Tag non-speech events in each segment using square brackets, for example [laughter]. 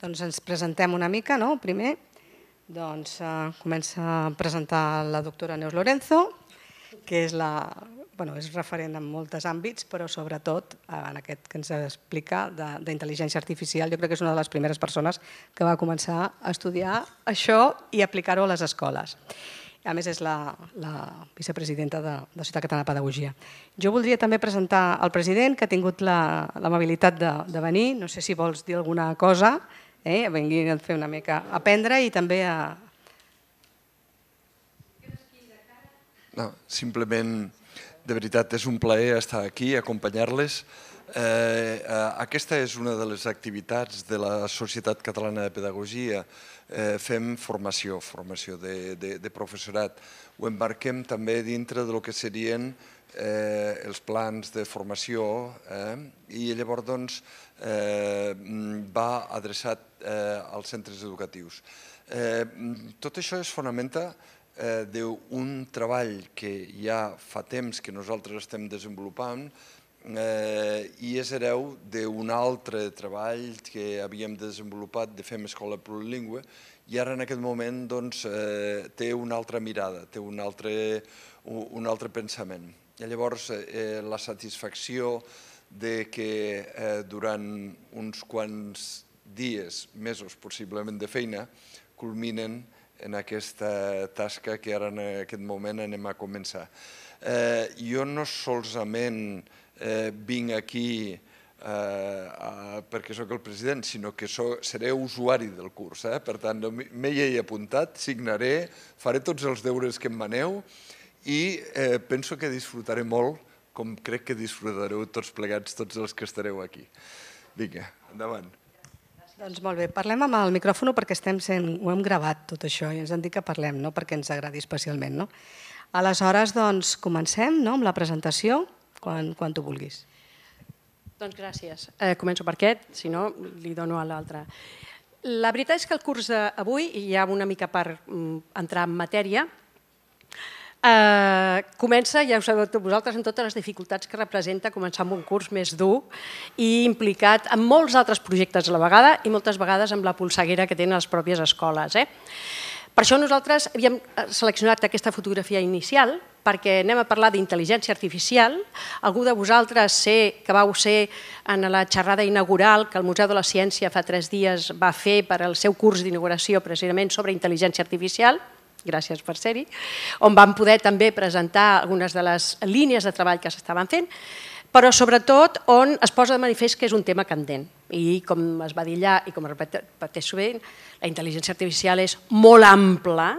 Doncs ens presentem una mica, no? Primer, doncs eh, comença a presentar la doctora Neus Lorenzo, que és, la, bueno, és referent en molts àmbits, però sobretot eh, en aquest que ens explica d'intel·ligència artificial. Jo crec que és una de les primeres persones que va començar a estudiar això i aplicar-ho a les escoles. A més, és la, la vicepresidenta de, de Ciutat Catalana de Pedagogia. Jo voldria també presentar el president, que ha tingut l'amabilitat de, de venir. No sé si vols dir alguna cosa, eh? venir a fer una mica a aprendre i també a... No, simplement, de veritat, és un plaer estar aquí, acompanyar-les. Eh, eh, aquesta és una de les activitats de la Societat Catalana de Pedagogia eh, fem formació, formació de, de, de professorat. Ho embarquem també dintre de lo que serien eh, els plans de formació eh, i llavors doncs, eh, va adreçat eh, als centres educatius. Eh, tot això es fonamenta eh, d'un treball que ja fa temps que nosaltres estem desenvolupant eh, i és hereu d'un altre treball que havíem desenvolupat de Fem Escola Plurilingüe i ara en aquest moment doncs, eh, té una altra mirada, té un altre, un altre pensament. Llavors eh, la satisfacció de que eh, durant uns quants dies, mesos possiblement de feina, culminen en aquesta tasca que ara en aquest moment anem a començar. Eh, jo no solament eh, vinc aquí eh, eh, perquè sóc el president, sinó que so, seré usuari del curs. Eh? Per tant, m'he apuntat, signaré, faré tots els deures que em maneu i eh, penso que disfrutaré molt, com crec que disfrutareu tots plegats, tots els que estareu aquí. Vinga, endavant. Doncs molt bé, parlem amb el micròfon perquè estem sent, ho hem gravat tot això i ens han dit que parlem, no? perquè ens agradi especialment. No? Aleshores, doncs, comencem no? amb la presentació quan, quan tu vulguis. Doncs gràcies. Eh, començo per aquest, si no li dono a l'altre. La veritat és que el curs d'avui, i ja una mica per mm, entrar en matèria, eh, comença, ja ho sabeu vosaltres, en totes les dificultats que representa començar amb un curs més dur i implicat en molts altres projectes a la vegada i moltes vegades amb la polseguera que tenen les pròpies escoles. Eh? Per això nosaltres havíem seleccionat aquesta fotografia inicial perquè anem a parlar d'intel·ligència artificial. Algú de vosaltres sé que vau ser en la xerrada inaugural que el Museu de la Ciència fa tres dies va fer per al seu curs d'inauguració precisament sobre intel·ligència artificial, gràcies per ser-hi, on vam poder també presentar algunes de les línies de treball que s'estaven fent, però sobretot on es posa de manifest que és un tema candent. I com es va dir allà, i com repeteixo bé, la intel·ligència artificial és molt ampla,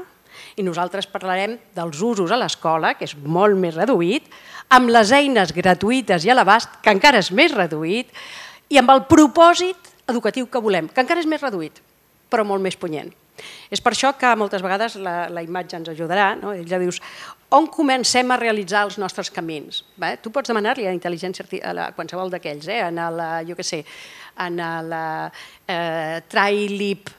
i nosaltres parlarem dels usos a l'escola, que és molt més reduït, amb les eines gratuïtes i a l'abast, que encara és més reduït, i amb el propòsit educatiu que volem, que encara és més reduït, però molt més punyent. És per això que moltes vegades la, la imatge ens ajudarà, no? ja dius, on comencem a realitzar els nostres camins? Va? Tu pots demanar-li a intel·ligència a la, qualsevol d'aquells, eh? en la, jo què sé, en la eh, TriLip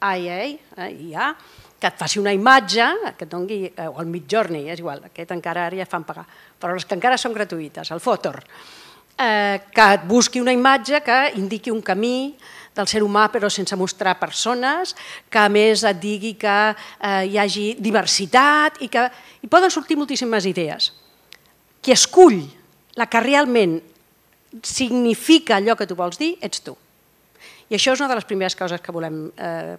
IA, eh? IA, que et faci una imatge, que et doni, eh, o el Midjourney, és igual, aquest encara ara ja fan pagar, però les que encara són gratuïtes, el Fotor, eh, que et busqui una imatge que indiqui un camí del ser humà però sense mostrar persones, que a més et digui que eh, hi hagi diversitat i que hi poden sortir moltíssimes idees. Qui escull la que realment significa allò que tu vols dir, ets tu. I això és una de les primeres coses que volem eh,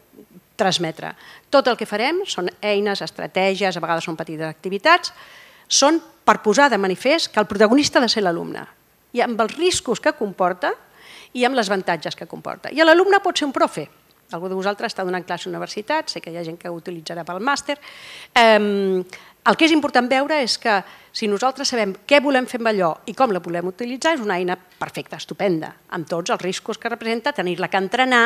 transmetre. Tot el que farem són eines, estratègies, a vegades són petites activitats, són per posar de manifest que el protagonista ha de ser l'alumne i amb els riscos que comporta i amb les avantatges que comporta. I l'alumne pot ser un profe. Algú de vosaltres està donant classe a universitat, sé que hi ha gent que ho utilitzarà pel màster. Eh, el que és important veure és que si nosaltres sabem què volem fer amb allò i com la volem utilitzar, és una eina perfecta, estupenda, amb tots els riscos que representa tenir-la que entrenar,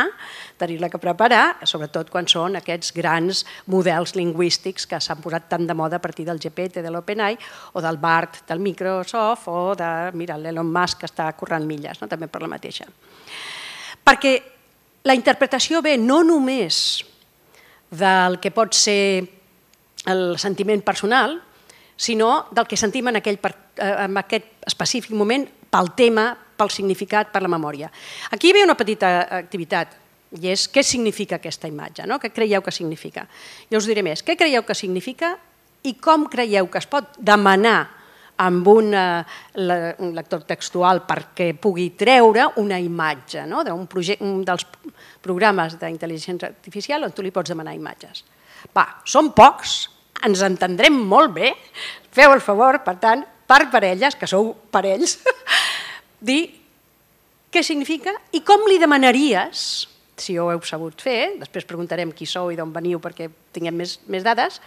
tenir-la que preparar, sobretot quan són aquests grans models lingüístics que s'han posat tant de moda a partir del GPT, de l'OpenAI, o del BART del Microsoft, o de, mira, l'Elon Musk que està corrent milles, no? també per la mateixa. Perquè la interpretació ve no només del que pot ser el sentiment personal, sinó del que sentim en, aquell, eh, en aquest específic moment pel tema, pel significat, per la memòria. Aquí hi havia una petita activitat. i és què significa aquesta imatge, no? què creieu que significa. Jo us diré més, què creieu que significa i com creieu que es pot demanar amb un, un lector textual perquè pugui treure una imatge no? d'un un dels programes d'intel·ligència artificial on tu li pots demanar imatges. Va, són pocs, ens entendrem molt bé, feu el favor, per tant, per parelles, que sou parells, [laughs] dir què significa i com li demanaries, si ho heu sabut fer, després preguntarem qui sou i d'on veniu perquè tinguem més, més dades,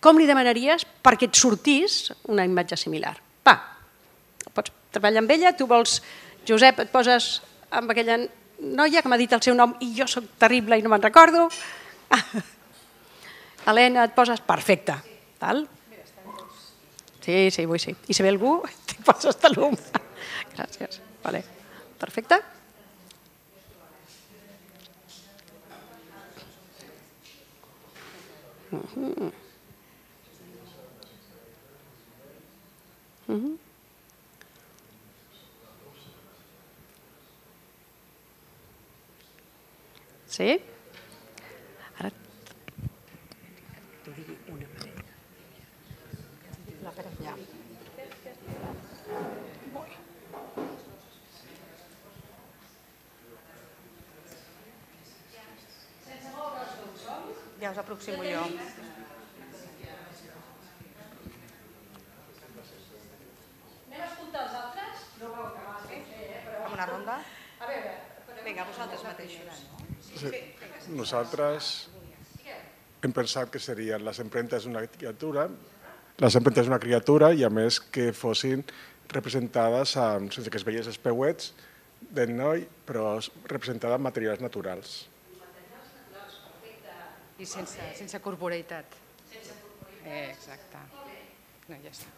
com li demanaries perquè et sortís una imatge similar. Va, pots treballar amb ella, tu vols, Josep, et poses amb aquella noia que m'ha dit el seu nom i jo sóc terrible i no me'n recordo. [laughs] Helena, et poses perfecte. Val? Sí, sí, vull sí. I si ve algú, [laughs] te poses talum. [laughs] Gràcies. Vale. Perfecte. Uh. Sí? Ara... T'ho digui una parella. Parella. Ja us aproximo jo. Amb una ronda? A veure, vinga, vosaltres mateixos. Nosaltres hem pensat que serien les empremtes d'una criatura, les empremtes d'una criatura i a més que fossin representades amb, sense que es veiés els peuets del noi, però representada amb materials naturals. I sense, sense corporeitat. Sense corporeitat. Eh, exacte. No, ja està.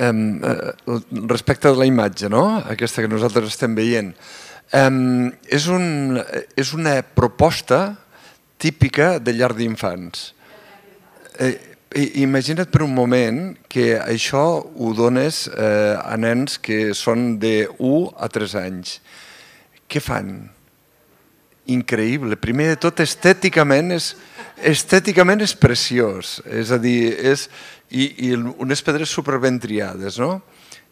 Um, uh, respecte de la imatge, no? aquesta que nosaltres estem veient, um, és, un, és una proposta típica de llar d'infants. Eh, imagina't per un moment que això ho dones eh, a nens que són de 1 a 3 anys. Què fan? Increïble. Primer de tot, estèticament és, estèticament és preciós. És a dir, és, i, i unes pedres superben triades, no?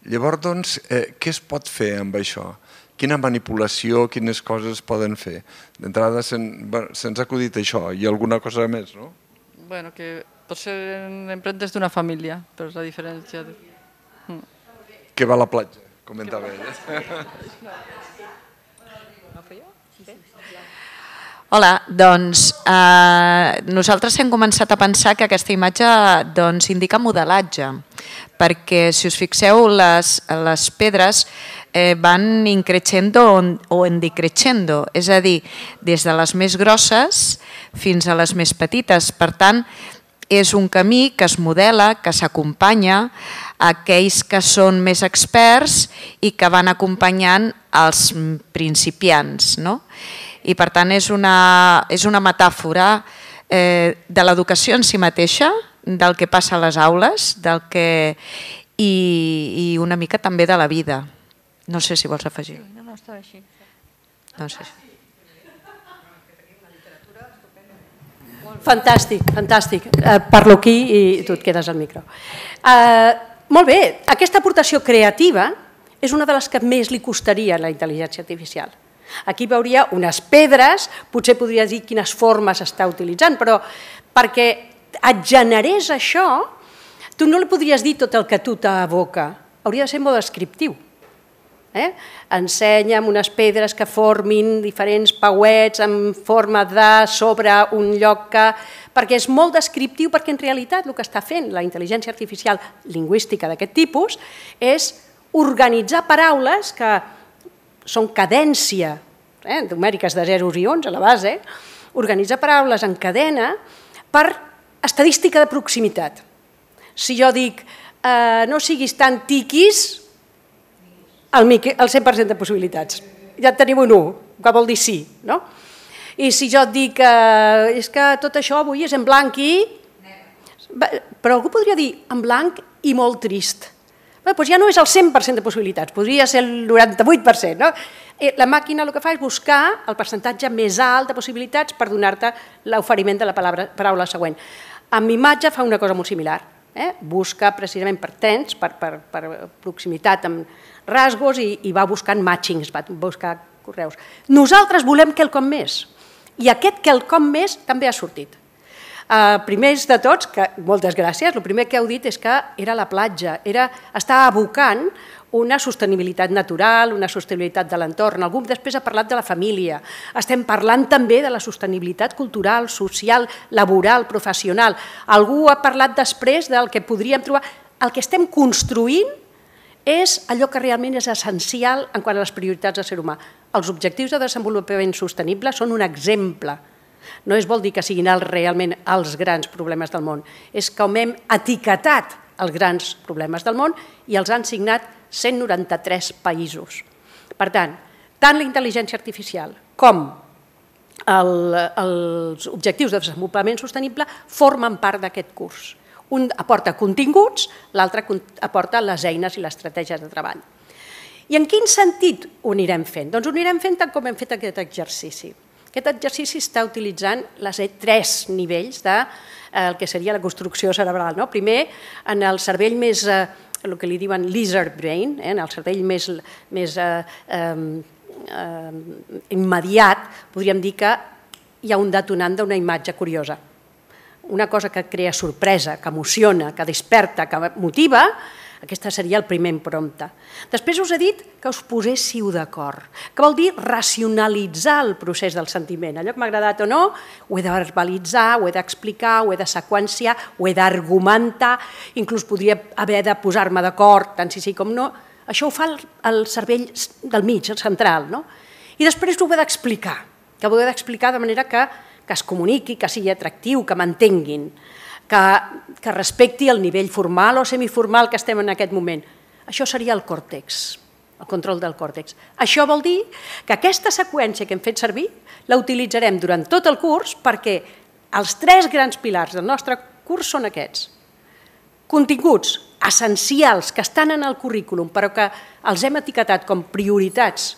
Llavors, doncs, eh, què es pot fer amb això? Quina manipulació, quines coses poden fer? D'entrada se'ns se ha acudit això i alguna cosa més, no? Bueno, que pot ser empremtes d'una família, però és la diferència. De... Mm. Que va a la platja, comentava ella. Hola, doncs eh, nosaltres hem començat a pensar que aquesta imatge doncs, indica modelatge, perquè si us fixeu les, les pedres eh, van increixendo o en decreixendo, és a dir, des de les més grosses fins a les més petites. Per tant, és un camí que es modela, que s'acompanya a aquells que són més experts i que van acompanyant els principiants. No? i per tant és una, és una metàfora eh, de l'educació en si mateixa, del que passa a les aules del que, i, i una mica també de la vida. No sé si vols afegir. No, no, està així. No sé. Fantàstic, fantàstic. Eh, parlo aquí i tu et quedes al micro. Eh, molt bé, aquesta aportació creativa és una de les que més li costaria a la intel·ligència artificial. Aquí veuria unes pedres, potser podria dir quines formes està utilitzant, però perquè et generés això, tu no li podries dir tot el que tu t'aboca, hauria de ser molt descriptiu. Eh? Ensenya'm unes pedres que formin diferents pauets en forma de sobre un lloc que... perquè és molt descriptiu, perquè en realitat el que està fent la intel·ligència artificial lingüística d'aquest tipus és organitzar paraules que són cadència, eh, numèriques de zeros i uns a la base, organitzar paraules en cadena per estadística de proximitat. Si jo dic eh, no siguis tan tiquis, el, el 100% de possibilitats. Ja tenim un 1, que vol dir sí. No? I si jo et dic eh, és que tot això avui és en blanc i... Però algú podria dir en blanc i molt trist. No, doncs ja no és el 100% de possibilitats, podria ser el 98%. No? Eh, la màquina el que fa és buscar el percentatge més alt de possibilitats per donar-te l'oferiment de la paraula, paraula següent. Amb imatge fa una cosa molt similar. Eh? Busca precisament per temps, per, per, per proximitat amb rasgos i, i va buscant matchings, va buscar correus. Nosaltres volem quelcom més i aquest quelcom més també ha sortit. Uh, primers de tots, que moltes gràcies, el primer que heu dit és que era la platja, era estar abocant una sostenibilitat natural, una sostenibilitat de l'entorn. Algú després ha parlat de la família. Estem parlant també de la sostenibilitat cultural, social, laboral, professional. Algú ha parlat després del que podríem trobar. El que estem construint és allò que realment és essencial en quant a les prioritats del ser humà. Els objectius de desenvolupament sostenible són un exemple no es vol dir que siguin els, realment els grans problemes del món, és com hem etiquetat els grans problemes del món i els han signat 193 països. Per tant, tant la intel·ligència artificial com el, els objectius de desenvolupament sostenible formen part d'aquest curs. Un aporta continguts, l'altre aporta les eines i les estratègies de treball. I en quin sentit ho anirem fent? Doncs ho anirem fent tant com hem fet aquest exercici. Aquest exercici està utilitzant les tres nivells de eh, el que seria la construcció cerebral. No? Primer, en el cervell més, eh, el que li diuen lizard brain, eh, en el cervell més, més eh, eh, immediat, podríem dir que hi ha un detonant d'una imatge curiosa. Una cosa que crea sorpresa, que emociona, que desperta, que motiva, aquesta seria el primer imprompte. Després us he dit que us poséssiu d'acord, que vol dir racionalitzar el procés del sentiment. Allò que m'ha agradat o no, ho he de verbalitzar, ho he d'explicar, ho he de seqüenciar, ho he d'argumentar, inclús podria haver de posar-me d'acord, tant si sí com no. Això ho fa el, el cervell del mig, el central. No? I després ho he d'explicar, que ho he d'explicar de manera que, que es comuniqui, que sigui atractiu, que m'entenguin que, que respecti el nivell formal o semiformal que estem en aquest moment. Això seria el còrtex, el control del còrtex. Això vol dir que aquesta seqüència que hem fet servir la utilitzarem durant tot el curs perquè els tres grans pilars del nostre curs són aquests. Continguts essencials que estan en el currículum però que els hem etiquetat com prioritats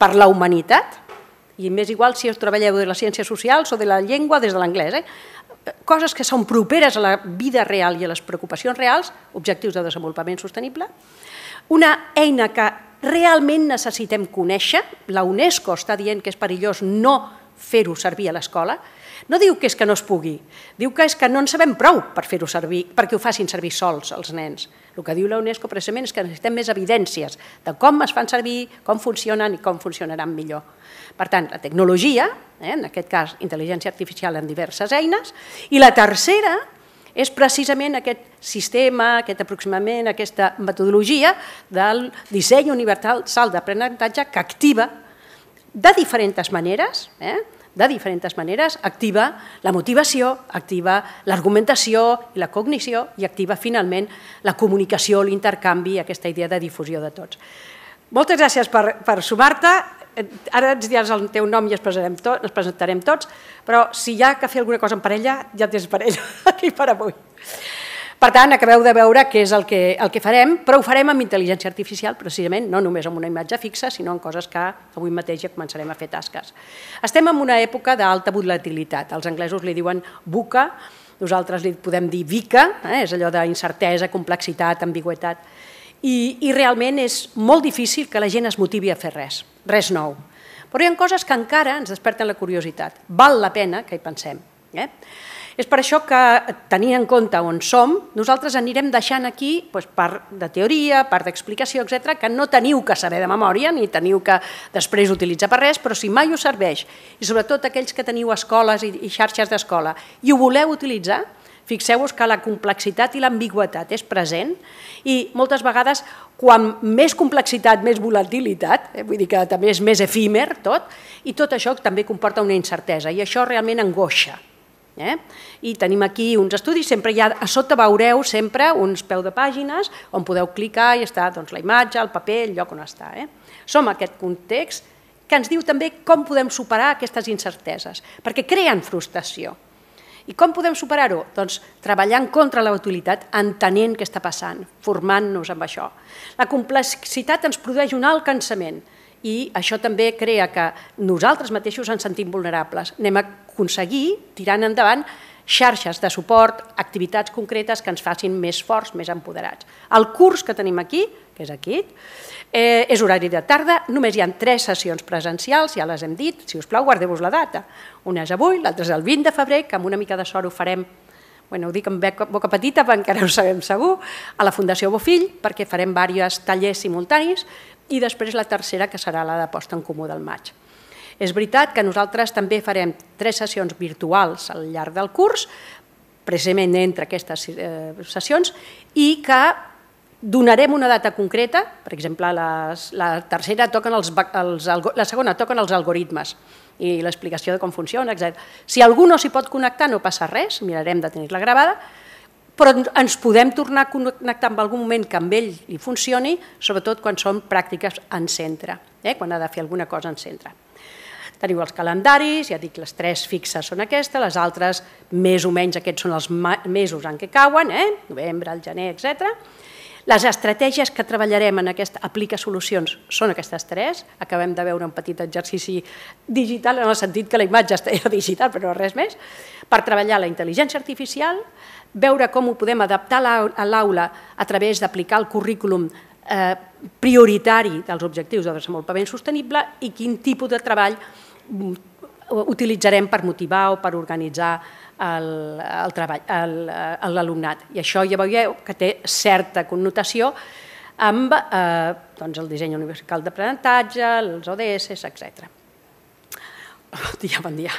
per la humanitat, i més igual si treballeu de les ciències socials o de la llengua des de l'anglès, eh? coses que són properes a la vida real i a les preocupacions reals, objectius de desenvolupament sostenible, una eina que realment necessitem conèixer, la UNESCO està dient que és perillós no fer-ho servir a l'escola, no diu que és que no es pugui, diu que és que no en sabem prou per fer-ho servir, perquè ho facin servir sols els nens. El que diu la UNESCO precisament és que necessitem més evidències de com es fan servir, com funcionen i com funcionaran millor. Per tant, la tecnologia, eh, en aquest cas intel·ligència artificial en diverses eines, i la tercera és precisament aquest sistema, aquest aproximament, aquesta metodologia del disseny universal d'aprenentatge que activa de diferents maneres, eh, de diferents maneres, activa la motivació, activa l'argumentació i la cognició i activa finalment la comunicació, l'intercanvi, aquesta idea de difusió de tots. Moltes gràcies per, per sumar-te. Eh, ara ens diràs el teu nom i ens presentarem, tot, ens presentarem tots, però si hi ha que fer alguna cosa en parella, ja tens parella [laughs] aquí per avui. Per tant, acabeu de veure què és el que, el que farem, però ho farem amb intel·ligència artificial, precisament, no només amb una imatge fixa, sinó en coses que avui mateix ja començarem a fer tasques. Estem en una època d'alta volatilitat. Els anglesos li diuen buca, nosaltres li podem dir vica, eh? és allò d'incertesa, complexitat, ambigüetat. I, I realment és molt difícil que la gent es motivi a fer res res nou. Però hi ha coses que encara ens desperten la curiositat. Val la pena que hi pensem. Eh? És per això que, tenint en compte on som, nosaltres anirem deixant aquí doncs, part de teoria, part d'explicació, etc, que no teniu que saber de memòria, ni teniu que després utilitzar per res, però si mai us serveix, i sobretot aquells que teniu escoles i, xarxes d'escola, i ho voleu utilitzar, Fixeu-vos que la complexitat i l'ambigüetat és present i moltes vegades quan més complexitat, més volatilitat, eh, vull dir que també és més efímer tot, i tot això també comporta una incertesa i això realment angoixa. Eh? I tenim aquí uns estudis, sempre hi ha, a sota veureu sempre uns peu de pàgines on podeu clicar i està doncs, la imatge, el paper, el lloc on està. Eh? Som aquest context que ens diu també com podem superar aquestes incerteses, perquè creen frustració. I com podem superar-ho? Doncs treballant contra la utilitat, entenent què està passant, formant-nos amb això. La complexitat ens produeix un alt cansament i això també crea que nosaltres mateixos ens sentim vulnerables. Anem a aconseguir, tirant endavant, xarxes de suport, activitats concretes que ens facin més forts, més empoderats. El curs que tenim aquí, que és aquí, eh, és horari de tarda, només hi ha tres sessions presencials, ja les hem dit, si us plau guardeu-vos la data. Una és avui, l'altra és el 20 de febrer, que amb una mica de sort ho farem bueno, ho dic amb boca petita perquè encara ho sabem segur, a la Fundació Bofill, perquè farem diversos tallers simultanis, i després la tercera, que serà la de posta en comú del maig. És veritat que nosaltres també farem tres sessions virtuals al llarg del curs, precisament entre aquestes eh, sessions, i que donarem una data concreta, per exemple, les, la tercera toquen els, els, la segona toquen els algoritmes i l'explicació de com funciona, etc. Si algú no s'hi pot connectar no passa res, mirarem de tenir-la gravada, però ens podem tornar a connectar en algun moment que amb ell li funcioni, sobretot quan són pràctiques en centre, eh? quan ha de fer alguna cosa en centre. Teniu els calendaris, ja dic, les tres fixes són aquestes, les altres més o menys aquests són els mesos en què cauen, eh? novembre, el gener, etc. Les estratègies que treballarem en aquest Aplica Solucions són aquestes tres. Acabem de veure un petit exercici digital en el sentit que la imatge està digital, però res més, per treballar la intel·ligència artificial, veure com ho podem adaptar a l'aula a través d'aplicar el currículum eh, prioritari dels objectius de desenvolupament sostenible i quin tipus de treball utilitzarem per motivar o per organitzar l'alumnat. I això ja veieu que té certa connotació amb eh, doncs el disseny universal d'aprenentatge, els ODS, etc. Bon dia, bon dia.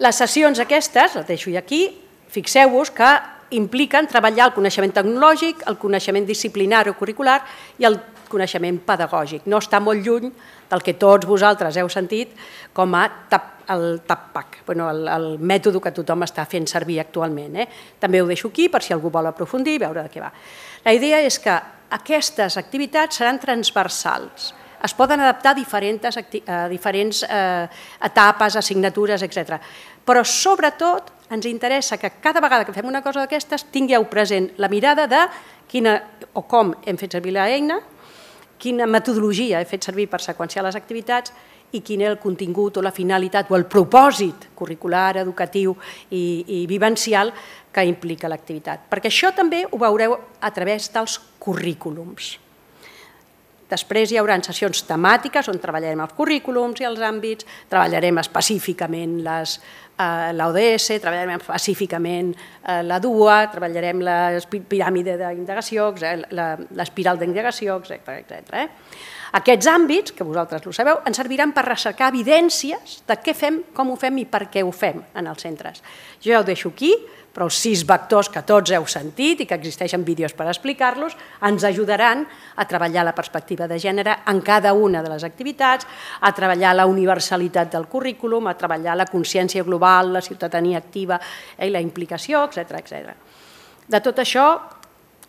Les sessions aquestes, les deixo aquí, fixeu-vos que impliquen treballar el coneixement tecnològic, el coneixement disciplinar o curricular i el coneixement pedagògic. No està molt lluny del que tots vosaltres heu sentit com a tap, el TAPPAC, bueno, el, el mètode que tothom està fent servir actualment. Eh? També ho deixo aquí per si algú vol aprofundir i veure de què va. La idea és que aquestes activitats seran transversals, es poden adaptar a diferents, a diferents eh, etapes, assignatures, etc. Però sobretot ens interessa que cada vegada que fem una cosa d'aquestes tingueu present la mirada de quina o com hem fet servir l'eina, quina metodologia he fet servir per seqüenciar les activitats i quin és el contingut o la finalitat o el propòsit curricular, educatiu i, i vivencial que implica l'activitat. Perquè això també ho veureu a través dels currículums. Després hi haurà sessions temàtiques on treballarem els currículums i els àmbits, treballarem específicament les, eh, l'ODS, treballarem específicament eh, la DUA, treballarem la piràmide d'indagació, l'espiral d'indagació, etc. etc. Aquests àmbits, que vosaltres ho sabeu, ens serviran per recercar evidències de què fem, com ho fem i per què ho fem en els centres. Jo ja ho deixo aquí, però els sis vectors que tots heu sentit i que existeixen vídeos per explicar-los ens ajudaran a treballar la perspectiva de gènere en cada una de les activitats, a treballar la universalitat del currículum, a treballar la consciència global, la ciutadania activa eh, i la implicació, etc etc. De tot això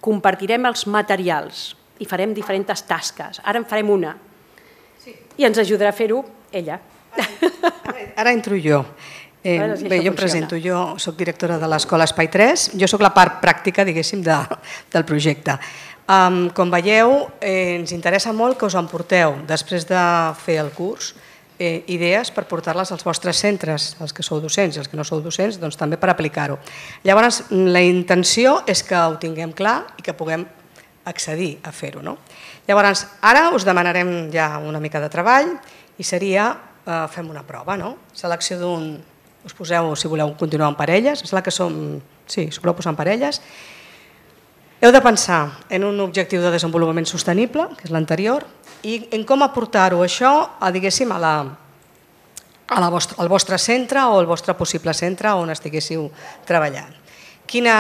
compartirem els materials i farem diferents tasques. Ara en farem una i ens ajudarà a fer-ho ella. Ara, ara entro jo. Eh, bé, jo em presento, jo sóc directora de l'Escola Espai 3, jo sóc la part pràctica, diguéssim, de, del projecte. Um, com veieu, eh, ens interessa molt que us emporteu, després de fer el curs, eh, idees per portar-les als vostres centres, els que sou docents i els que no sou docents, doncs també per aplicar-ho. Llavors, la intenció és que ho tinguem clar i que puguem accedir a fer-ho. No? Llavors, ara us demanarem ja una mica de treball i seria, eh, fem una prova, no? selecció d'un us poseu, si voleu, continuar en parelles, és la que som, sí, us voleu posar en parelles. Heu de pensar en un objectiu de desenvolupament sostenible, que és l'anterior, i en com aportar-ho això a, diguéssim, a la, a la al vostre centre o al vostre possible centre on estiguéssiu treballant. Quina,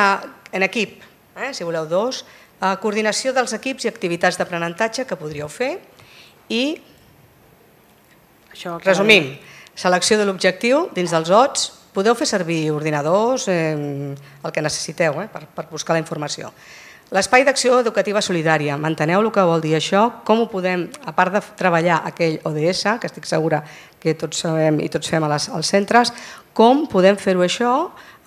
en equip, eh, si voleu dos, coordinació dels equips i activitats d'aprenentatge que podríeu fer i, això, resumim, Selecció de l'objectiu dins dels OTS. Podeu fer servir ordinadors, eh, el que necessiteu eh, per, per buscar la informació. L'espai d'acció educativa solidària, manteneu el que vol dir això, com ho podem, a part de treballar aquell ODS, que estic segura que tots sabem i tots fem a les, als centres, Com podem fer-ho això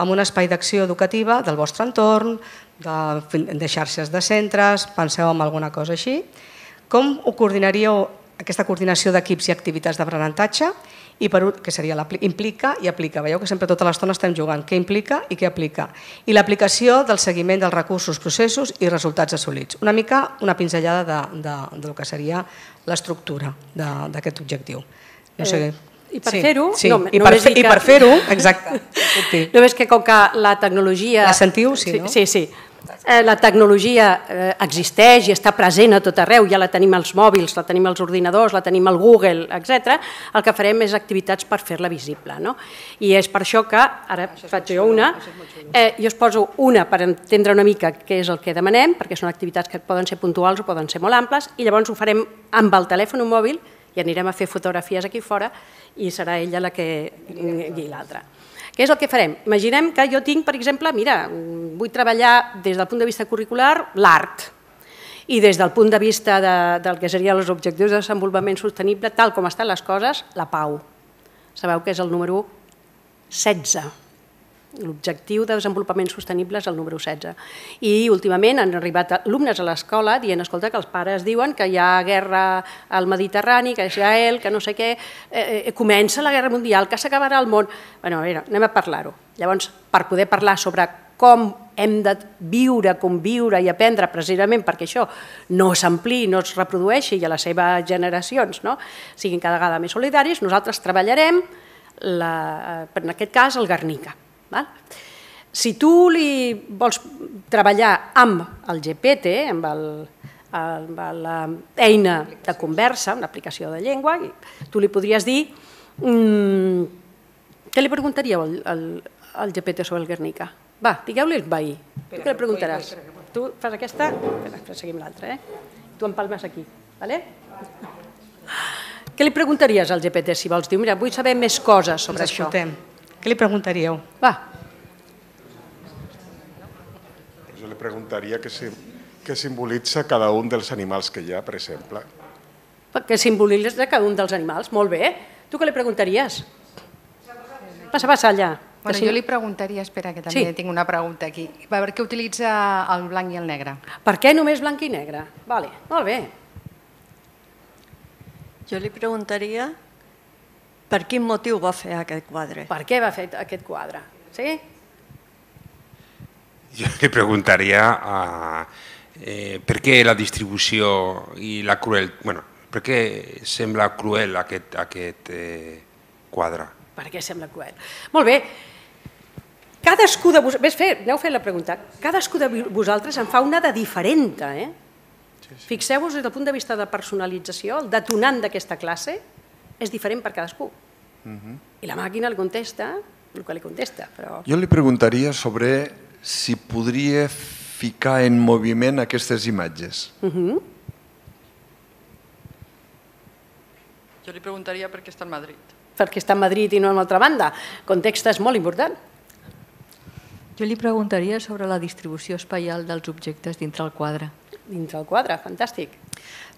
amb un espai d'acció educativa del vostre entorn, de, de xarxes de centres, penseu en alguna cosa així. Com ho coordinaríeu aquesta coordinació d'equips i activitats d'aprenentatge i per, que seria implica i aplica. Veieu que sempre tota l'estona estem jugant què implica i què aplica. I l'aplicació del seguiment dels recursos, processos i resultats assolits. Una mica una pinzellada de, de, de lo que seria l'estructura d'aquest objectiu. No sé, eh, i per sí, fer-ho... Sí, no, i, per, que... i per fer-ho, exacte. [laughs] només que com que la tecnologia... La sentiu, sí, no? Sí, sí. Eh, la tecnologia eh, existeix i està present a tot arreu, ja la tenim als mòbils, la tenim als ordinadors, la tenim al Google, etc. El que farem és activitats per fer-la visible. No? I és per això que, ara faig jo una, eh, jo us poso una per entendre una mica què és el que demanem, perquè són activitats que poden ser puntuals o poden ser molt amples, i llavors ho farem amb el telèfon mòbil i anirem a fer fotografies aquí fora i serà ella la que guiï l'altra. Què és el que farem? Imaginem que jo tinc, per exemple, mira, vull treballar des del punt de vista curricular l'art i des del punt de vista de, del que serien els objectius de desenvolupament sostenible, tal com estan les coses, la pau. Sabeu que és el número 16 L'objectiu de desenvolupament sostenible és el número 16. I últimament han arribat alumnes a l'escola dient escolta, que els pares diuen que hi ha guerra al Mediterrani, que Israel, que no sé què, eh, eh, comença la guerra mundial, que s'acabarà el món... Bueno, a veure, anem a parlar-ho. Llavors, per poder parlar sobre com hem de viure, conviure i aprendre precisament perquè això no s'ampli, no es reprodueixi i a les seves generacions no? siguin cada vegada més solidaris, nosaltres treballarem, la, en aquest cas, el Guernica Val? Si tu li vols treballar amb el GPT, amb el, amb l'eina de conversa, una aplicació de llengua, tu li podries dir mmm, què li preguntaríeu al, al, GPT sobre el Guernica? Va, digueu-li el veí. Tu què li preguntaràs? Tu fas aquesta, espera, seguim l'altra, eh? Tu empalmes aquí, vale? Què li preguntaries al GPT si vols dir, mira, vull saber més coses sobre Ens escoltem. Què li preguntaríeu? Va. Jo li preguntaria què, si, què simbolitza cada un dels animals que hi ha, per exemple. Què simbolitza cada un dels animals? Molt bé. Tu què li preguntaries? Passa, passa allà. Bueno, jo li preguntaria, espera, que també sí. tinc una pregunta aquí. Per què utilitza el blanc i el negre? Per què només blanc i negre? Vale, molt bé. Jo li preguntaria per quin motiu va fer aquest quadre? Per què va fer aquest quadre? Sí? Jo li preguntaria uh, eh, per què la distribució i la cruel... Bueno, per què sembla cruel aquest, aquest eh, quadre? Per què sembla cruel? Molt bé. Cadascú de vosaltres... Ves, fer, aneu fent la pregunta. Cadascú de vosaltres en fa una de diferent, eh? Sí, sí. Fixeu-vos des del punt de vista de personalització, el detonant d'aquesta classe és diferent per cadascú. Uh -huh. I la màquina li contesta el que li contesta. Però... Jo li preguntaria sobre si podria ficar en moviment aquestes imatges. Uh -huh. Jo li preguntaria per què està a Madrid. Perquè està a Madrid i no en altra banda. El context és molt important. Jo li preguntaria sobre la distribució espaial dels objectes dintre el quadre. Dintre el quadre, fantàstic.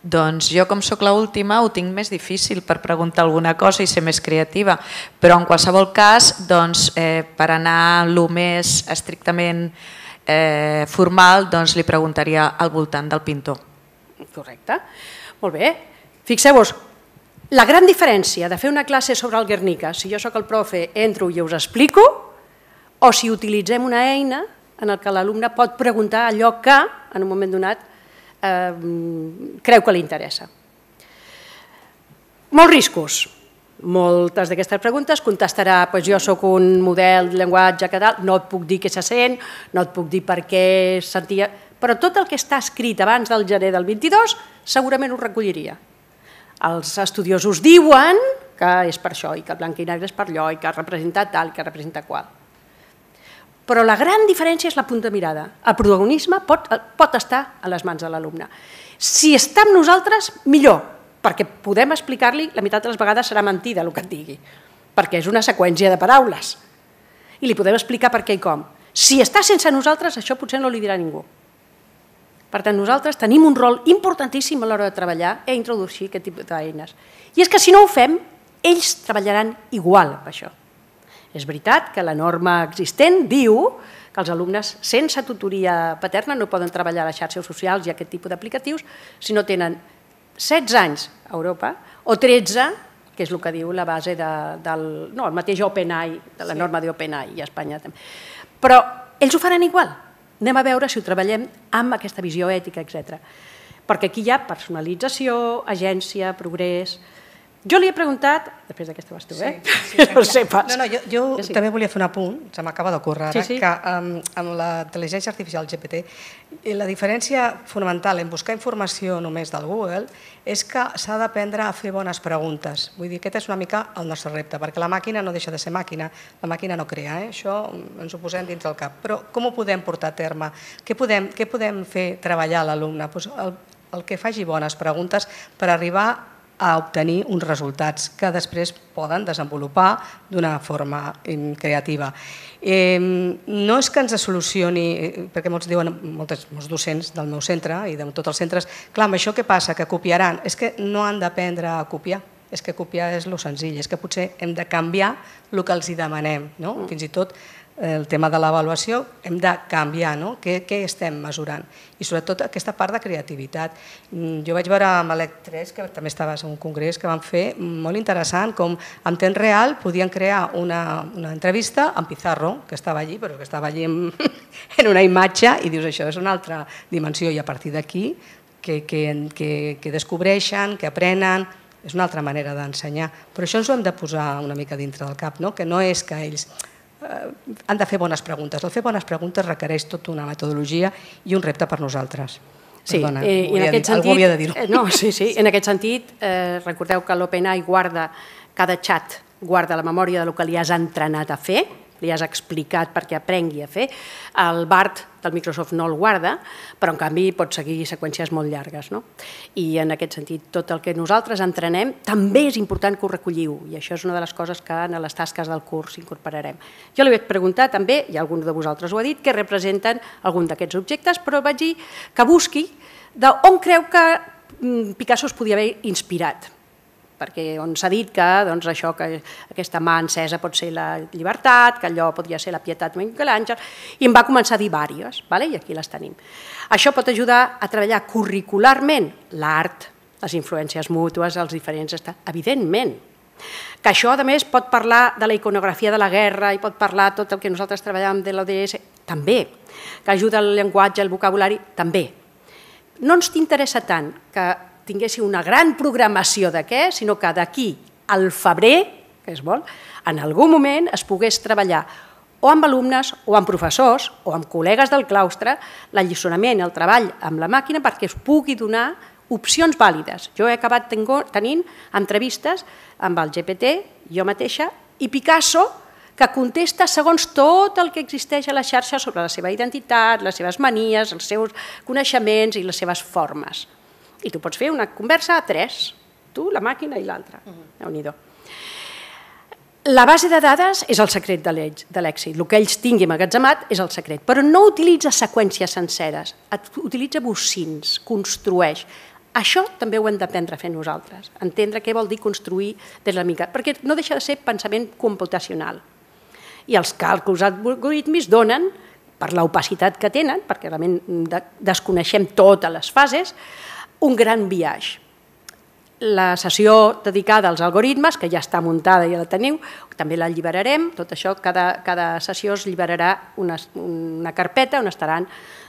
Doncs jo, com sóc l'última, ho tinc més difícil per preguntar alguna cosa i ser més creativa, però en qualsevol cas, doncs, eh, per anar el més estrictament eh, formal, doncs li preguntaria al voltant del pintor. Correcte. Molt bé. Fixeu-vos, la gran diferència de fer una classe sobre el Guernica, si jo sóc el profe, entro i us explico, o si utilitzem una eina en el que l'alumne pot preguntar allò que, en un moment donat, creu que li interessa. Molts riscos. Moltes d'aquestes preguntes contestarà pues jo sóc un model de llenguatge tal, no et puc dir què se sent, no et puc dir per què sentia... Però tot el que està escrit abans del gener del 22 segurament ho recolliria. Els estudiosos diuen que és per això i que el blanc i negre és per allò i que representa tal, que representa qual. Però la gran diferència és la punta mirada. El protagonisme pot, pot estar a les mans de l'alumne. Si està amb nosaltres, millor, perquè podem explicar-li, la meitat de les vegades serà mentida el que et digui, perquè és una seqüència de paraules. I li podem explicar per què i com. Si està sense nosaltres, això potser no li dirà ningú. Per tant, nosaltres tenim un rol importantíssim a l'hora de treballar i introduir aquest tipus d'eines. I és que si no ho fem, ells treballaran igual amb això. És veritat que la norma existent diu que els alumnes sense tutoria paterna no poden treballar a les xarxes socials i aquest tipus d'aplicatius si no tenen 16 anys a Europa o 13, que és el que diu la base de, del... No, el mateix OpenAI, de la sí. norma d'OpenAI i a Espanya també. Però ells ho faran igual. Anem a veure si ho treballem amb aquesta visió ètica, etc. Perquè aquí hi ha personalització, agència, progrés, jo li he preguntat, després d'aquesta vas tu, eh? Sí, [laughs] sí, no sé pas. No, no, jo, jo sí. també volia fer un apunt, se m'acaba d'ocórrer ara, sí, sí. que amb, amb la intel·ligència artificial GPT la diferència fonamental en buscar informació només del Google és que s'ha d'aprendre a fer bones preguntes. Vull dir, aquest és una mica el nostre repte, perquè la màquina no deixa de ser màquina, la màquina no crea, eh? això ens ho posem dins del cap. Però com ho podem portar a terme? Què podem, què podem fer treballar l'alumne? Pues el, el que faci bones preguntes per arribar a obtenir uns resultats que després poden desenvolupar d'una forma creativa. Eh, no és que ens solucioni, perquè molts diuen, molts, molts docents del meu centre i de tots els centres, clar, amb això què passa, que copiaran? És que no han d'aprendre a copiar, és que copiar és lo senzill, és que potser hem de canviar el que els hi demanem, no? fins i tot el tema de l'avaluació hem de canviar no? què, què estem mesurant i sobretot aquesta part de creativitat. Mm, jo vaig veure amb l'EC3, que també estaves en un congrés, que van fer molt interessant com en temps real podien crear una, una entrevista amb Pizarro, que estava allí, però que estava allí en, [laughs] en una imatge i dius això és una altra dimensió i a partir d'aquí que, que, que, que descobreixen, que aprenen, és una altra manera d'ensenyar. Però això ens ho hem de posar una mica dintre del cap, no? que no és que ells han de fer bones preguntes. El fer bones preguntes requereix tota una metodologia i un repte per nosaltres. Sí, Perdona, eh, en aquest sentit, algú havia de dir-ho. Eh, no, sí, sí, en aquest sentit, eh, recordeu que l'OpenAI guarda, cada xat guarda la memòria del que li has entrenat a fer, li has explicat perquè aprengui a fer. El BART del Microsoft no el guarda, però en canvi pot seguir seqüències molt llargues. No? I en aquest sentit, tot el que nosaltres entrenem també és important que ho recolliu, i això és una de les coses que en les tasques del curs incorporarem. Jo li vaig preguntar també, i algun de vosaltres ho ha dit, què representen algun d'aquests objectes, però vaig dir que busqui d'on creu que mm, Picasso es podia haver inspirat perquè on s'ha dit que, doncs, això, que aquesta mà encesa pot ser la llibertat, que allò podria ser la pietat Miquel Àngel, i em va començar a dir diverses, vale? i aquí les tenim. Això pot ajudar a treballar curricularment l'art, les influències mútues, els diferents estats, evidentment. Que això, a més, pot parlar de la iconografia de la guerra i pot parlar tot el que nosaltres treballàvem de l'ODS, també. Que ajuda el llenguatge, el vocabulari, també. No ens interessa tant que tinguessi una gran programació de què, sinó que d'aquí al febrer, que es vol, en algun moment es pogués treballar o amb alumnes o amb professors o amb col·legues del claustre l'alliçonament, el treball amb la màquina perquè es pugui donar opcions vàlides. Jo he acabat tenint entrevistes amb el GPT, jo mateixa, i Picasso, que contesta segons tot el que existeix a la xarxa sobre la seva identitat, les seves manies, els seus coneixements i les seves formes. I tu pots fer una conversa a tres, tu, la màquina i l'altra. Uh -huh. déu nhi La base de dades és el secret de l'èxit. El que ells tinguin magatzemat és el secret. Però no utilitza seqüències senceres, utilitza bocins, construeix. Això també ho hem d'aprendre a fer nosaltres, entendre què vol dir construir des de la mica, perquè no deixa de ser pensament computacional. I els càlculs algorítmics donen, per l'opacitat que tenen, perquè realment desconeixem totes les fases, un gran viatge. La sessió dedicada als algoritmes, que ja està muntada i ja la teniu, també la lliberarem, tot això, cada, cada sessió es lliberarà una, una carpeta on estaran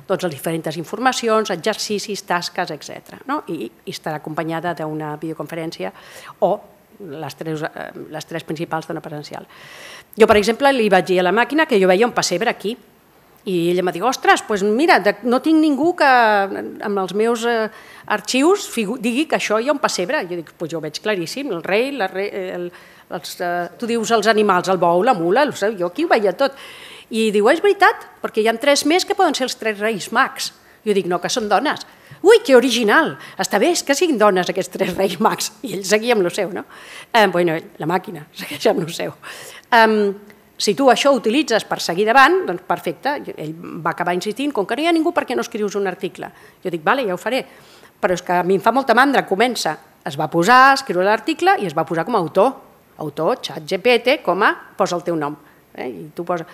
doncs, les diferents informacions, exercicis, tasques, etc. No? I, I estarà acompanyada d'una videoconferència o les tres, eh, les tres principals d'una presencial. Jo, per exemple, li vaig dir a la màquina que jo veia un pessebre aquí, i ella em va dir, ostres, doncs mira, no tinc ningú que amb els meus eh, arxius digui que això hi ha un pessebre. Jo dic, doncs jo ho veig claríssim, el rei, la rei el, els, eh, tu dius els animals, el bou, la mula, el, jo aquí ho veia tot. I diu, és veritat, perquè hi ha tres més que poden ser els tres reis mags. Jo dic, no, que són dones. Ui, que original! Està bé, és que siguin dones aquests tres reis mags. I ell seguia amb el seu, no? Eh, bueno, la màquina [laughs] segueix amb el seu. Um, si tu això ho utilitzes per seguir davant, doncs perfecte, ell va acabar insistint, com que no hi ha ningú, per què no escrius un article? Jo dic, vale, ja ho faré, però és que a mi em fa molta mandra, comença, es va posar escriure l'article i es va posar com a autor, autor, xat GPT, com a, posa el teu nom. Eh? I tu posa...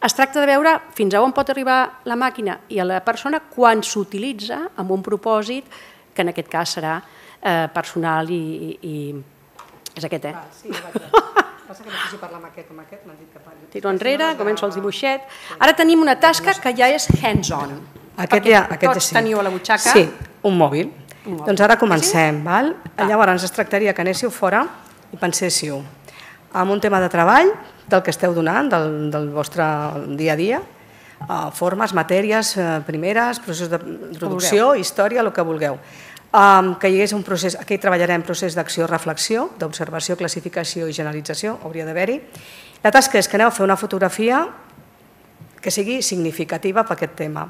Es tracta de veure fins a on pot arribar la màquina i a la persona quan s'utilitza amb un propòsit que en aquest cas serà eh, personal i, i, i és aquest, eh? Ah, sí. Passa que no sé si parlar amb aquest o amb aquest, m'han dit que parli. Tiro enrere, començo el dibuixet. Ara tenim una tasca que ja és hands-on. Aquest ja, aquest tots sí. teniu a la butxaca. Sí, un mòbil. Un mòbil. Doncs ara comencem, val? Llavors es tractaria que anéssiu fora i penséssiu en un tema de treball del que esteu donant, del, del vostre dia a dia, eh, formes, matèries, eh, primeres, processos de producció, història, el que vulgueu. Um, que hi hagués un procés, aquí treballarem procés d'acció-reflexió, d'observació, classificació i generalització, hauria d'haver-hi. La tasca és que aneu a fer una fotografia que sigui significativa per aquest tema,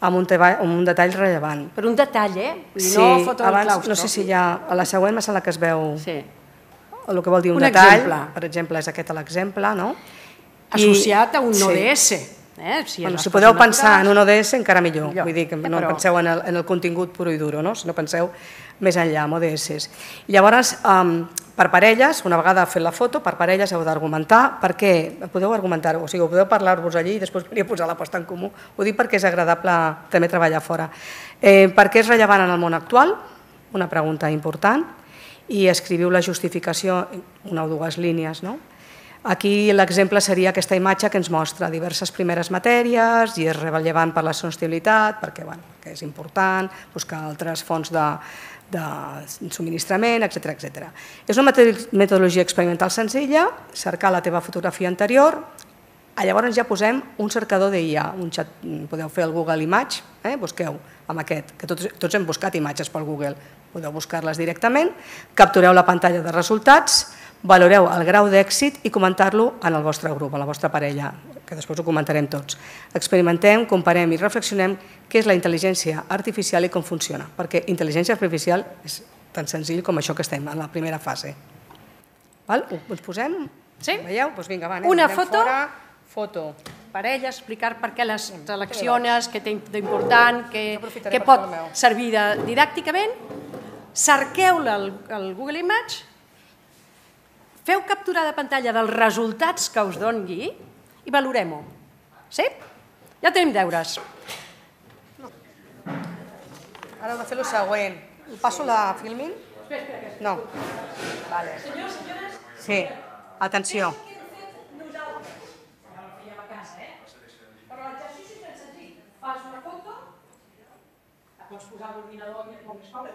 amb un, teba, amb un detall rellevant. Per un detall, eh? Sí, no foto abans, claustro. no sé si hi ha, a la següent me sembla que es veu Sí. el que vol dir un, Un detall, exemple. per exemple, és aquest l'exemple, no? Associat a un sí. ODS. Eh? Si, Bueno, si podeu pensar en un ODS encara millor, Millor. vull dir que Eh, no però- penseu en el, en el contingut puro i duro, no? sinó penseu més enllà, amb ODS. Llavors, um, per parelles, una vegada fet la foto, per parelles heu d'argumentar, perquè podeu argumentar, o sigui, podeu parlar-vos allí i després podria posar la posta en comú. Ho dic perquè és agradable també treballar fora. Eh, per què és rellevant en el món actual? Una pregunta important. I escriviu la justificació, una o dues línies, no? Aquí l'exemple seria aquesta imatge que ens mostra diverses primeres matèries i és rellevant per la sostenibilitat, perquè, bueno, perquè és important buscar altres fonts de, de subministrament, etc etc. És una metodologia experimental senzilla, cercar la teva fotografia anterior, Ah, Llavors ja posem un cercador d'IA, un xat, podeu fer el Google Image, eh? busqueu amb aquest, que tots, tots hem buscat imatges pel Google, podeu buscar-les directament, captureu la pantalla de resultats, valoreu el grau d'èxit i comentar-lo en el vostre grup, a la vostra parella, que després ho comentarem tots. Experimentem, comparem i reflexionem què és la intel·ligència artificial i com funciona, perquè intel·ligència artificial és tan senzill com això que estem en la primera fase. Val? Ho- Ens posem? Sí. Veieu? Doncs vinga, va, anem, Una anem foto. Fora. Foto. parella, explicar per què les selecciones, què té d'important, què, què pot servir de, didàcticament, cerqueu-la al Google Image, feu captura de pantalla dels resultats que us doni i valorem-ho. Sí? Ja tenim deures. Ara heu de fer el següent. Passo la filming? No. Vale. Sí. Atenció. Fas una foto, la pots posar a l'ordinador i còmode,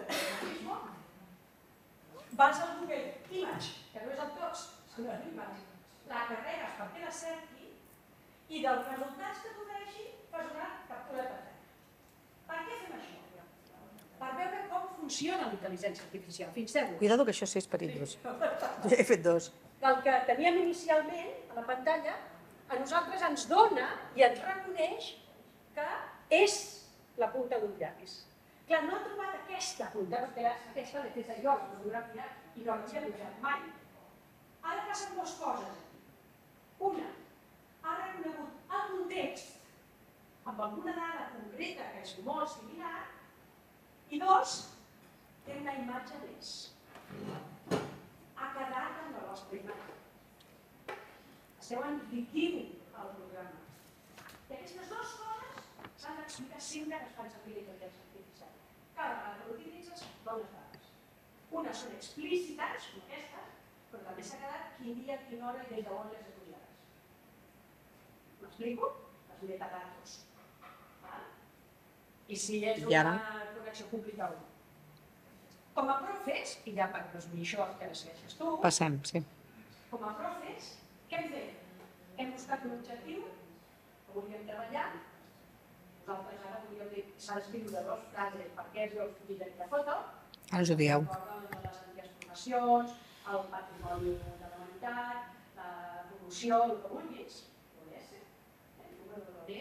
vas al Google Image, que no és el tots, sinó l'Image, la carregues perquè la cerqui i dels resultats que t'ofereixi fas una captura de pantalla. Per què fem això? Per veure com funciona la intel·ligència artificial. Fixeu-vos. Cuidado que això sí és perillós. Jo he fet dos. El que teníem inicialment a la pantalla a nosaltres ens dona i ens reconeix que és la punta d'un llapis. Clar, no ha trobat aquesta punta, perquè aquesta l'he fet jo, la fotografia, i no l'havia posat mai. Ara passen dues coses. Una, ha reconegut el context amb alguna dada concreta que és molt similar, i dos, té una imatge més. Ha quedat amb la vostra imatge. Esteu enriquint el programa. I aquestes dues coses s'han d'explicar sempre que es fan servir artificial. Cada vegada que l'utilitzes, dones dades. Unes són explícites, com aquestes, però també s'ha quedat quin dia, quina hora i des d'on les estudiaràs. M'explico? Les metadatos. Val? I si és ara? una connexió pública o no. Com a profes, i ja per resumir això que segueixes tu, Passem, sí. com a profes, què hem fet? Hem buscat un objectiu que volíem treballar. Nosaltres ara volíem dir s'ha d'escriure dos frases per què és el full de foto, Ara us ho dieu. de les antigues formacions, el patrimoni de la humanitat, la promoció, el que vulguis, el número de.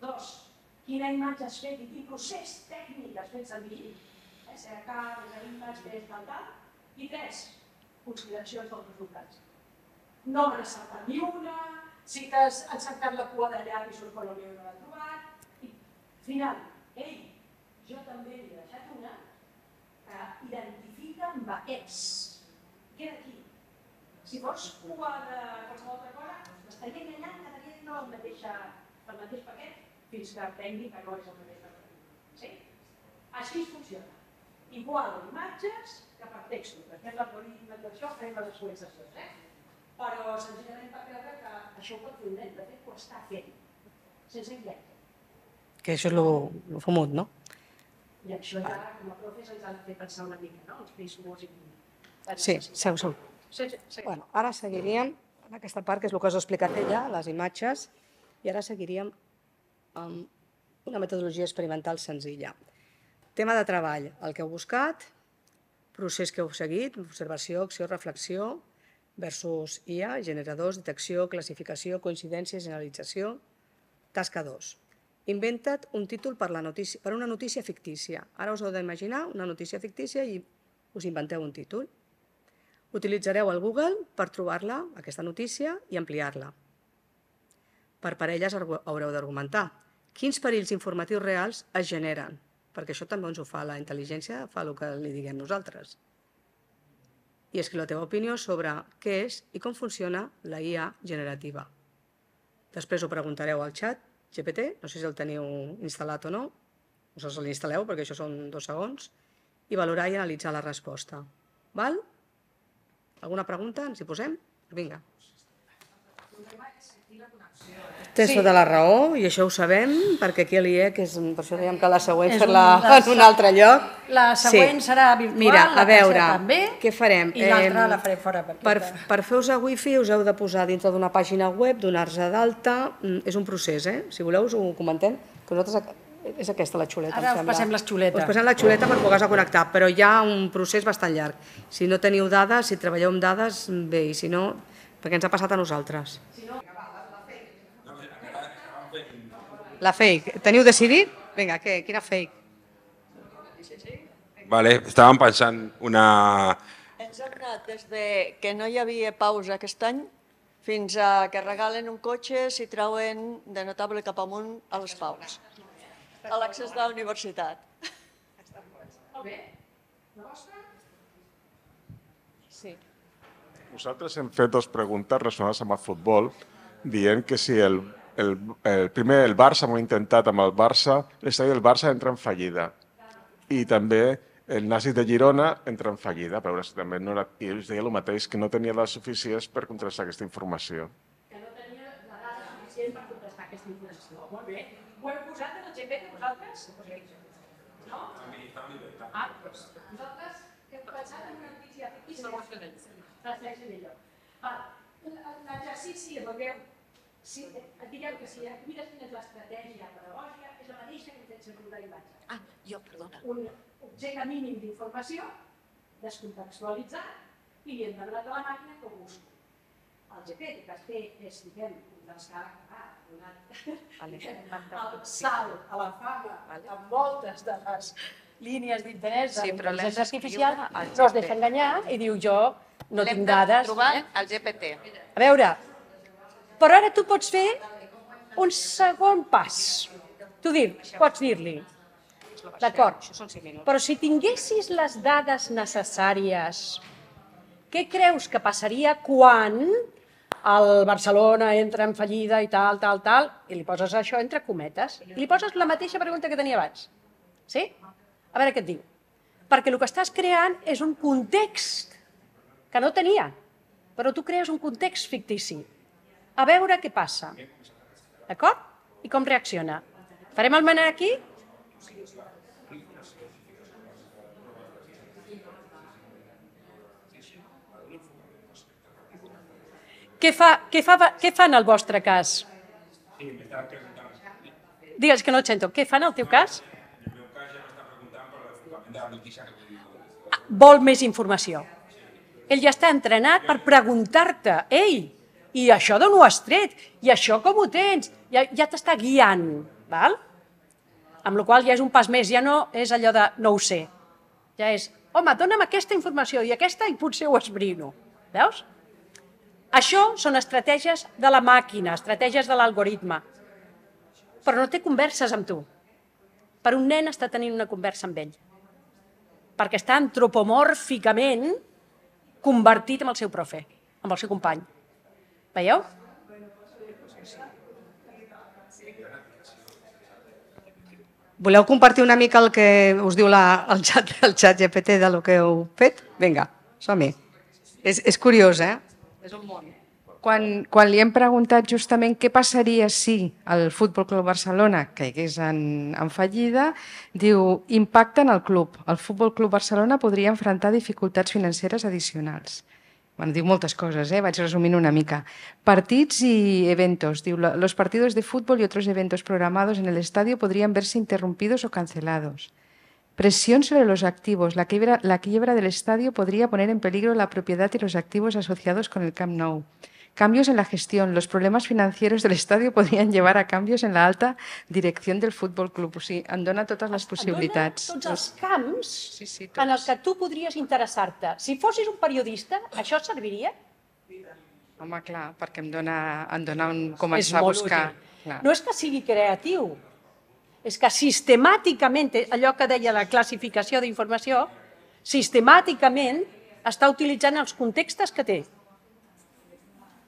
Dos, quina imatge has fet i quin procés tècnic has fet servir, eh, cercar, desarimes, des, tal, tal. I tres, consideracions dels resultats. No me n'ha saltat ni una, sí que has encertat la cua de llapis surt quan el meu no l'ha trobat. I final, ei, jo també li he deixat una que identifica amb aquests. Queda aquí. Si fos cua de qualsevol altra cosa, estaria enganyant cada dia no el, mateixa, el mateix paquet fins que aprengui que no és el mateix paquet. Sí? Així funciona. Igual imatges que per textos. Després l'algoritme d'això farem les seqüenciacions. Eh? Però senzillament per veure que això ho pot fer un nen, de fet ho està fent, sense guiar. Que això és el fumut, no? I això ja, com a profes, ens ha de fer pensar una mica, no? Els riscos i... Sí, seu, seu. Sí, sí, sí. Bueno, ara seguiríem en aquesta part, que és el que us ha explicat ella, les imatges, i ara seguiríem amb una metodologia experimental senzilla. Tema de treball, el que heu buscat, procés que heu seguit, observació, acció, reflexió, versus IA, generadors, detecció, classificació, coincidència, generalització. Tasca 2. Inventa't un títol per, la notícia, per una notícia fictícia. Ara us heu d'imaginar una notícia fictícia i us inventeu un títol. Utilitzareu el Google per trobar-la, aquesta notícia, i ampliar-la. Per parelles haureu d'argumentar quins perills informatius reals es generen, perquè això també ens ho fa la intel·ligència, fa el que li diguem nosaltres. I escriu la teva opinió sobre què és i com funciona la IA generativa. Després ho preguntareu al xat GPT, no sé si el teniu instal·lat o no, us l'instal·leu perquè això són dos segons, i valorar i analitzar la resposta. Val? Alguna pregunta? Ens hi posem? Vinga. Tens Sí. tota la raó, i això ho sabem, perquè aquí a l'IEC, és, per això dèiem que la següent fer-la la en un altre lloc. La següent serà virtual, Mira, la a veure, tercera també, què farem? i l'altra Em, la faré fora, perquè Per, està- per fer usar wifi us heu de posar dintre d'una pàgina web, donar-se d'alta, mm, és un procés, eh? Si voleu us ho comentem, que nosaltres és aquesta la xuleta, Ara us passem la xuleta. Us passem la xuleta per poder-se connectar, però hi ha un procés bastant llarg. Si no teniu dades, si treballeu amb dades, bé, i si no, perquè ens ha passat a nosaltres. La fake. Teniu decidit? Vinga, què? Quina fake? Vale, estàvem pensant una... Ens hem anat des de que no hi havia pausa aquest any fins a que regalen un cotxe si trauen de notable cap amunt a les paus, a l'accés de la universitat. Molt bé. La vostra? Sí. Nosaltres hem fet dues preguntes relacionades amb el futbol, dient que si el, el, el primer el Barça, hem intentat amb el Barça, l'estadi del Barça entra en fallida. I també el Nàstic de Girona entra en fallida, a veure si també no era... I ells deia el mateix, que no tenia les suficients per contrastar aquesta informació. Que no tenia la dada suficient per contestar aquesta informació. Molt bé. Ho heu posat en el GPT vosaltres? No? Ah, doncs, vosaltres que heu pensat en una notícia? No, Transfereixen millor. Ah, L'exercici, el que si, diguem que si mires quina és l'estratègia pedagògica, és la mateixa que tens en una imatge. Ah, jo, perdona. un objecte mínim d'informació descontextualitzat i demanat a la màquina que ho busqui. El GPT que té és, diguem, un dels que ha donat Vale. el salt a la fama amb moltes de les línies d'interès Sí, de l'hem l'intel·ligència artificial, no es deixa enganyar i diu jo no L'hem tinc de dades. trobar eh? al GPT. A veure, però ara tu pots fer un segon pas. Tu dir, pots dir-li, d'acord, Això són 5 minuts. però si tinguessis les dades necessàries, què creus que passaria quan el Barcelona entra en fallida i tal, tal, tal, i li poses això entre cometes, i li poses la mateixa pregunta que tenia abans. Sí? A veure què et diu. Perquè el que estàs creant és un context que no tenia, però tu crees un context fictici. A veure què passa. D'acord? I com reacciona. Farem el manar aquí? Què, fa, què, fa, què fa en el vostre cas? Digues que no et sento. Què fa en el teu cas? Vol més informació. Ell ja està entrenat per preguntar-te, ei, i això d'on ho has tret? I això com ho tens? Ja, ja t'està guiant, val? Amb la qual ja és un pas més, ja no és allò de no ho sé. Ja és, home, dona'm aquesta informació i aquesta i potser ho esbrino. Veus? Això són estratègies de la màquina, estratègies de l'algoritme. Però no té converses amb tu. Per un nen està tenint una conversa amb ell. Perquè està antropomòrficament convertit amb el seu profe, amb el seu company. Veieu? Voleu compartir una mica el que us diu la, el, xat, el xat GPT de lo que heu fet? Vinga, som-hi. És, és curiós, eh? És un món. Quan, quan li hem preguntat justament què passaria si el Futbol Club Barcelona caigués en, en fallida, diu impacte en el club. El Futbol Club Barcelona podria enfrontar dificultats financeres addicionals. Bueno, diu moltes coses, eh? vaig resumint una mica. Partits y eventos. Diu, "Lo- los partidos de fútbol y otros eventos programados en el estadio podrían verse interrumpidos o cancelados. Presión sobre los activos. La quiebra, la quiebra del estadio podría poner en peligro la propiedad y los activos asociados con el Camp Nou. Cambios en la gestión. Los problemas financieros del estadio [laughs] podrían llevar a cambios en la alta dirección del Fútbol Club. O sigui, em dona totes les possibilitats. Dona tots els camps Sí, sí, en els que tu podries interessar-te. Si fossis un periodista, això et serviria? Home, clar, perquè em dona, em dona un començar a buscar. Clar. No és que sigui creatiu, és que sistemàticament, allò que deia la classificació d'informació, sistemàticament està utilitzant els contextes que té.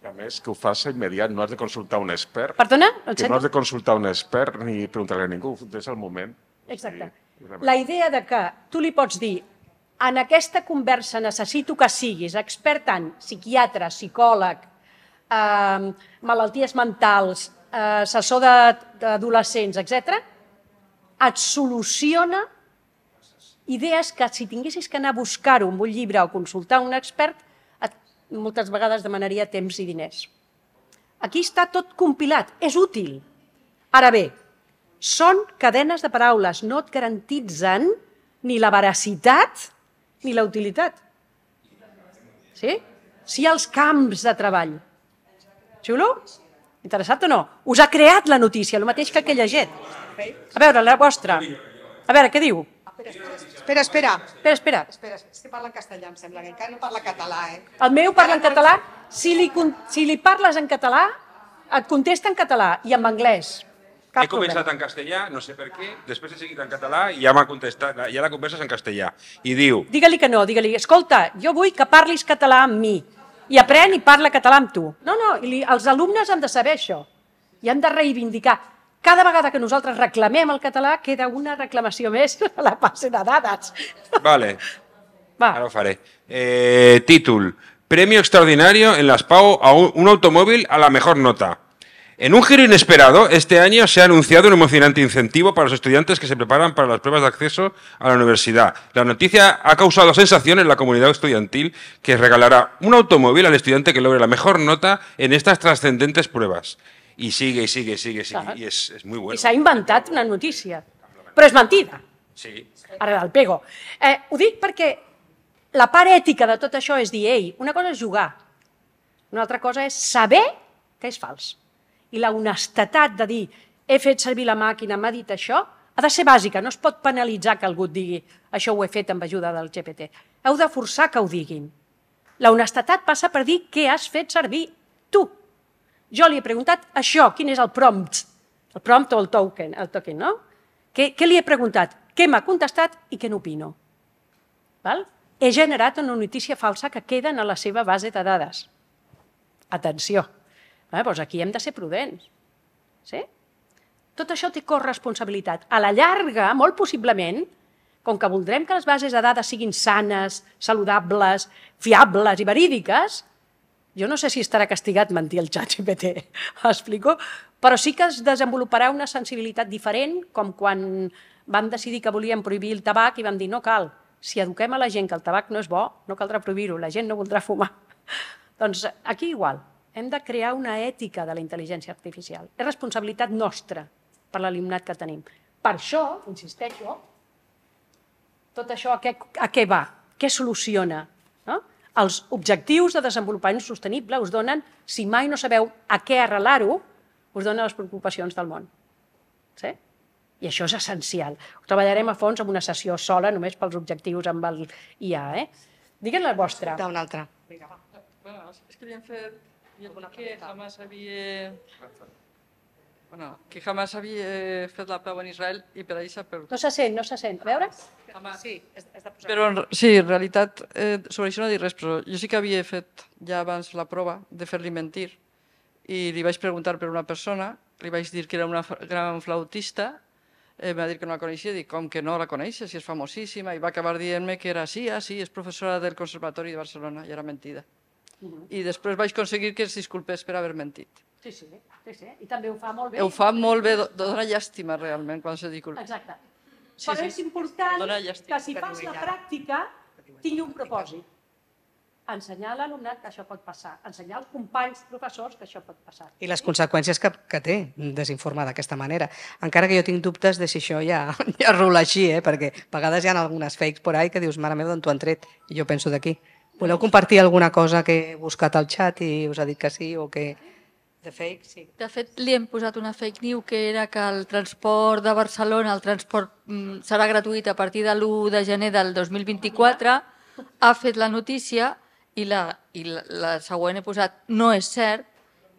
A més, que ho faci immediat, no has de consultar un expert. Perdona? El Que no has de consultar un expert ni preguntar-li a ningú, és el moment. Exacte. Sí. La idea de que tu li pots dir en aquesta conversa necessito que siguis expert en psiquiatre, psicòleg, eh, malalties mentals, eh, assessor d'adolescents, etc, et soluciona idees que si tinguessis que anar a buscar-ho amb un llibre o consultar un expert, moltes vegades demanaria temps i diners. Aquí està tot compilat, és útil. Ara bé, són cadenes de paraules, no et garantitzen ni la veracitat ni la utilitat. Sí? Sí als camps de treball. Xulo? Interessat o no? Us ha creat la notícia, el mateix que aquell llegit. A veure, la vostra. A veure, què diu? Espera, espera. Espera, espera. Espera, és que parla en castellà, em sembla, que encara no parla català, eh? El meu parla en català. Si li, si li parles en català, et contesta en català i en anglès. Cap He començat problema. en castellà, no sé per què, després he seguit en català i ja m'ha contestat, ja la conversa és en castellà. I diu, Digue-li que no, digue-li, escolta, jo vull que parlis català amb mi. I aprèn i parla català amb tu. No, no, i li, els alumnes han de saber això. I han de reivindicar. Cada vegada que nosaltres reclamem el català, queda una reclamació més [laughs] a la base de dades. vale, Va, ahora lo faré. Eh, títol, Premio extraordinario en las PAO a un, un automóvil a la mejor nota. En un giro inesperado, este año se ha anunciado un emocionante incentivo para los estudiantes que se preparan para las pruebas de acceso a la universidad. La noticia ha causado sensación en la comunidad estudiantil que regalará un automóvil al estudiante que logre la mejor nota en estas trascendentes pruebas. Y sigue, y sigue, y sigue, sigue. Clar. Y es, es muy i bueno. s'ha inventat una notícia. Però és mentida. Sí. Ara el pego. Eh, ho dic perquè la part ètica de tot això és dir, ei, una cosa és jugar, una altra cosa és saber que és fals. I la honestedat de dir, he fet servir la màquina, m'ha dit això, ha de ser bàsica, no es pot penalitzar que algú et digui això ho he fet amb ajuda del GPT. Heu de forçar que ho diguin. La honestedat passa per dir què has fet servir tu. Jo li he preguntat això, quin és el prompt? El prompt o el token, el token, no? Què, què li he preguntat? Què m'ha contestat i què n'opino? Val? He generat una notícia falsa que queda en la seva base de dades. Atenció. Eh, doncs aquí hem de ser prudents. Sí? Tot això té corresponsabilitat. A la llarga, molt possiblement, com que voldrem que les bases de dades siguin sanes, saludables, fiables i verídiques, jo no sé si estarà castigat mentir el xat GPT, [laughs] explico? Però sí que es desenvoluparà una sensibilitat diferent, com quan vam decidir que volíem prohibir el tabac i vam dir no cal, si eduquem a la gent que el tabac no és bo, no caldrà prohibir-ho, la gent no voldrà fumar. [laughs] doncs aquí igual, hem de crear una ètica de la intel·ligència artificial. És responsabilitat nostra per l'alumnat que tenim. Per això, insisteixo, tot això a què, a què va? Què soluciona? Els objectius de desenvolupament sostenible us donen, si mai no sabeu a què arrelar-ho, us donen les preocupacions del món. Sí? I això és essencial. Ho treballarem a fons en una sessió sola, només pels objectius amb el IA. Eh? Digue'n la vostra. Una altra. Bueno, és que li hem fet... I el que jamás havia... Bueno, que jamás havia fet la pau en Israel i per això perdut. No se sent, no se sent. A veure? Sí, de posar. Però en, sí, en realitat, eh, sobre això no dic res, però jo sí que havia fet ja abans la prova de fer-li mentir i li vaig preguntar per una persona, li vaig dir que era una gran flautista, eh, em va dir que no la coneixia, dic, com que no la coneixes, si és famosíssima, i va acabar dient-me que era sí, ah, sí, és professora del Conservatori de Barcelona, i era mentida. I després vaig aconseguir que es disculpés per haver mentit. Sí, sí, sí, sí. I també ho fa molt bé. Ho fa molt bé, do- dona llàstima realment quan se disculpa. Exacte. Sí, Però sí. és important que si fas la pràctica tingui un propòsit. Ensenyar a l'alumnat que això pot passar. Ensenyar als companys professors que això pot passar. I les conseqüències que, que té desinformar d'aquesta manera. Encara que jo tinc dubtes de si això ja, [laughs] ja rula així, eh? perquè a vegades hi ha algunes fakes por ahí que dius, mare meva, d'on t'ho han tret? I jo penso d'aquí. Voleu compartir alguna cosa que he buscat al xat i us ha dit que sí o que... De fake, sí. De fet, li hem posat una fake news que era que el transport de Barcelona, el transport mm, serà gratuït a partir de l'1 de gener del 2024. Ha fet la notícia i la, i la, la següent he posat no és cert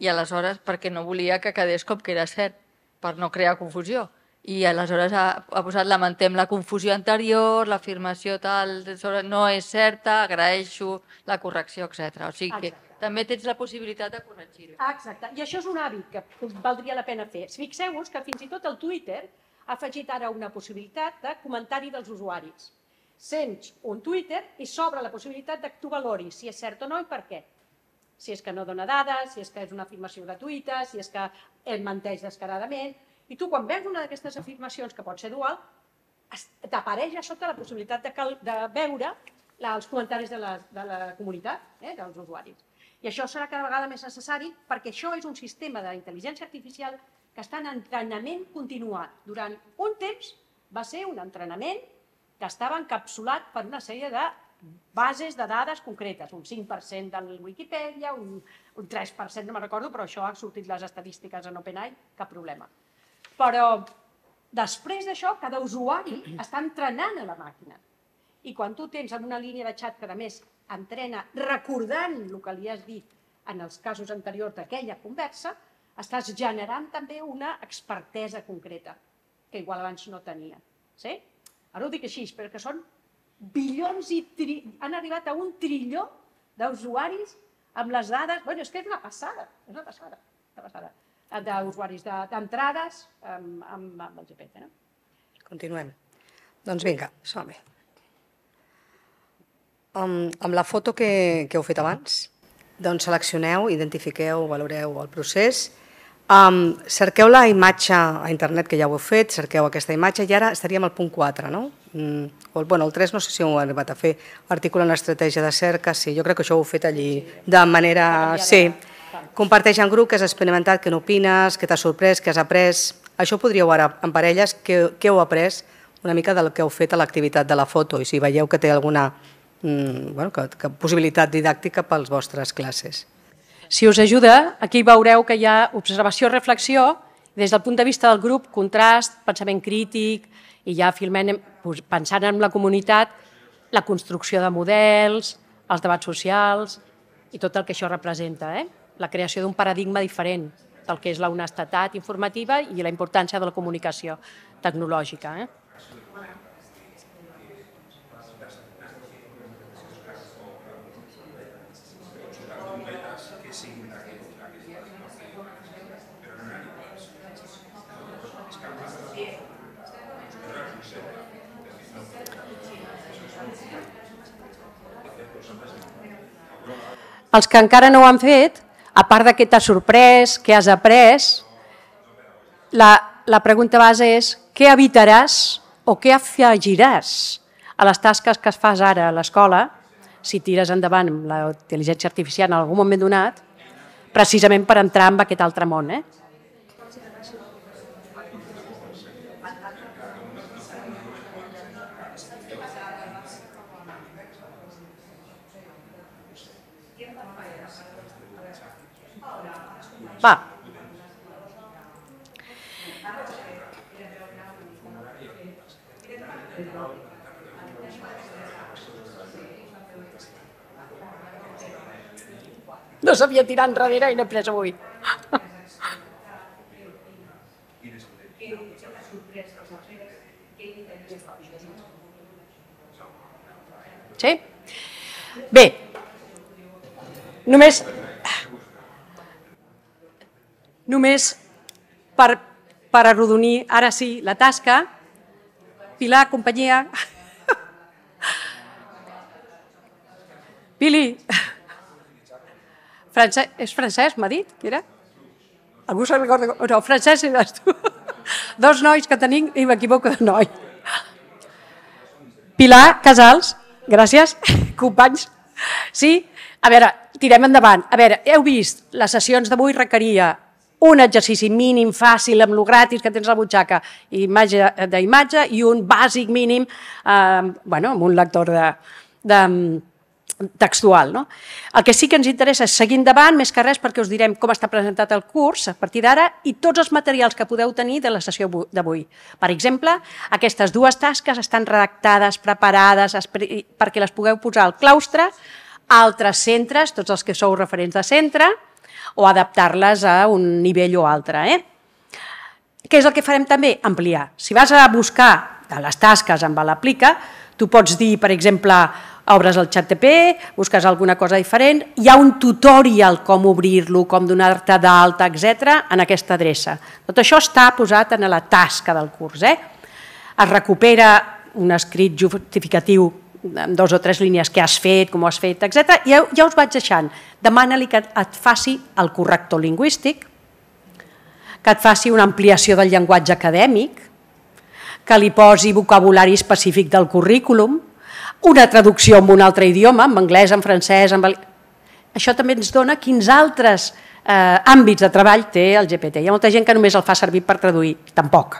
i aleshores perquè no volia que quedés com que era cert, per no crear confusió. I aleshores ha, ha posat lamentem la confusió anterior, l'afirmació tal, sobre no és certa, agraeixo la correcció, etc. O sigui que Exacte. També tens la possibilitat de corregir-ho. Ah, Exacte. I això és un hàbit que valdria la pena fer. Fixeu-vos que fins i tot el Twitter ha afegit ara una possibilitat de comentari dels usuaris. Sents un Twitter i s'obre la possibilitat que tu valoris si és cert o no i per què. Si és que no dona dades, si és que és una afirmació gratuïta, si és que ell menteix descaradament. I tu, quan veus una d'aquestes afirmacions que pot ser dual, t'apareix a sota la possibilitat de, cal, de veure la, els comentaris de la, de la comunitat, eh, dels usuaris. I això serà cada vegada més necessari perquè això és un sistema d'intel·ligència artificial que està en entrenament continuat. Durant un temps va ser un entrenament que estava encapsulat per una sèrie de bases de dades concretes, un 5% del Wikipedia, un, un 3%, no me'n recordo, però això ha sortit les estadístiques en OpenAI, cap problema. Però després d'això, cada usuari [clears throat] està entrenant a la màquina. I quan tu tens en una línia de xat que, a més, entrena recordant el que li has dit en els casos anteriors d'aquella conversa, estàs generant també una expertesa concreta, que igual abans no tenia. Sí? Ara ho dic així, però que són bilions i tri... han arribat a un trilló d'usuaris amb les dades... Bueno, és que és una passada, és una passada, una passada d'usuaris, de- d'entrades amb, amb, amb el GPT. No? Continuem. Doncs vinga, som-hi. Um, amb la foto que, que heu fet abans, doncs seleccioneu, identifiqueu, valoreu el procés, um, cerqueu la imatge a internet, que ja ho heu fet, cerqueu aquesta imatge i ara estaríem al punt 4, no? Mm, o, bueno, el 3 no sé si ho heu arribat a fer, articulen l'estratègia de cerca, sí, jo crec que això ho heu fet allí de manera... Sí, comparteix en grup què has experimentat, què n'opines, què t'ha sorprès, què has après. Això podríeu ara, en parelles, què, heu après? Una mica del que heu fet a l'activitat de la foto i si veieu que té alguna bueno, que, que possibilitat didàctica pels vostres classes. Si us ajuda, aquí veureu que hi ha observació-reflexió, des del punt de vista del grup, contrast, pensament crític, i ja filment, pues, pensant en la comunitat, la construcció de models, els debats socials i tot el que això representa, eh? la creació d'un paradigma diferent del que és la honestedat informativa i la importància de la comunicació tecnològica. Eh? Els que encara no ho han fet, a part de què t'ha sorprès, què has après, la, la pregunta base és què evitaràs o què afegiràs a les tasques que es fas ara a l'escola, si tires endavant la intel·ligència artificial en algun moment donat, precisament per entrar en aquest altre món. Eh? Va. No sabia tirar enrere i n'he pres avui. Sí? Bé, només només per, per arrodonir, ara sí, la tasca. Pilar, companyia. Pili. Francesc, és Francesc, m'ha dit, que era? Algú se'n recorda? No, Francesc eres tu. Dos nois que tenim i m'equivoco de noi. Pilar Casals, gràcies, companys. Sí, a veure, tirem endavant. A veure, heu vist, les sessions d'avui requeria un exercici mínim fàcil amb lo gratis que tens a la butxaca imatge d'imatge i un bàsic mínim eh, bueno, amb un lector de, de, textual. No? El que sí que ens interessa és seguir endavant, més que res perquè us direm com està presentat el curs a partir d'ara i tots els materials que podeu tenir de la sessió d'avui. Per exemple, aquestes dues tasques estan redactades, preparades, perquè les pugueu posar al claustre, a altres centres, tots els que sou referents de centre, o adaptar-les a un nivell o altre. Eh? Què és el que farem també? Ampliar. Si vas a buscar les tasques amb l'aplica, tu pots dir, per exemple, obres el xat TP, busques alguna cosa diferent, hi ha un tutorial com obrir-lo, com donar-te d'alta, etc en aquesta adreça. Tot això està posat en la tasca del curs. Eh? Es recupera un escrit justificatiu amb dos o tres línies que has fet, com ho has fet, etc. Ja, ja us vaig deixant. Demana-li que et faci el corrector lingüístic, que et faci una ampliació del llenguatge acadèmic, que li posi vocabulari específic del currículum, una traducció en un altre idioma, en anglès, en francès... En... Això també ens dona quins altres eh, àmbits de treball té el GPT. Hi ha molta gent que només el fa servir per traduir, tampoc.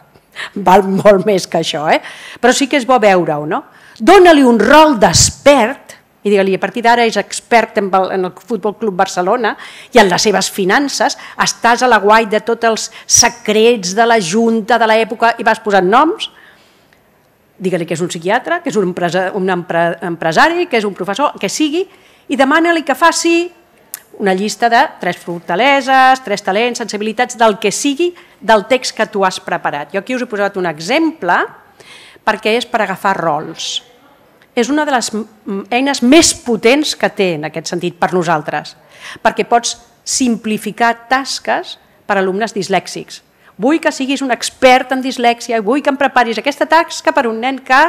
Val molt més que això, eh? però sí que és bo veure-ho. No? Dóna-li un rol d'expert i digue-li, a partir d'ara és expert en el Futbol Club Barcelona i en les seves finances, estàs a la guai de tots els secrets de la Junta de l'època i vas posant noms, digue-li que és un psiquiatre, que és un, empresa, un empre, empresari, que és un professor, que sigui, i demana-li que faci una llista de tres fortaleses, tres talents, sensibilitats, del que sigui del text que tu has preparat. Jo aquí us he posat un exemple perquè és per agafar rols. És una de les eines més potents que té en aquest sentit per nosaltres, perquè pots simplificar tasques per a alumnes dislèxics vull que siguis un expert en dislèxia vull que em preparis aquesta tasca per un nen que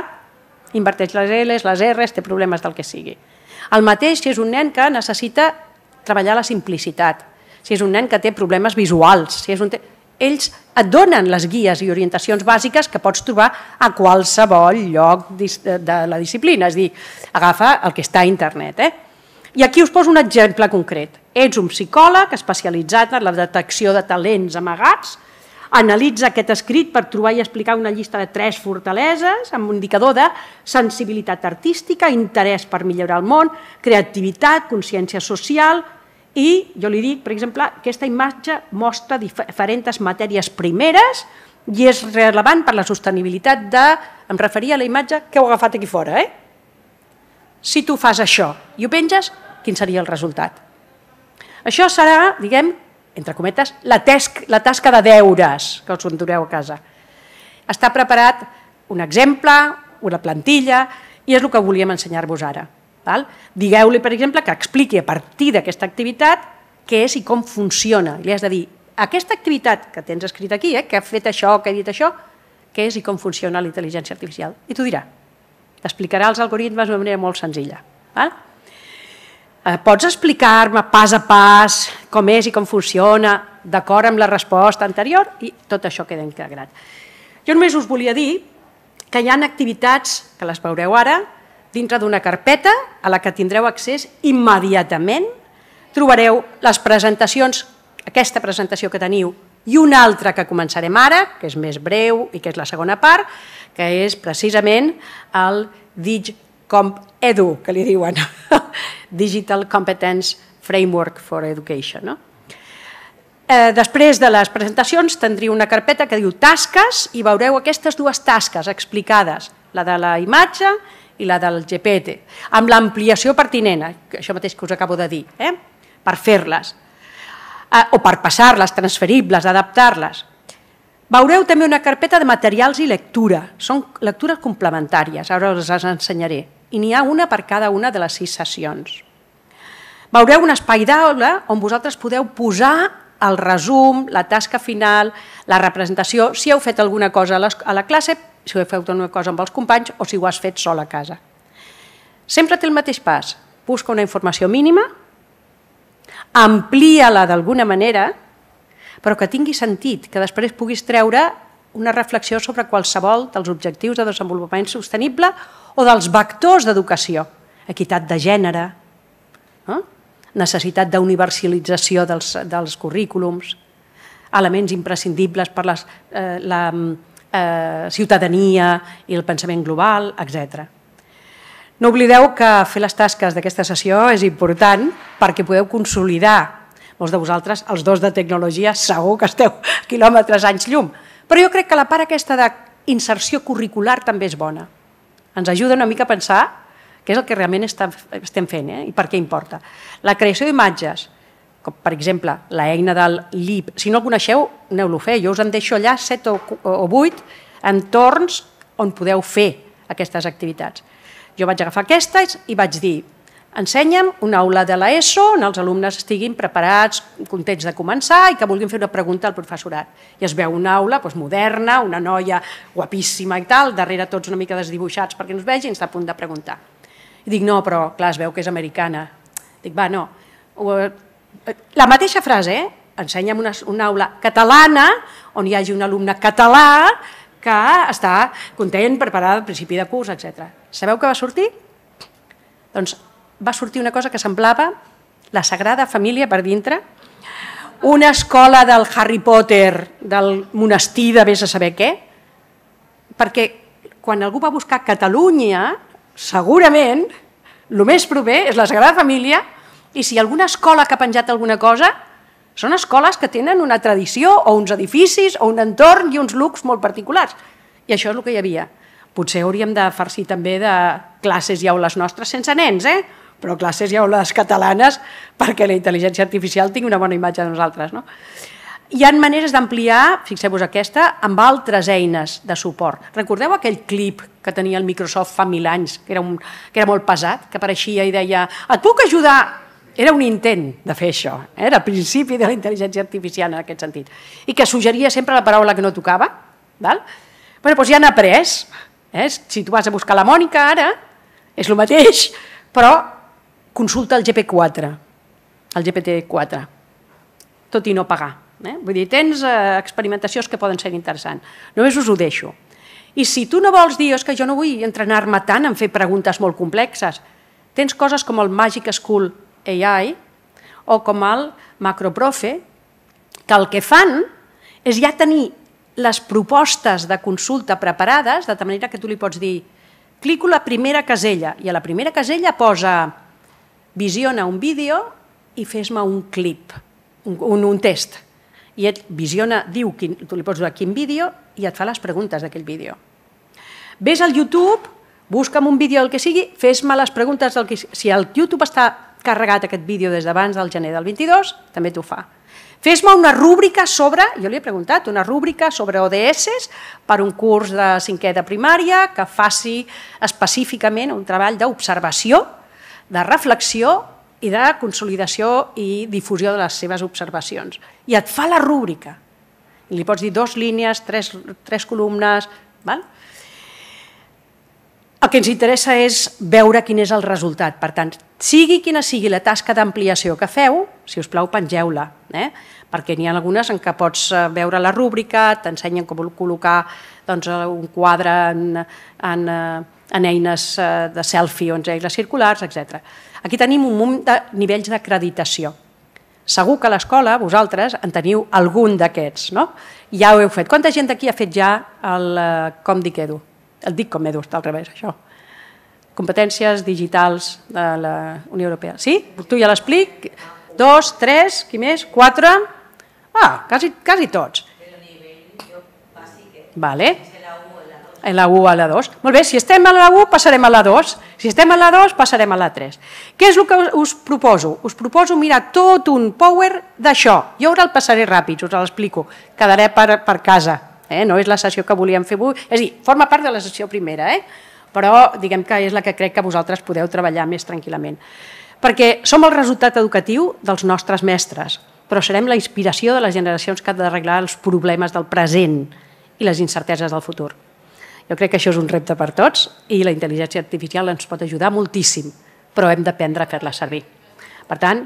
inverteix les L's, les R's, té problemes del que sigui. El mateix si és un nen que necessita treballar la simplicitat, si és un nen que té problemes visuals, si és un... ells et donen les guies i orientacions bàsiques que pots trobar a qualsevol lloc de la disciplina, és dir, agafa el que està a internet. Eh? I aquí us poso un exemple concret. Ets un psicòleg especialitzat en la detecció de talents amagats, analitza aquest escrit per trobar i explicar una llista de tres fortaleses amb un indicador de sensibilitat artística, interès per millorar el món, creativitat, consciència social i jo li dic, per exemple, aquesta imatge mostra diferents matèries primeres i és rellevant per la sostenibilitat de... Em referia a la imatge que heu agafat aquí fora. Eh? Si tu fas això i ho penges, quin seria el resultat? Això serà, diguem, entre cometes, la, tesc, la tasca de deures que us endureu a casa. Està preparat un exemple, una plantilla, i és el que volíem ensenyar-vos ara. Digueu-li, per exemple, que expliqui a partir d'aquesta activitat què és i com funciona. Li has de dir, aquesta activitat que tens escrit aquí, eh, que ha fet això, que ha dit això, què és i com funciona la intel·ligència artificial. I t'ho dirà. T'explicarà els algoritmes d'una manera molt senzilla. Val? Eh, pots explicar-me pas a pas com és i com funciona, d'acord amb la resposta anterior? I tot això queda integrat. Jo només us volia dir que hi ha activitats, que les veureu ara, dintre d'una carpeta a la que tindreu accés immediatament. Trobareu les presentacions, aquesta presentació que teniu, i una altra que començarem ara, que és més breu i que és la segona part, que és precisament el Dig com EDU, que li diuen, [laughs] Digital Competence Framework for Education. No? Eh, després de les presentacions tindríeu una carpeta que diu tasques i veureu aquestes dues tasques explicades, la de la imatge i la del GPT, amb l'ampliació pertinent, això mateix que us acabo de dir, eh? per fer-les, eh, o per passar-les, transferibles, adaptar-les. Veureu també una carpeta de materials i lectura, són lectures complementàries, ara us les ensenyaré i n'hi ha una per cada una de les sis sessions. Veureu un espai d'aula on vosaltres podeu posar el resum, la tasca final, la representació, si heu fet alguna cosa a la classe, si heu fet alguna cosa amb els companys o si ho has fet sol a casa. Sempre té el mateix pas. Busca una informació mínima, amplia-la d'alguna manera, però que tingui sentit, que després puguis treure una reflexió sobre qualsevol dels objectius de desenvolupament sostenible o dels vectors d'educació, equitat de gènere, no? necessitat d'universalització dels, dels currículums, elements imprescindibles per les, eh, la eh, ciutadania i el pensament global, etc. No oblideu que fer les tasques d'aquesta sessió és important perquè podeu consolidar molts de vosaltres, els dos de tecnologia, segur que esteu quilòmetres anys llum. Però jo crec que la part aquesta d'inserció curricular també és bona. Ens ajuda una mica a pensar què és el que realment estem fent eh? i per què importa. La creació d'imatges, com per exemple la eina del LIB, si no el coneixeu, aneu-lo fer. Jo us en deixo allà 7 o 8 entorns on podeu fer aquestes activitats. Jo vaig agafar aquestes i vaig dir ensenya'm una aula de l'ESO on els alumnes estiguin preparats, contents de començar i que vulguin fer una pregunta al professorat. I es veu una aula doncs, moderna, una noia guapíssima i tal, darrere tots una mica desdibuixats perquè ens vegin, està a punt de preguntar. I dic, no, però clar, es veu que és americana. Dic, va, no. La mateixa frase, eh? ensenya'm una, una aula catalana on hi hagi un alumne català que està content, preparat al principi de curs, etc. Sabeu què va sortir? Doncs va sortir una cosa que semblava la Sagrada Família per dintre, una escola del Harry Potter, del monestir de vés a saber què, perquè quan algú va buscar Catalunya, segurament, el més proper és la Sagrada Família i si alguna escola que ha penjat alguna cosa, són escoles que tenen una tradició o uns edificis o un entorn i uns looks molt particulars. I això és el que hi havia. Potser hauríem de farcir també de classes i aules nostres sense nens, eh? però classes i aules catalanes perquè la intel·ligència artificial tingui una bona imatge de nosaltres. No? Hi ha maneres d'ampliar, fixeu-vos aquesta, amb altres eines de suport. Recordeu aquell clip que tenia el Microsoft fa mil anys, que era, un, que era molt pesat, que apareixia i deia et puc ajudar? Era un intent de fer això, eh? era el principi de la intel·ligència artificial en aquest sentit, i que suggeria sempre la paraula que no tocava. Val? Bueno, doncs ja han après. Eh? Si tu vas a buscar la Mònica ara, és el mateix, però consulta el GP4, el GPT-4, tot i no pagar. Eh? Vull dir, tens eh, experimentacions que poden ser interessants. Només us ho deixo. I si tu no vols dir, és que jo no vull entrenar-me tant en fer preguntes molt complexes, tens coses com el Magic School AI o com el Macroprofe, que el que fan és ja tenir les propostes de consulta preparades, de manera que tu li pots dir clico la primera casella i a la primera casella posa visiona un vídeo i fes-me un clip, un, un, test. I et visiona, diu, quin, tu li pots donar quin vídeo i et fa les preguntes d'aquell vídeo. Ves al YouTube, busca'm un vídeo del que sigui, fes-me les preguntes del que... Si el YouTube està carregat aquest vídeo des d'abans del gener del 22, també t'ho fa. Fes-me una rúbrica sobre, jo li he preguntat, una rúbrica sobre ODS per un curs de cinquè de primària que faci específicament un treball d'observació de reflexió i de consolidació i difusió de les seves observacions. I et fa la rúbrica. Li pots dir dos línies, tres, tres columnes... Val? El que ens interessa és veure quin és el resultat. Per tant, sigui quina sigui la tasca d'ampliació que feu, si us plau, pengeu-la, eh? perquè n'hi ha algunes en què pots eh, veure la rúbrica, t'ensenyen com col·locar doncs, un quadre en, en, eh, en eines eh, de selfie o en eines circulars, etc. Aquí tenim un munt de nivells d'acreditació. Segur que a l'escola vosaltres en teniu algun d'aquests, no? Ja ho heu fet. Quanta gent d'aquí ha fet ja el eh, Com dic Edu? El dic com Edu, està al revés, això. Competències digitals de la Unió Europea. Sí? Tu ja l'explic. Dos, tres, qui més? Quatre? Ah, quasi, quasi tots. Vale en la 1 a la 2. Molt bé, si estem a la 1 passarem a la 2, si estem a la 2 passarem a la 3. Què és el que us proposo? Us proposo mirar tot un power d'això. Jo ara el passaré ràpid, us l'explico, quedaré per, per casa, eh? no és la sessió que volíem fer avui, és a dir, forma part de la sessió primera, eh? però diguem que és la que crec que vosaltres podeu treballar més tranquil·lament. Perquè som el resultat educatiu dels nostres mestres, però serem la inspiració de les generacions que han d'arreglar els problemes del present i les incerteses del futur. Jo crec que això és un repte per tots i la intel·ligència artificial ens pot ajudar moltíssim, però hem d'aprendre a fer-la servir. Per tant,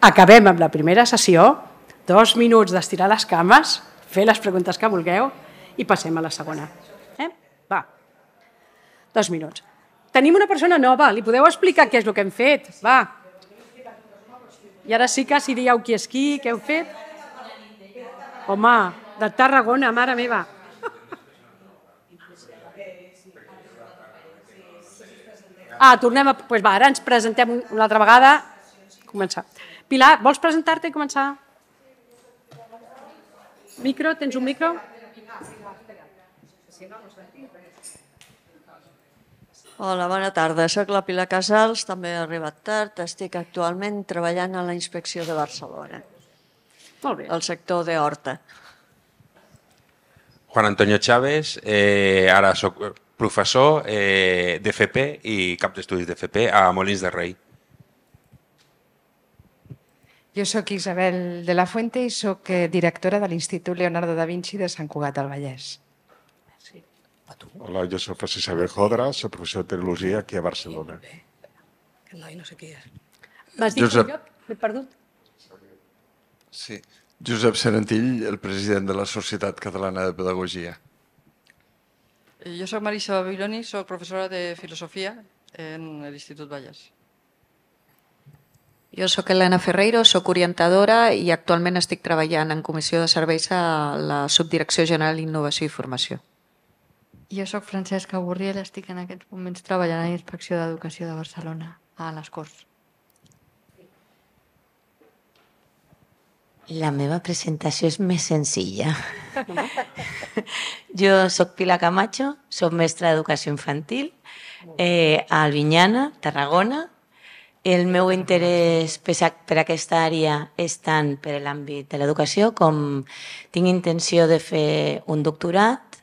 acabem amb la primera sessió, dos minuts d'estirar les cames, fer les preguntes que vulgueu i passem a la segona. Eh? Va, dos minuts. Tenim una persona nova, li podeu explicar què és el que hem fet? Va. I ara sí que si dieu qui és qui, què heu fet? Home, de Tarragona, mare meva. Ah, tornem a... Pues va, ara ens presentem una altra vegada. Començar. Pilar, vols presentar-te i començar? Micro, tens un micro? Hola, bona tarda. Soc la Pilar Casals, també he arribat tard. Estic actualment treballant a la Inspecció de Barcelona, Molt bé. al sector de Horta. Juan Antonio Chávez, eh, ara sóc professor eh, d'FP i cap d'estudis d'FP a Molins de Rei. Jo sóc Isabel de la Fuente i sóc directora de l'Institut Leonardo da Vinci de Sant Cugat del Vallès. Hola, yo soy Francis Isabel Jodra, soy profesor de teología aquí a Barcelona. Aquest noi no sé qui és. M'has dit Josep. un lloc? M'he perdut? Sí. Josep Serentill, el president de la Societat Catalana de Pedagogia. Eh, Jo sóc Marisa Babiloni, sóc professora de filosofia en l'Institut Vallès. Jo sóc Helena Ferreiro, sóc orientadora i actualment estic treballant en Comissió de Serveis a la Subdirecció General d'Innovació i Formació. Jo sóc Francesca Borriel, estic en aquests moments treballant a la Inspecció d'Educació de Barcelona, a les Corts. La meva presentació és més senzilla. [laughs] jo sóc Pilar Camacho, sóc mestra d'educació infantil eh, a Albinyana, Tarragona. El meu interès per aquesta àrea és tant per l'àmbit de l'educació com tinc intenció de fer un doctorat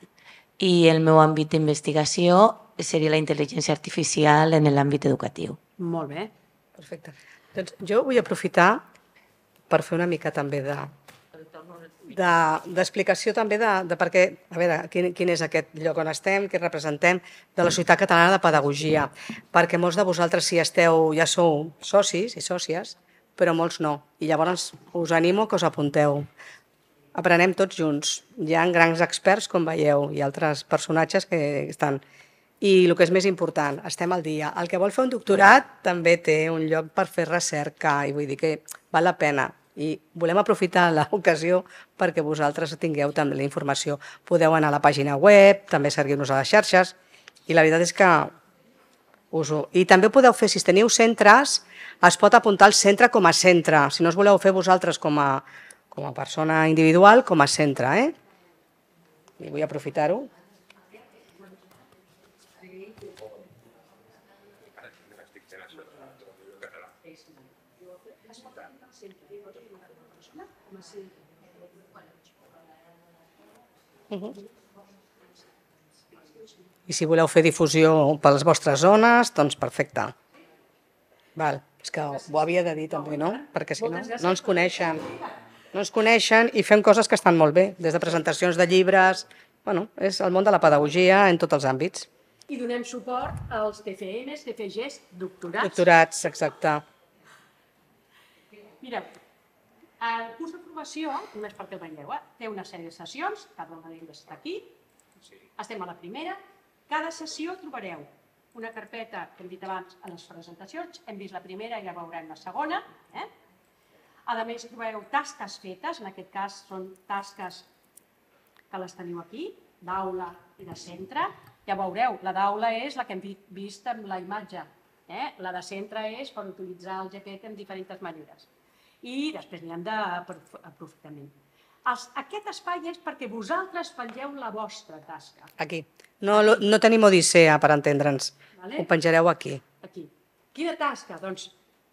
i el meu àmbit d'investigació seria la intel·ligència artificial en l'àmbit educatiu. Molt bé. Perfecte. Doncs jo vull aprofitar per fer una mica també de de- d'explicació també de, de per què, a veure, quin, quin és aquest lloc on estem, què representem, de la Societat Catalana de Pedagogia, perquè molts de vosaltres si esteu, ja sou socis i sòcies, però molts no, i llavors us animo que us apunteu. Aprenem tots junts. Hi ha grans experts, com veieu, i altres personatges que estan... I el que és més important, estem al dia. El que vol fer un doctorat també té un lloc per fer recerca i vull dir que val la pena. I volem aprofitar [laughs] l'ocasió perquè vosaltres tingueu també la informació. Podeu anar a la pàgina web, també seguir-nos a les xarxes i la veritat és que us ho... I també podeu fer, si teniu centres, es pot apuntar al centre com a centre. Si no us voleu fer vosaltres com a, com a persona individual, com a centre, eh? I vull aprofitar-ho. I si voleu fer difusió per les vostres zones, doncs perfecte. Val. És que ho havia de dir també, no? Perquè si no, no ens coneixen. No ens coneixen i fem coses que estan molt bé, des de presentacions de llibres... Bueno, és el món de la pedagogia en tots els àmbits. I donem suport als TFMs, TFGs, doctorats. Doctorats, exacte. Mireu, el curs de formació, només perquè el veieu, eh, té una sèrie de sessions, cada una d'elles està aquí, estem a la primera, cada sessió trobareu una carpeta que hem dit abans a les presentacions, hem vist la primera i ja veurem la segona. Eh? A més, trobareu tasques fetes, en aquest cas són tasques que les teniu aquí, d'aula i de centre. Ja veureu, la d'aula és la que hem vi- vist amb la imatge. Eh? La de centre és per utilitzar el GPT en diferents maneres. I després n'hi ha d'aprofitament. Aquest espai és perquè vosaltres pengeu la vostra tasca. Aquí. No, no tenim odissea, per entendre'ns. Vale. Ho penjareu aquí. Aquí. Quina tasca? Doncs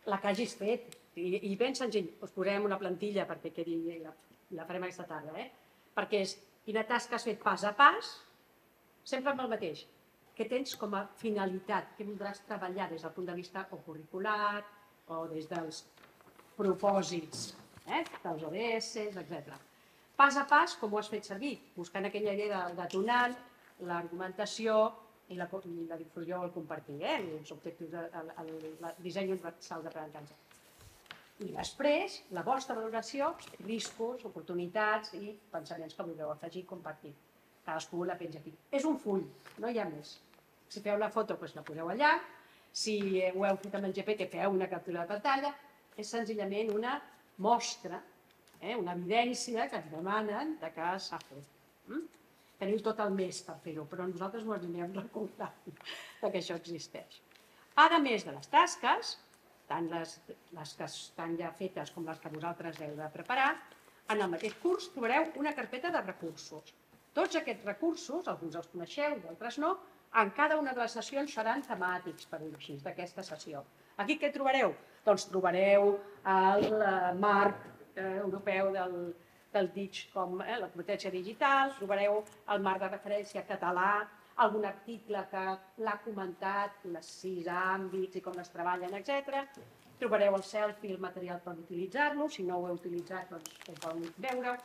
la que hagis fet. I, i ben senzill. Us posarem una plantilla perquè quedi... La, la farem aquesta tarda, eh? Perquè és quina tasca has fet pas a pas, sempre amb el mateix. Què tens com a finalitat? Què voldràs treballar des del punt de vista o curricular o des dels propòsits eh? dels ODS, etc. Pas a pas, com ho has fet servir? Buscant aquella idea del detonant, l'argumentació i la, i la difusió el compartir, eh? els objectius de, el, el, el disseny universal d'aprenentatge. I després, la vostra valoració, riscos, oportunitats i pensaments que vulgueu afegir i compartir. Cadascú la penja aquí. És un full, no hi ha més. Si feu la foto, doncs la poseu allà. Si ho heu fet amb el GPT, feu una captura de pantalla. És senzillament una mostra, eh? una evidència que ens demanen de que s'ha fet. Mm? Teniu tot el mes per fer-ho, però nosaltres ho anirem recordant [laughs] que això existeix. Ara, més de les tasques, tant les, les que estan ja fetes com les que vosaltres heu de preparar, en el mateix curs trobareu una carpeta de recursos. Tots aquests recursos, alguns els coneixeu, d'altres no, en cada una de les sessions seran temàtics, per dir així, d'aquesta sessió. Aquí què trobareu? Doncs trobareu el eh, marc eh, europeu del, del DIG com eh, la competència digital, trobareu el marc de referència català, algun article que l'ha comentat, les sis àmbits i com es treballen, etc. Trobareu el selfie, el material per utilitzar-lo, si no ho heu utilitzat, doncs ho podeu veure.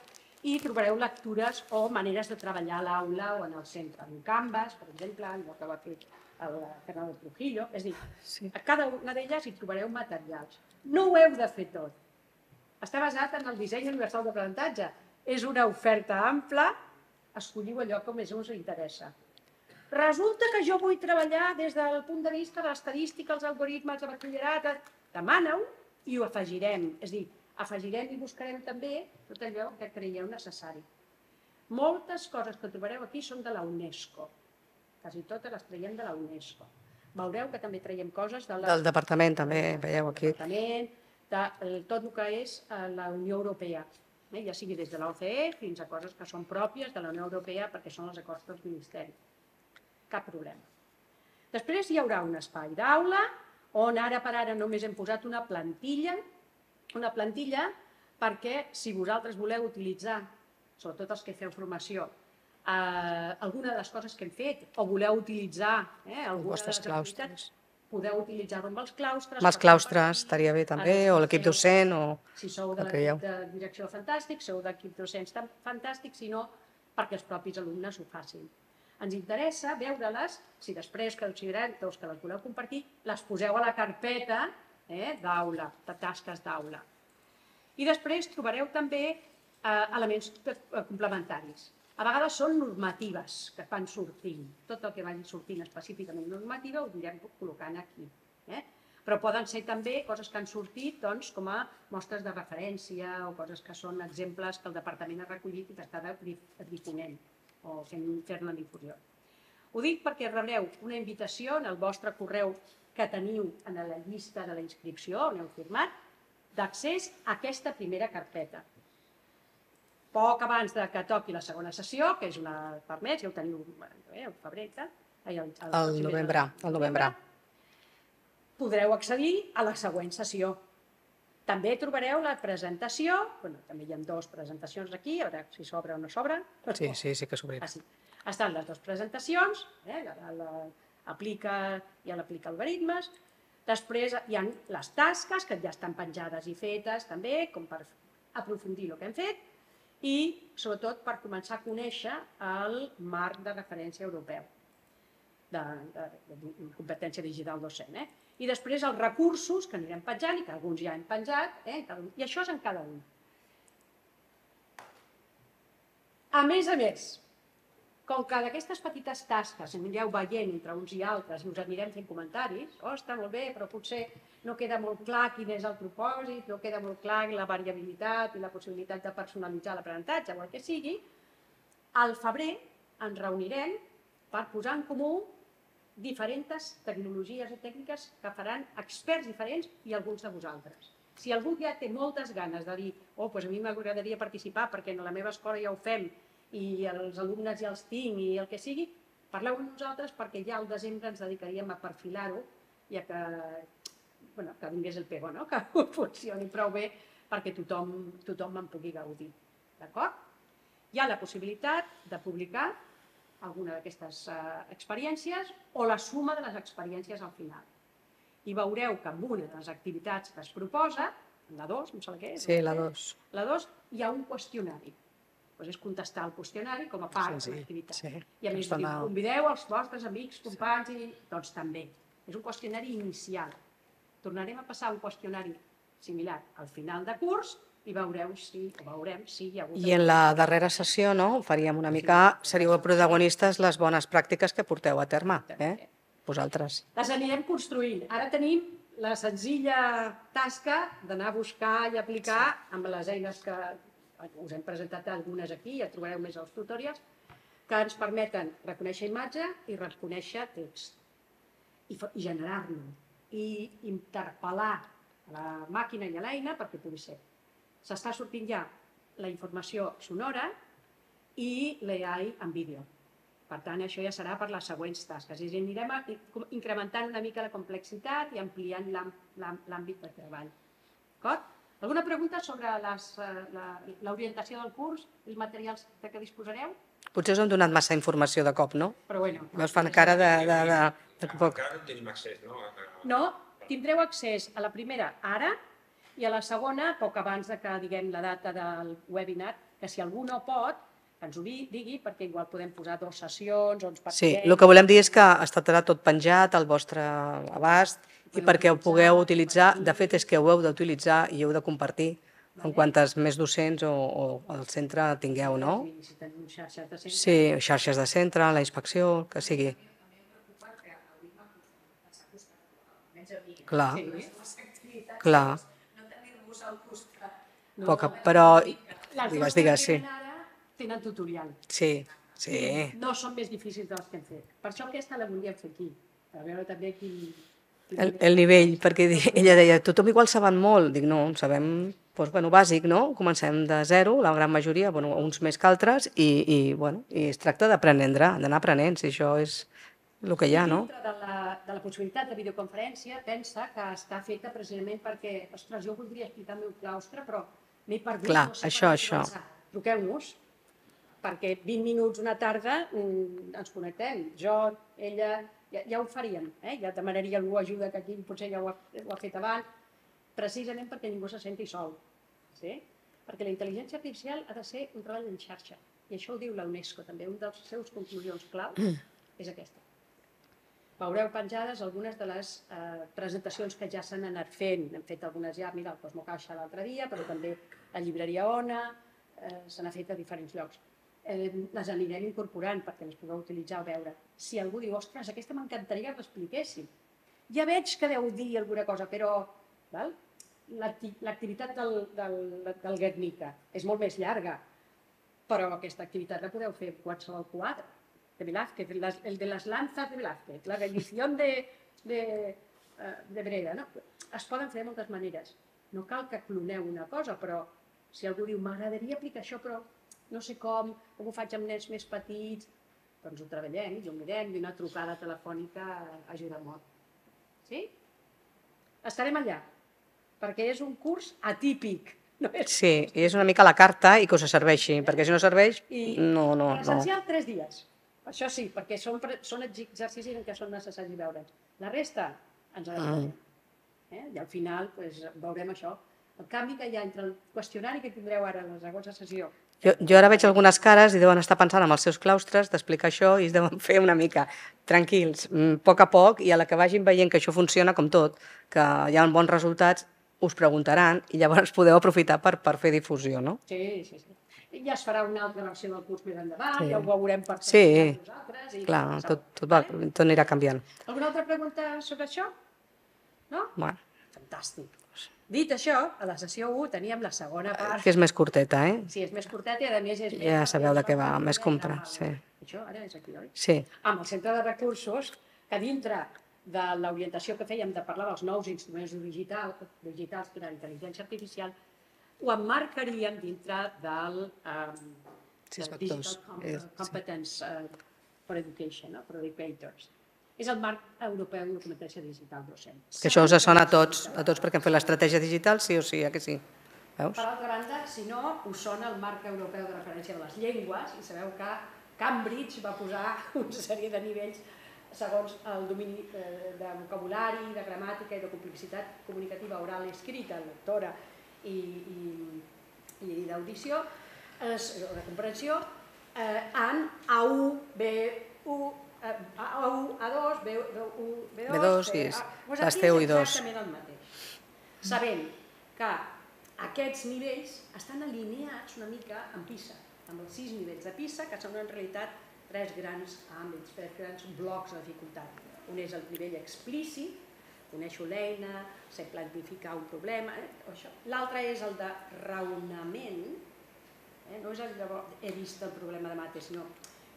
I trobareu lectures o maneres de treballar a l'aula o en el centre, en Canvas, per exemple, el que va fer el Fernando Trujillo. És a dir, sí. a cada una d'elles hi trobareu materials. No ho heu de fer tot. Està basat en el disseny universal d'aprenentatge. És una oferta ampla, escolliu allò que més us interessa. Resulta que jo vull treballar des del punt de vista de l'estadística, els algoritmes de batxillerat, demana-ho i ho afegirem. És a dir, afegirem i buscarem també tot allò que creieu necessari. Moltes coses que trobareu aquí són de la UNESCO. Quasi totes les traiem de la UNESCO. Veureu que també traiem coses de la... Del departament, també, veieu aquí. Departament, de tot el que és eh, la Unió Europea, eh? ja sigui des de l'OCE fins a coses que són pròpies de la Unió Europea perquè són els acords dels ministeris cap problema. Després hi haurà un espai d'aula on ara per ara només hem posat una plantilla, una plantilla perquè si vosaltres voleu utilitzar, sobretot els que feu formació, eh, alguna de les coses que hem fet o voleu utilitzar eh, alguna de les activitats, podeu utilitzar-ho amb els claustres. Amb els claustres estaria bé també, o l'equip docent, o Si sou de l'equip de direcció fantàstic, sou d'equip docents fantàstic, si no, perquè els propis alumnes ho facin. Ens interessa veure-les, si després que considereu doncs, que les voleu compartir, les poseu a la carpeta eh, d'aula, de tasques d'aula. I després trobareu també eh, elements eh, complementaris. A vegades són normatives que van sortint. Tot el que vagi sortint específicament normativa ho anirem col·locant aquí. Eh? Però poden ser també coses que han sortit doncs, com a mostres de referència o coses que són exemples que el departament ha recollit i que està difonent o fer-ne difusió. Ho dic perquè rebreu una invitació en el vostre correu que teniu en la llista de la inscripció, on heu firmat, d'accés a aquesta primera carpeta. Poc abans de que toqui la segona sessió, que és una per mes, ja ho teniu eh, el febrer, el, el, el, el novembre, el novembre, podreu accedir a la següent sessió. També trobareu la presentació, bueno, també hi ha dues presentacions aquí, a veure si s'obre o no s'obre. Sí, sí, sí que s'obrirà. Ah, sí. Estan les dues presentacions, eh, la, la, aplica, ja l'aplica algoritmes, després hi ha les tasques que ja estan penjades i fetes també, com per aprofundir el que hem fet, i sobretot per començar a conèixer el marc de referència europeu de, de, de competència digital docent. Eh? i després els recursos que anirem penjant i que alguns ja hem penjat, eh? i això és en cada un. A més a més, com que d'aquestes petites tasques anireu veient entre uns i altres i us anirem fent comentaris, oh, està molt bé, però potser no queda molt clar quin és el propòsit, no queda molt clar la variabilitat i la possibilitat de personalitzar l'aprenentatge o el que sigui, al febrer ens reunirem per posar en comú diferents tecnologies i tècniques que faran experts diferents i alguns de vosaltres. Si algú ja té moltes ganes de dir oh, doncs a mi m'agradaria participar perquè a la meva escola ja ho fem i els alumnes ja els tinc i el que sigui, parleu amb nosaltres perquè ja al desembre ens dedicaríem a perfilar-ho i a que, bueno, que vingués el pego, no? [laughs] que funcioni prou bé perquè tothom, tothom en pugui gaudir. D'acord? Hi ha la possibilitat de publicar alguna d'aquestes eh, experiències o la suma de les experiències al final. I veureu que amb una de les activitats que es proposa, la 2, em sembla que és. Sí, la 2. La 2 hi ha un qüestionari. Pues és contestar el qüestionari com a part Sí, sí, de l'activitat. sí. I a més diu, convideu els vostres amics, companys, i doncs també. És un qüestionari inicial. Tornarem a passar un qüestionari similar al final de curs i veureu si, o veurem si hi ha hagut... I en la darrera sessió, no?, faríem una mica, seríeu protagonistes les bones pràctiques que porteu a terme, eh? Vosaltres. Les anirem construint. Ara tenim la senzilla tasca d'anar a buscar i aplicar amb les eines que us hem presentat algunes aquí, ja trobareu més als tutorials, que ens permeten reconèixer imatge i reconèixer text i, i generar-lo i interpel·lar la màquina i l'eina perquè pugui ser. S'està sortint ja la informació sonora i l'AI en vídeo. Per tant, això ja serà per les següents tasques. Dir, anirem incrementant una mica la complexitat i ampliant l'àm- l'àm- l'àmbit de treball. D'acord? Alguna pregunta sobre les, eh, la- l'orientació del curs, els materials de què disposareu? Potser us hem donat massa informació de cop, no? Però bueno. Veus fan cara de... de, de, de. Encara no tenim accés, no? No, tindreu accés a la primera ara i a la segona poc abans de que diguem la data del webinar, que si algú no pot, que ens ho di- digui, perquè igual podem posar dues sessions o ens Sí, partiguem. el que volem dir és que estarà tot penjat al vostre abast i perquè ho pugueu utilitzar, de fet és que ho heu d'utilitzar i heu de compartir en quantes més docents o, o el centre tingueu, no? Sí, xarxes de centre, la inspecció, el que sigui. Clar, clar. Poca, però, digues, digues, sí. tenen tutorial. Sí, sí. No són més difícils dels que hem fet. Per això aquesta la volíem fer aquí, per veure també quin... El, el nivell, perquè ella deia, tothom igual saben molt. Dic, no, sabem, doncs, bueno, bàsic, no? Comencem de zero, la gran majoria, bueno, uns més que altres, i, i, bueno, i es tracta d'aprendre, d'anar aprenent, si això és el que hi ha, no? De la, de la possibilitat de videoconferència, pensa que està feta precisament perquè, ostres, jo voldria explicar el meu claustre, però m'he perdut. Clar, no sé això, això. Truqueu-nos, perquè 20 minuts una tarda mm, ens connectem. Jo, ella, ja, ja ho faríem, eh? ja demanaria algú ajuda, que aquí potser ja ho ha, ho ha fet abans, precisament perquè ningú se senti sol. Sí? Perquè la intel·ligència artificial ha de ser un treball en xarxa. I això ho diu la UNESCO també, un dels seus conclusions clau és aquesta. Veureu penjades algunes de les eh, presentacions que ja s'han anat fent. Hem fet algunes ja, mira, al Cosmo Caixa l'altre dia, però també a Llibreria Ona, eh, se n'ha fet a diferents llocs. Eh, les anirem incorporant perquè les pugueu utilitzar o veure. Si algú diu, ostres, aquesta m'encantaria que l'expliquéssim. Ja veig que deu dir alguna cosa, però l'activitat del, del, del Guernica és molt més llarga, però aquesta activitat la podeu fer en qualsevol quadre de Velázquez, el de las lanzas de Velázquez, la rendición de, de, eh, de Breda. No? Es poden fer de moltes maneres. No cal que cloneu una cosa, però si algú diu m'agradaria aplicar això, però no sé com, com ho faig amb nens més petits, doncs ho treballem i ho mirem i una trucada telefònica ajuda molt. Sí? Estarem allà, perquè és un curs atípic. No és Sí, i és una mica la carta i que us serveixi, perquè si no serveix, I no, no, no. Presencial, tres dies. Això sí, perquè són, són exercicis en què són necessaris veure'ns. La resta ens adaptarem. Eh? I al final pues, veurem això. El canvi que hi ha entre el qüestionari que tindreu ara en la segona sessió Jo, jo ara veig algunes cares i deuen estar pensant amb els seus claustres d'explicar això i es deuen [laughs] fer una mica tranquils, mm, a poc a poc, i a la que vagin veient que això funciona com tot, que hi ha bons resultats, us preguntaran i llavors [laughs] podeu aprofitar per, per fer difusió, no? Sí, sí, sí. I ja es farà una altra versió del curs més endavant, Sí. ja ho veurem per Sí, nosaltres. I clar, tot, tot, va, tot anirà canviant. Alguna altra pregunta sobre això? No? Bueno, Fantàstic. Dit això, a la sessió 1 teníem la segona part. que és més curteta, eh? Sí, és més curtet i a més és més... Ja sabeu de què va, més compra, sí. Això ara és aquí, oi? Sí, Amb el centre de recursos, que dintre de l'orientació que fèiem de parlar dels nous instruments digital, digitals per a la intel·ligència artificial, ho emmarcaríem dintre del um, Sis. Digital Com És- sí. Competence uh, for Education, no? for Educators. És el marc europeu de competència digital docent. que això us sona a tots, a tots perquè hem fet l'estratègia digital, sí o sí, eh que sí? Veus? Per altra banda, si no, us sona el marc europeu de referència de les llengües i sabeu que Cambridge va posar una sèrie de nivells segons el domini eh, de vocabulari, de gramàtica i de complexitat comunicativa oral i escrita, lectora i, i, i d'audició, o de comprensió, eh, en A1, B1, eh, A1, A2, B1, B2, B2 i les és TU i 2. exactament el mateix. Sabent que aquests nivells estan alineats una mica amb PISA, amb els sis nivells de PISA, que són en realitat tres grans àmbits, tres grans blocs de dificultat. Un és el nivell explícit, coneixo l'eina, sé planificar un problema, eh? L'altre és el de raonament, eh? no és el de he vist el problema de mates, sinó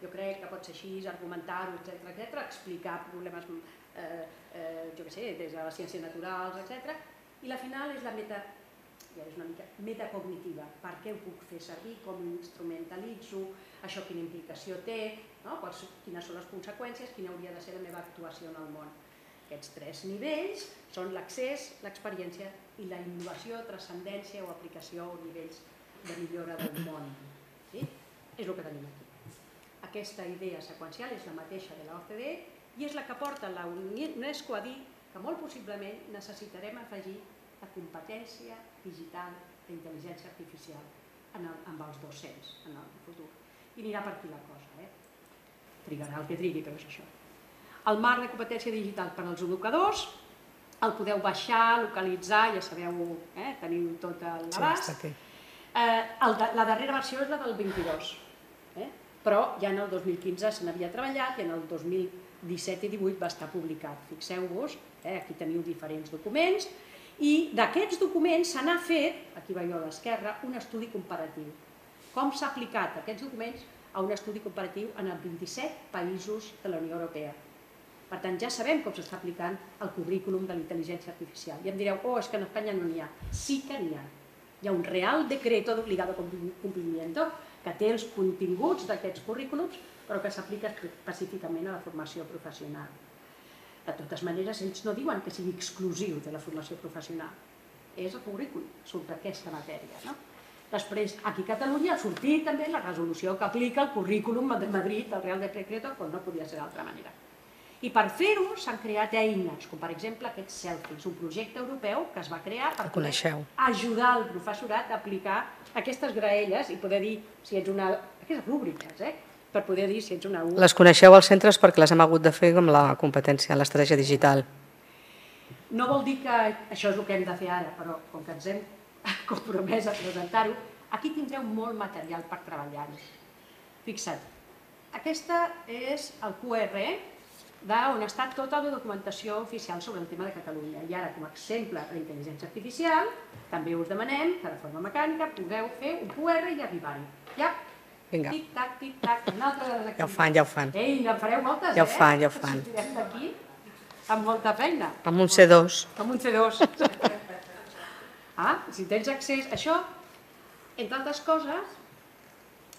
jo crec que pot ser així, argumentar-ho, etc etc, explicar problemes, eh, eh, jo què sé, des de les ciències naturals, etc. I la final és la meta, ja és una mica metacognitiva, per què ho puc fer servir, com ho instrumentalitzo, això quina implicació té, no? Quals, quines són les conseqüències, quina hauria de ser la meva actuació en el món. Aquests tres nivells són l'accés, l'experiència i la innovació, transcendència o aplicació o nivells de millora del món. Sí? És el que tenim aquí. Aquesta idea seqüencial és la mateixa de la OCDE i és la que porta la UNESCO a dir que molt possiblement necessitarem afegir la competència digital d'intel·ligència artificial en el, amb els docents en el futur. I anirà per aquí la cosa. Eh? Trigarà el que trigui, però és això. El marc de competència digital per als educadors, el podeu baixar, localitzar, ja sabeu, eh? teniu tot Sí, l'abast. aquí. Eh, el de, la darrera versió és la del 22, eh? Però ja en el 2015 se n'havia treballat i en el 2017 i 18 va estar publicat. Fixeu-vos, eh? aquí teniu diferents documents, i d'aquests documents se n'ha fet, aquí veieu a l'esquerra, un estudi comparatiu. Com s'ha aplicat aquests documents a un estudi comparatiu en els 27 països de la Unió Europea. Per tant, ja sabem com s'està aplicant el currículum de l'intel·ligència artificial. I em direu, oh, és que en Espanya no n'hi ha. Sí que n'hi ha. Hi ha un real decreto d'obligado complimiento que té els continguts d'aquests currículums, però que s'aplica específicament a la formació professional. De totes maneres, ells no diuen que sigui exclusiu de la formació professional. És el currículum, surt aquesta matèria. No? Després, aquí a Catalunya ha sortit també la resolució que aplica el currículum de Madrid, el Real Decreto, com no podia ser d'altra manera. I per fer-ho s'han creat eines, com per exemple aquest Selfies, un projecte europeu que es va crear per ajudar el professorat a aplicar aquestes graelles i poder dir si ets una... aquestes rúbriques, eh? per poder dir si ets una U. Les coneixeu als centres perquè les hem hagut de fer amb la competència, l'estratègia digital. No vol dir que això és el que hem de fer ara, però com que ens hem [laughs] compromès a presentar-ho, aquí tindreu molt material per treballar-hi. Fixa't, aquesta és el QR d'on està tota la documentació oficial sobre el tema de Catalunya. I ara, com a exemple de intel·ligència artificial, també us demanem que de forma mecànica pugueu fer un QR i arribar-hi. Ja, Vinga. tic-tac, tic-tac, una altra de les Ja ho fan, ja ho fan. Ei, en fareu moltes, Ja ho eh? fan, ja ho fan. Sortirem d'aquí amb molta feina. Amb un C2. Amb un C2. [laughs] ah, si tens accés... Això, entre altres coses,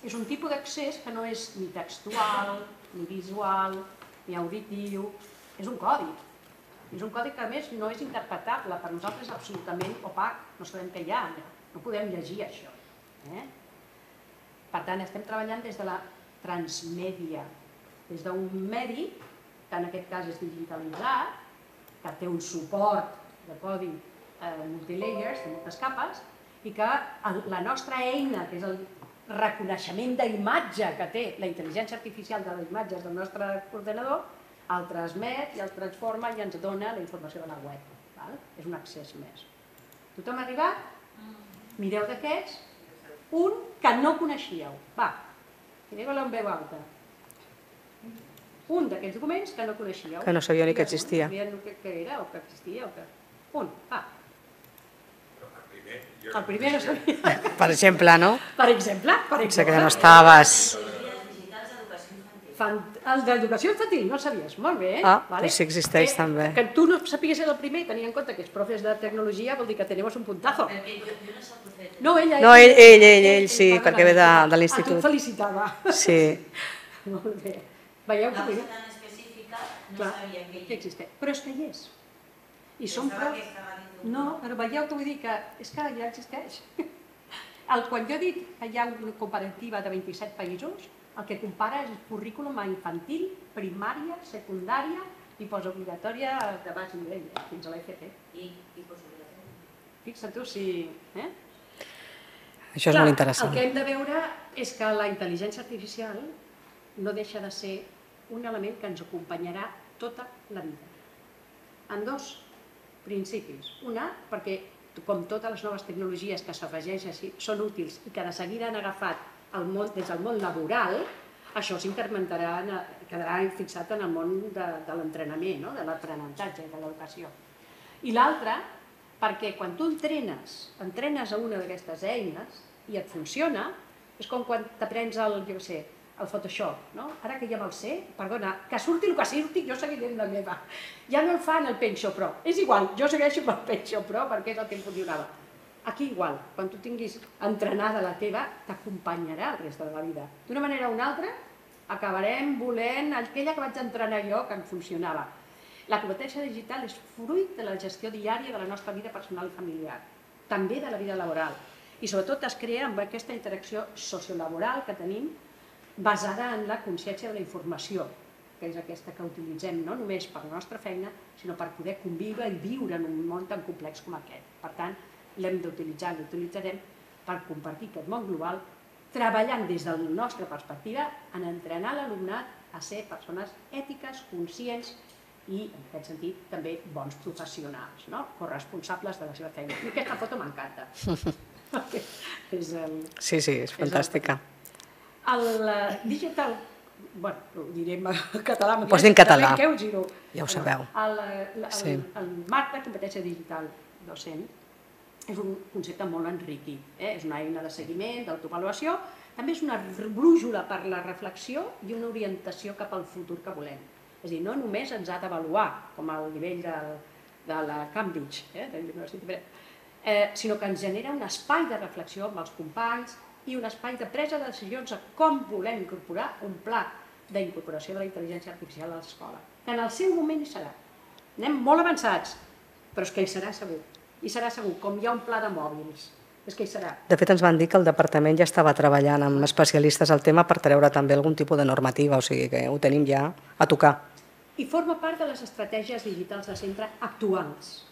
és un tipus d'accés que no és ni textual, ni visual, ni auditiu, és un codi. És un codi que, a més, no és interpretable. Per nosaltres és absolutament opac. No sabem què hi ha. No podem llegir això. Eh? Per tant, estem treballant des de la transmèdia, des d'un medi, que en aquest cas és digitalitzat, que té un suport de codi eh, multilayers, de moltes capes, i que la nostra eina, que és el reconeixement d'imatge que té la intel·ligència artificial de les imatges del nostre ordenador, el transmet i el transforma i ens dona la informació de la web. Val? És un accés més. Tothom ha arribat? Mireu d'aquests, un que no coneixíeu. Va, mireu-la en veu alta. Un d'aquests documents que no coneixíeu. Que no sabia ni que existia. sabien què, què era o que existia o que... Un, va. El primer no sabia. Per exemple, no? Per exemple, per Sé exemple. que no estaves... Fan... El d'educació infantil, no sabies? Molt bé. Ah, doncs sí existeix, que, també. Que tu no sapigués ser el primer, tenint en compte que els profes de tecnologia vol dir que tenemos un puntazo. No, ella, No, ell, ell, ell, ell sí, perquè ve de, de Ah, tu l'institut. et felicitava. Sí. [laughs] Molt bé. Veieu que... Causa tan específica, no Clar, sabia que que existeix. Però és que hi és. I som Pensava prou... No, però veieu que vull dir que és que ja existeix. [laughs] El, quan jo he dit que hi ha una comparativa de 27 països, el que compara és el currículum a infantil, primària, secundària i postobligatòria de baix nivell, eh, fins a l'FP. I, i possibilitat. Fixa't tu si... Eh? Això és Clar, molt interessant. El que hem de veure és que la intel·ligència artificial no deixa de ser un element que ens acompanyarà tota la vida. En dos principis. Una, perquè com totes les noves tecnologies que s'afegeix així són útils i que de seguida han agafat el món, des del món laboral, això s'incrementarà, en- quedarà fixat en el món de, de l'entrenament, no? de l'aprenentatge, de l'educació. I l'altra, perquè quan tu entrenes, entrenes a una d'aquestes eines i et funciona, és com quan t'aprens el, jo sé, el Photoshop, no? Ara que ja me'l sé, perdona, que surti el que surti, jo seguiré amb la meva. Ja no el fan el Penso Pro, és igual, jo segueixo amb el Penso Pro perquè és el que em funcionava. Aquí igual, quan tu tinguis entrenada la teva, t'acompanyarà el reste de la vida. D'una manera o una altra, acabarem volent aquella que vaig entrenar jo, que em funcionava. La competència digital és fruit de la gestió diària de la nostra vida personal i familiar, també de la vida laboral. I sobretot es crea amb aquesta interacció sociolaboral que tenim basada en la consciència de la informació, que és aquesta que utilitzem no només per la nostra feina, sinó per poder conviure i viure en un món tan complex com aquest. Per tant, l'hem d'utilitzar, l'utilitzarem per compartir aquest món global, treballant des de la nostra perspectiva en entrenar l'alumnat a ser persones ètiques, conscients i, en aquest sentit, també bons professionals, no? corresponsables de la seva feina. I aquesta foto m'encanta. [laughs] [laughs] és Sí, sí, és fantàstica. el eh, digital, bueno, ho diré en català, Ho pots dir en català. Què us? Ja ho sabeu. El, el, el, Sí. el marc de competència digital docent és un concepte molt enriquit. Eh? És una eina de seguiment, d'autoavaluació, també és una brújula per la reflexió i una orientació cap al futur que volem. És a dir, no només ens ha d'avaluar, com al nivell de, de la Cambridge, eh? de la Universitat de eh, sinó que ens genera un espai de reflexió amb els companys i un espai de presa de decisions a com volem incorporar un pla d'incorporació de la intel·ligència artificial a l'escola. En el seu moment hi serà. Anem molt avançats, però és que hi serà segur. Hi serà segur, com hi ha un pla de mòbils. És que hi serà. De fet, ens van dir que el departament ja estava treballant amb especialistes al tema per treure també algun tipus de normativa, o sigui que ho tenim ja a tocar. I forma part de les estratègies digitals de centre actuals.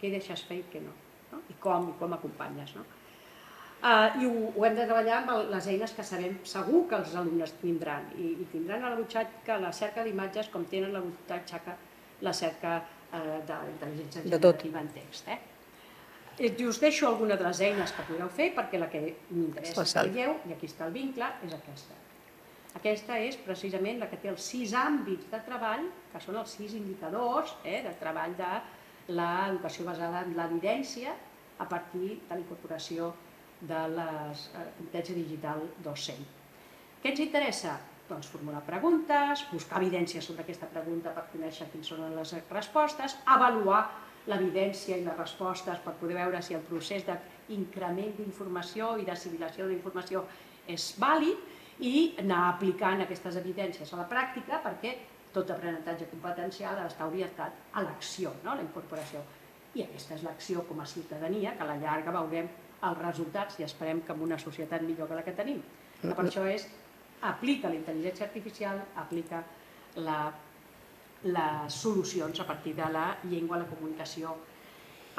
Què deixes fer i què no. no? I com, i com acompanyes. No? Uh, I ho, ho hem de treballar amb les eines que sabem segur que els alumnes tindran. I, i tindran a la butxaca la cerca d'imatges com tenen la butxaca la cerca d'intel·ligència De tot. generativa en text. Eh? I us deixo alguna de les eines que podeu fer perquè la que m'interessa que veieu, i aquí està el vincle, és aquesta. Aquesta és precisament la que té els sis àmbits de treball, que són els sis indicadors eh, de treball de l'educació basada en l'evidència a partir de la incorporació de la competència digital docent. Què ens interessa? Doncs formular preguntes, buscar evidència sobre aquesta pregunta per conèixer quines són les respostes, avaluar l'evidència i les respostes per poder veure si el procés d'increment d'informació i d'assimilació d'informació és vàlid i anar aplicant aquestes evidències a la pràctica perquè tot aprenentatge competencial ha d'estar orientat a l'acció, no? la incorporació. I aquesta és l'acció com a ciutadania, que a la llarga veurem els resultats i esperem que en una societat millor que la que tenim. Que per això és, aplica la intel·ligència artificial, aplica la, les solucions a partir de la llengua, la comunicació,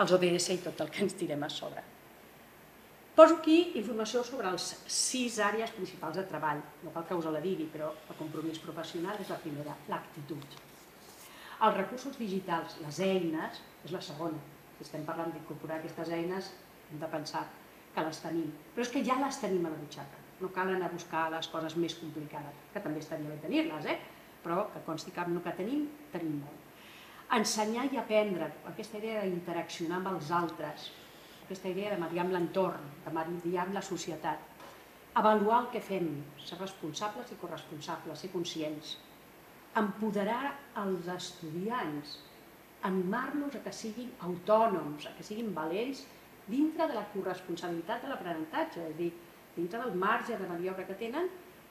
els ODS i tot el que ens tirem a sobre. Poso aquí informació sobre els sis àrees principals de treball. No cal que us la digui, però el compromís professional és la primera, l'actitud. Els recursos digitals, les eines, és la segona. Si estem parlant d'incorporar aquestes eines, hem de pensar que les tenim. Però és que ja les tenim a la butxaca. No cal anar a buscar les coses més complicades, que també estaria bé tenir-les, eh? però que consti que amb el que tenim, tenim molt. Ensenyar i aprendre, aquesta idea d'interaccionar amb els altres, aquesta idea de mediar amb l'entorn, de mediar amb la societat. Avaluar el que fem, ser responsables i corresponsables, ser conscients. Empoderar els estudiants, animar-los a que siguin autònoms, a que siguin valents dintre de la corresponsabilitat de l'aprenentatge, és a dir, dintre del marge de maniobra que tenen,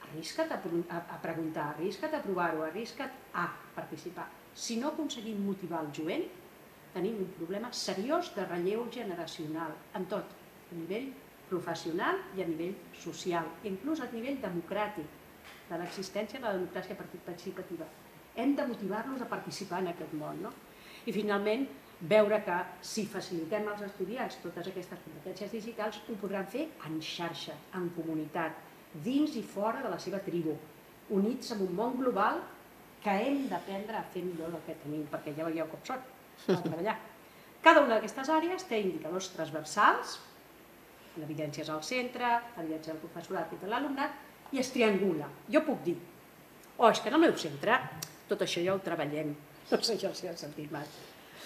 arrisca't a, preguntar, arrisca't a provar-ho, arrisca't a participar. Si no aconseguim motivar el jovent, tenim un problema seriós de relleu generacional, en tot, a nivell professional i a nivell social, inclús a nivell democràtic, de l'existència de la democràcia participativa. Hem de motivar-los a participar en aquest món. No? I finalment, veure que si facilitem als estudiants totes aquestes competències digitals, ho podran fer en xarxa, en comunitat, dins i fora de la seva tribu, units en un món global que hem d'aprendre a fer millor del que tenim, perquè ja veieu com són, per [laughs] allà. Cada una d'aquestes àrees té indicadors transversals, l'evidència és al centre, l'evidència del professorat i de l'alumnat, i es triangula. Jo puc dir, oh, és que en el meu centre tot això ja ho treballem. [laughs] No sé jo si has sentit mai.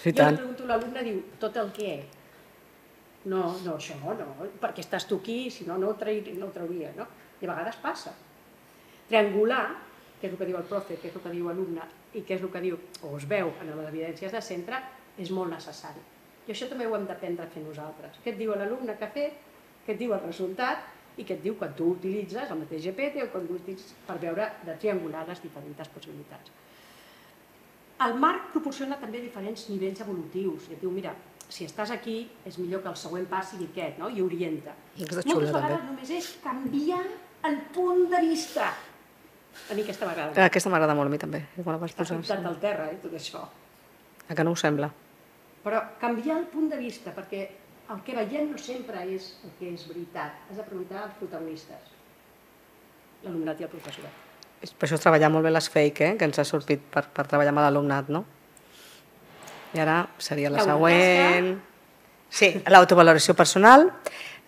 Sí, jo tant. pregunto a l'alumne, diu, tot el què? No, no, això no, perquè estàs tu aquí, si no, no ho, trair, no ho trauria, no? I a vegades passa. Triangular, que és el que diu el profe, que és el que diu l'alumne, i que és el que diu, o es veu en les evidències de centre, és molt necessari. I això també ho hem d'aprendre a fer nosaltres. Què et diu l'alumne que ha fet, què et diu el resultat, i què et diu quan tu utilitzes el mateix GPT o quan ho utilitzes per veure de triangular les diferents possibilitats. El marc proporciona també diferents nivells evolutius. I et diu, mira, si estàs aquí, és millor que el següent pas sigui aquest, no? i orienta. És de Moltes xula, vegades també. només és canviar el punt de vista. A mi aquesta m'agrada. Aquesta m'agrada molt a mi també. Bona per Està posar pintat al terra, eh, tot això. A que no ho sembla? Però canviar el punt de vista, perquè el que veiem no sempre és el que és veritat. Has de preguntar als protagonistes, l'alumnat i el professorat. Per això és treballar molt bé les fake, eh? que ens ha sortit per, per treballar amb l'alumnat, no? I ara seria la una següent... Sí, l'autovaloració personal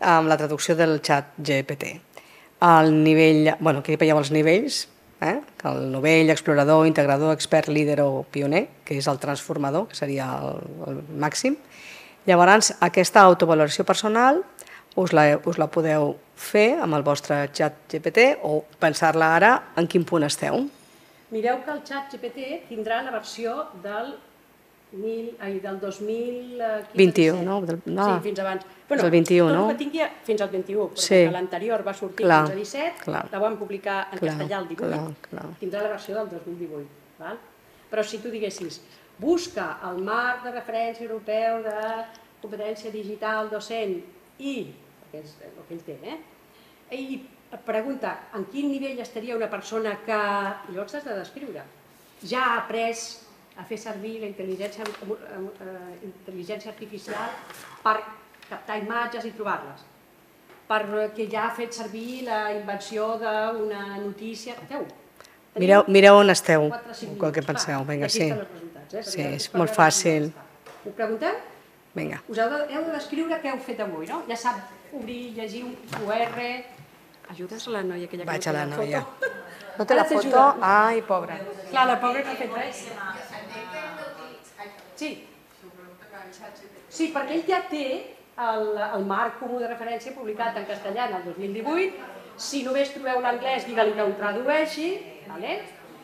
amb la traducció del xat GPT. El nivell, bueno, aquí veiem els nivells, eh? el novell, explorador, integrador, expert, líder o pioner, que és el transformador, que seria el, el màxim. Llavors, aquesta autovaloració personal us la, us la podeu fer amb el vostre xat GPT o pensar-la ara en quin punt esteu. Mireu que el xat GPT tindrà la versió del, mil, ai, del 2015. 21, no? Del- no. Sí, fins abans. Del 21, tot no? el que tingui fins al 21, però Sí. l'anterior va sortir Clar, fins a 17, clar. la vam publicar en Clar, castellà el 18, clar, clar. tindrà la versió del 2018. Val? Però si tu diguessis, busca el marc de referència europeu de competència digital docent i, perquè és el que ell té, eh? i et pregunta en quin nivell estaria una persona que... I llavors has de descriure. Ja ha après a fer servir la intel·ligència, eh, intel·ligència artificial per captar imatges i trobar-les. Perquè ja ha fet servir la invenció d'una notícia... Tenim Mireu, mireu on esteu, el que penseu. Vinga, aquí sí. eh? Sí, és molt fàcil. Ho pregunteu? Vinga. Us heu de, heu de descriure què heu fet avui, no? Ja sap obrir, llegir un QR... Ajudes a la noia aquella que Vaig no a la noia. foto? No té la foto? Ai, pobra. Clar, la pobra no ha fet res. Sí. Sí, perquè ell ja té el, el marc comú de referència publicat en castellà en el 2018. Si només trobeu l'anglès, digue-li que ho tradueixi. Vale?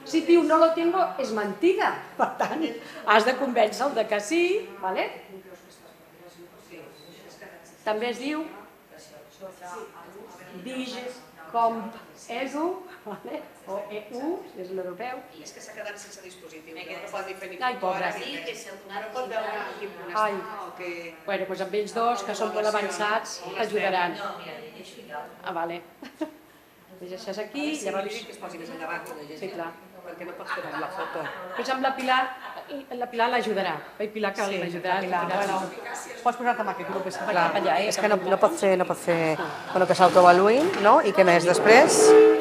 Si diu no lo tengo, és mentida. Per tant, has de convèncer-lo de que sí. Vale? També es diu Digicomp EDU, vale? o EU, és l'europeu. És que s'ha quedat sense dispositiu. No pot dir fer ni Ai, pobra. No pot veure quin punt està o que... Bueno, doncs amb ells dos, que són molt avançats, t'ajudaran. Ah, vale. [laughs] Deixes aquí, Sí, llavors... dic que es posi més endavant que la gent. Sí, clar. Perquè no pots fer amb la foto. Doncs amb la Pilar, la Pilar l'ajudarà. Oi, Pilar, que Sí, l'ajudarà. la Pilar, bueno, pots posar-te amb aquest grup, és clar. allà, eh, és que no, no pot fer, no pot fer, bueno, que s'autoavaluïn, no? I què més després?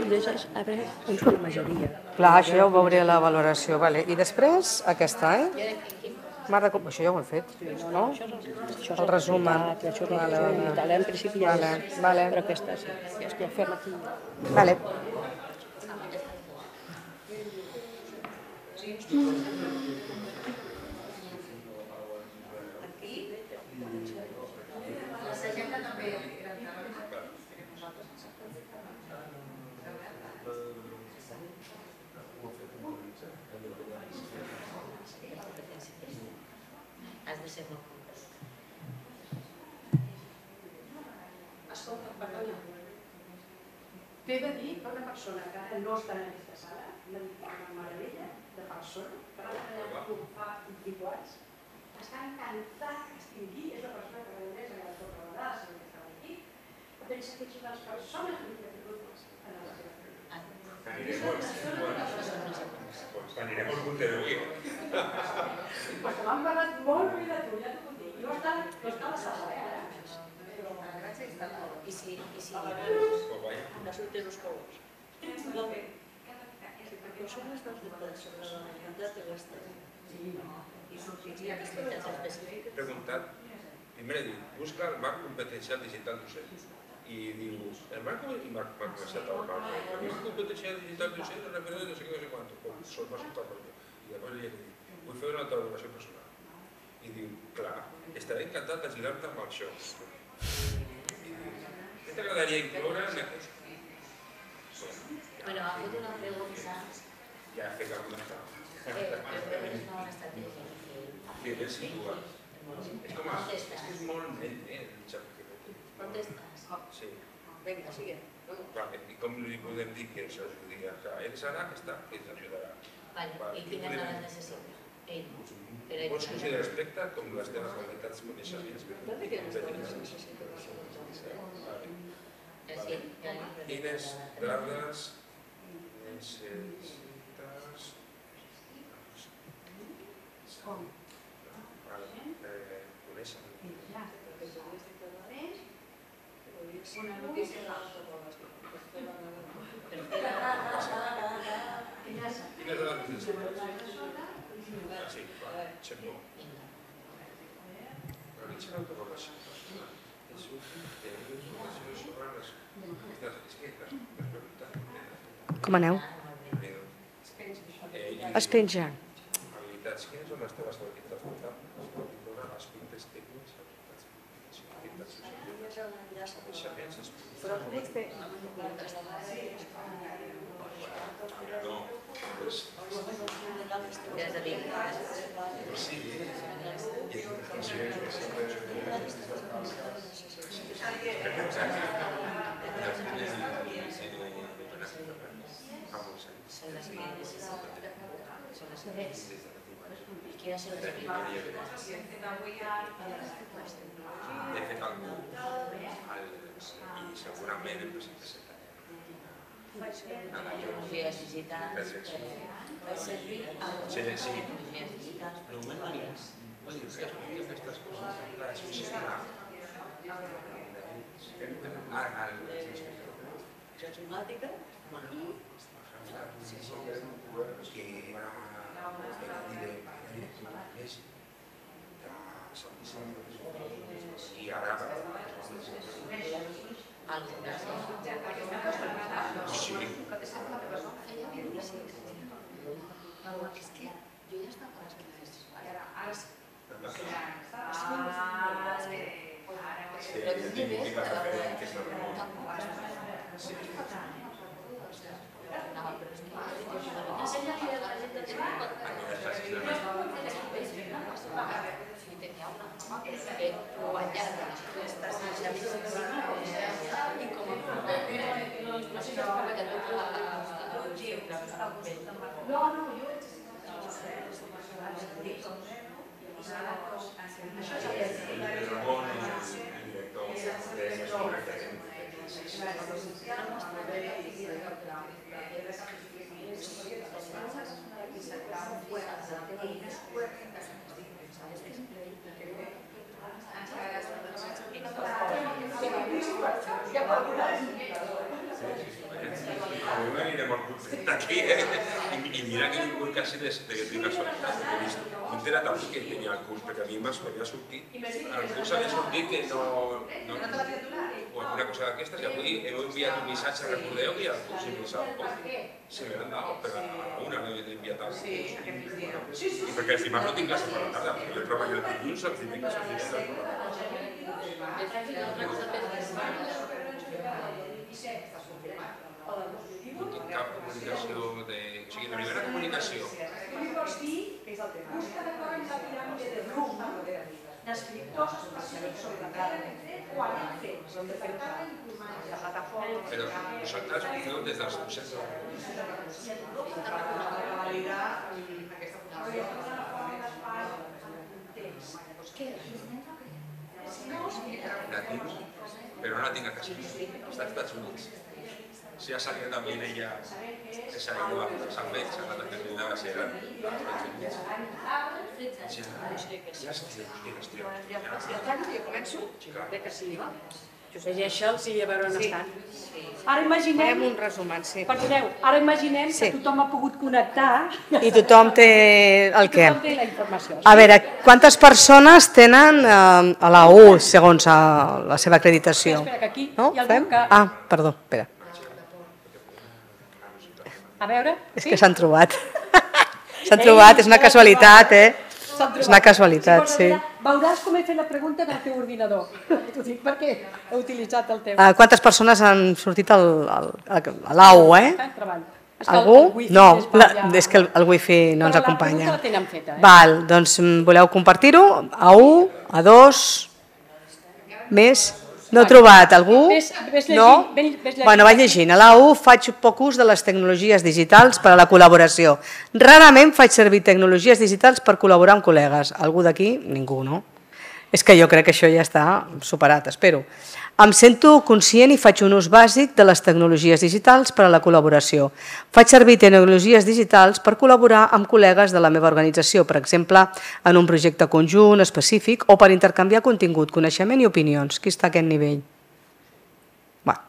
Llegeix, a veure, uns la majoria. Clar, això ja ho veuré a la valoració, vale. I després, aquesta, eh? Mar de com... Això ja ho hem fet, no? El resum. Això és Vale, vale. vital, en principi ja Vale, és. vale. Però aquesta sí. És que fem aquí. Vale. Has de ser molt concret. Escolta, perdona. T'he de que persona que no està en aquesta sala, una una meravella de persona, que va treballar fa 25 anys, està encantat que estigui aquí, és la persona que més a tot la vegada saber que estava aquí, pensa que ets una de les persones que havia tingut en la seva vida. Anirem al Monte de Vigo. Perquè m'han parlat molt bé de tu, ja t'ho puc dir. Jo estava, jo estava a sala, eh? I si, i si... Las últimos colors. Són. He preguntat, primer he dit, busca el marc competencial digital docent. I diu, el marc, competencial el marc competencial digital docent es refiere no sé què, no sé quanto, com sol va soltar per jo. I després li he dit, vull fer una autoavaluació personal. I diu, clar, estaré encantat d'ajudar-te amb això. I diu, què t'agradaria incloure en aquest... Bueno, ha fet una pregunta, Ja he fet alguna cosa. eh, és una bona estratègia. Li he situat. És com a... És que és molt nen, eh, el xat que Contestes? Sí. Vinga, sigue. Vale, I com li podem dir que ens ajudi? Que ell serà que està, que ens ajudarà. Vale, i quines dades necessita? Ell. Pots considerar aspecte com les teves qualitats coneixements. Dame que les coses seguretat. Vale. Eh. Una. Quines sí. Realitza l'autoavaluació personal. És útil tenir informació sobre les... Aquestes, és que les, les preguntes... Com aneu? Es penja. Quines Però que... És dir, que necessita. Són les que necessita. I quines són les primeres? He fet algú al, i segurament em presentaré. Tecnologies digitals, per servir a Sí, sí. tecnologies digitals, promotòries. Aquestes coses les funciona. Ara, ara, Informàtica? Sí, sí. Que era més i ara Algunes. sí. És que jo ja estava a les classes. Sí, ja tinc tinc la referent que és Sí. El Ramon, el director, és un referent. A mi m'aniré molt content aquí, eh? I, I mira que ningú quasi de, de que tinc casualitat, he vist. M'he enterat avui que tenia el curs, perquè a mi m'has havia sortit. El curs havia sortit que no... no o alguna cosa d'aquestes, i avui heu enviat un missatge, recordeu ha el curs i pensava, oh, se me l'han dado, però a la una l'he enviat al curs. I perquè el dimarts no tinc classe per la tarda, perquè jo treballo el dilluns, el divendres per la tarda. No tinc cap comunicació de... O sigui, la primera comunicació. Li vols dir? Que és el tema. Busca d'acord amb la piràmide de Bloom d'escriptors específics sobre la piràmide o a l'INCE, donde fem la plataforma. Però vosaltres ho feu des dels docents de la Per validar aquesta funció. la tinc, però no la tinc a casa, als Estats Units. Si ha salido también ella, esa igual, San Bex, a la tercera va a ser Jo començo? Crec que sí. Llegeixe'ls i a veure on Sí. estan. Ara imaginem... Farem un resum, sí. Perdoneu, ara imaginem Sí. que tothom ha pogut connectar I tothom té el què? tothom té la informació. A veure, quantes persones tenen eh, a la U, segons a la seva acreditació? Espera, que aquí No? hi ha algú Fem? que... Ah, perdó, espera. A veure... És que s'han trobat. [laughs] S'han trobat, és una casualitat, eh? És una casualitat, sí. Veuràs com he fet la pregunta en el teu ordinador. [laughs] T'ho dic perquè he utilitzat el teu. Uh, quantes persones han sortit al, al, a l'AU, eh? Treball. És el- Algú? el No, és la, és que el, el wifi no ens Però la acompanya. pregunta la tenen feta, eh? Val, doncs mm, voleu compartir-ho? A 1, a 2, més? No he trobat algú? Ves- ves llegint, no? ves- ves llegint. Bueno, vaig llegint. A la U faig poc ús de les tecnologies digitals per a la col·laboració. Rarament faig servir tecnologies digitals per col·laborar amb col·legues. Algú d'aquí? Ningú, no? És que jo crec que això ja està superat, espero. Em sento conscient i faig un ús bàsic de les tecnologies digitals per a la col·laboració. Faig servir tecnologies digitals per col·laborar amb col·legues de la meva organització, per exemple, en un projecte conjunt específic o per intercanviar contingut, coneixement i opinions. Qui està a aquest nivell? Va,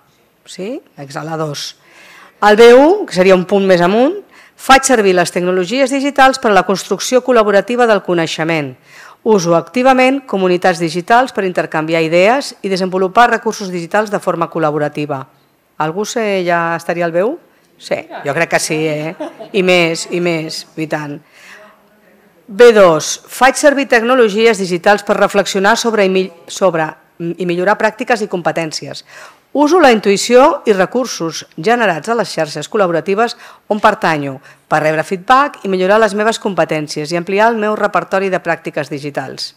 sí? Exhala 2. El B1, que seria un punt més amunt, faig servir les tecnologies digitals per a la construcció col·laborativa del coneixement. Uso activament comunitats digitals per intercanviar idees i desenvolupar recursos digitals de forma col·laborativa. Algú sé, ja estaria al B1? Sí, jo crec que sí, eh? I més, i més, i tant. B2. Faig servir tecnologies digitals per reflexionar sobre i, sobre i millorar pràctiques i competències. Uso la intuïció i recursos generats a les xarxes col·laboratives on pertanyo per rebre feedback i millorar les meves competències i ampliar el meu repertori de pràctiques digitals.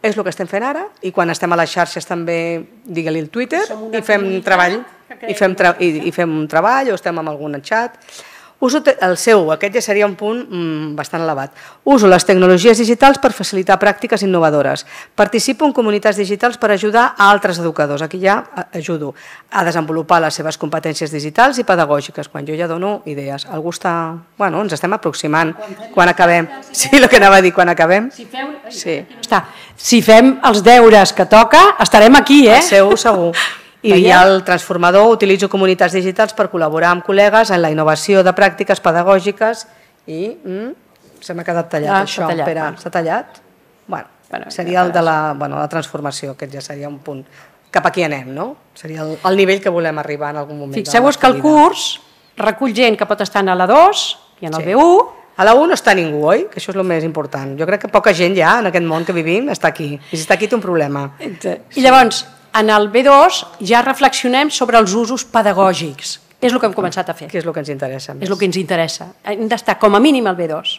És el que estem fent ara i quan estem a les xarxes també digue-li el Twitter i fem treball i fem, tra i, i fem un treball o estem en algun xat. Uso el seu, aquest ja seria un punt mm, bastant elevat. Uso les tecnologies digitals per facilitar pràctiques innovadores. Participo en comunitats digitals per ajudar a altres educadors. Aquí ja a- ajudo a desenvolupar les seves competències digitals i pedagògiques, quan jo ja dono idees. Algú està... Bueno, ens estem aproximant quan acabem. Sí, el que anava a dir, quan acabem. Si feu... Sí. Està. Si fem els deures que toca, estarem aquí, eh? El seu, segur. [laughs] I Veieu? ha el transformador, utilitzo comunitats digitals per col·laborar amb col·legues en la innovació de pràctiques pedagògiques i mm, se m'ha quedat tallat Ah, això. tallat, va. s'ha tallat? Bueno, Bueno, seria el de la, bueno, la transformació, aquest ja seria un punt. Cap aquí anem, no? Seria el, el nivell que volem arribar en algun moment. Fixeu-vos que el curs recull gent que pot estar a la 2 i en el Sí. B1, A la 1 no està ningú, oi? Que això és el més important. Jo crec que poca gent ja en aquest món que vivim està aquí. I si està aquí té un problema. I llavors, en el B2 ja reflexionem sobre els usos pedagògics. És el que hem començat a fer. Que és el que ens interessa. És el que ens interessa. Hem d'estar com a mínim al B2.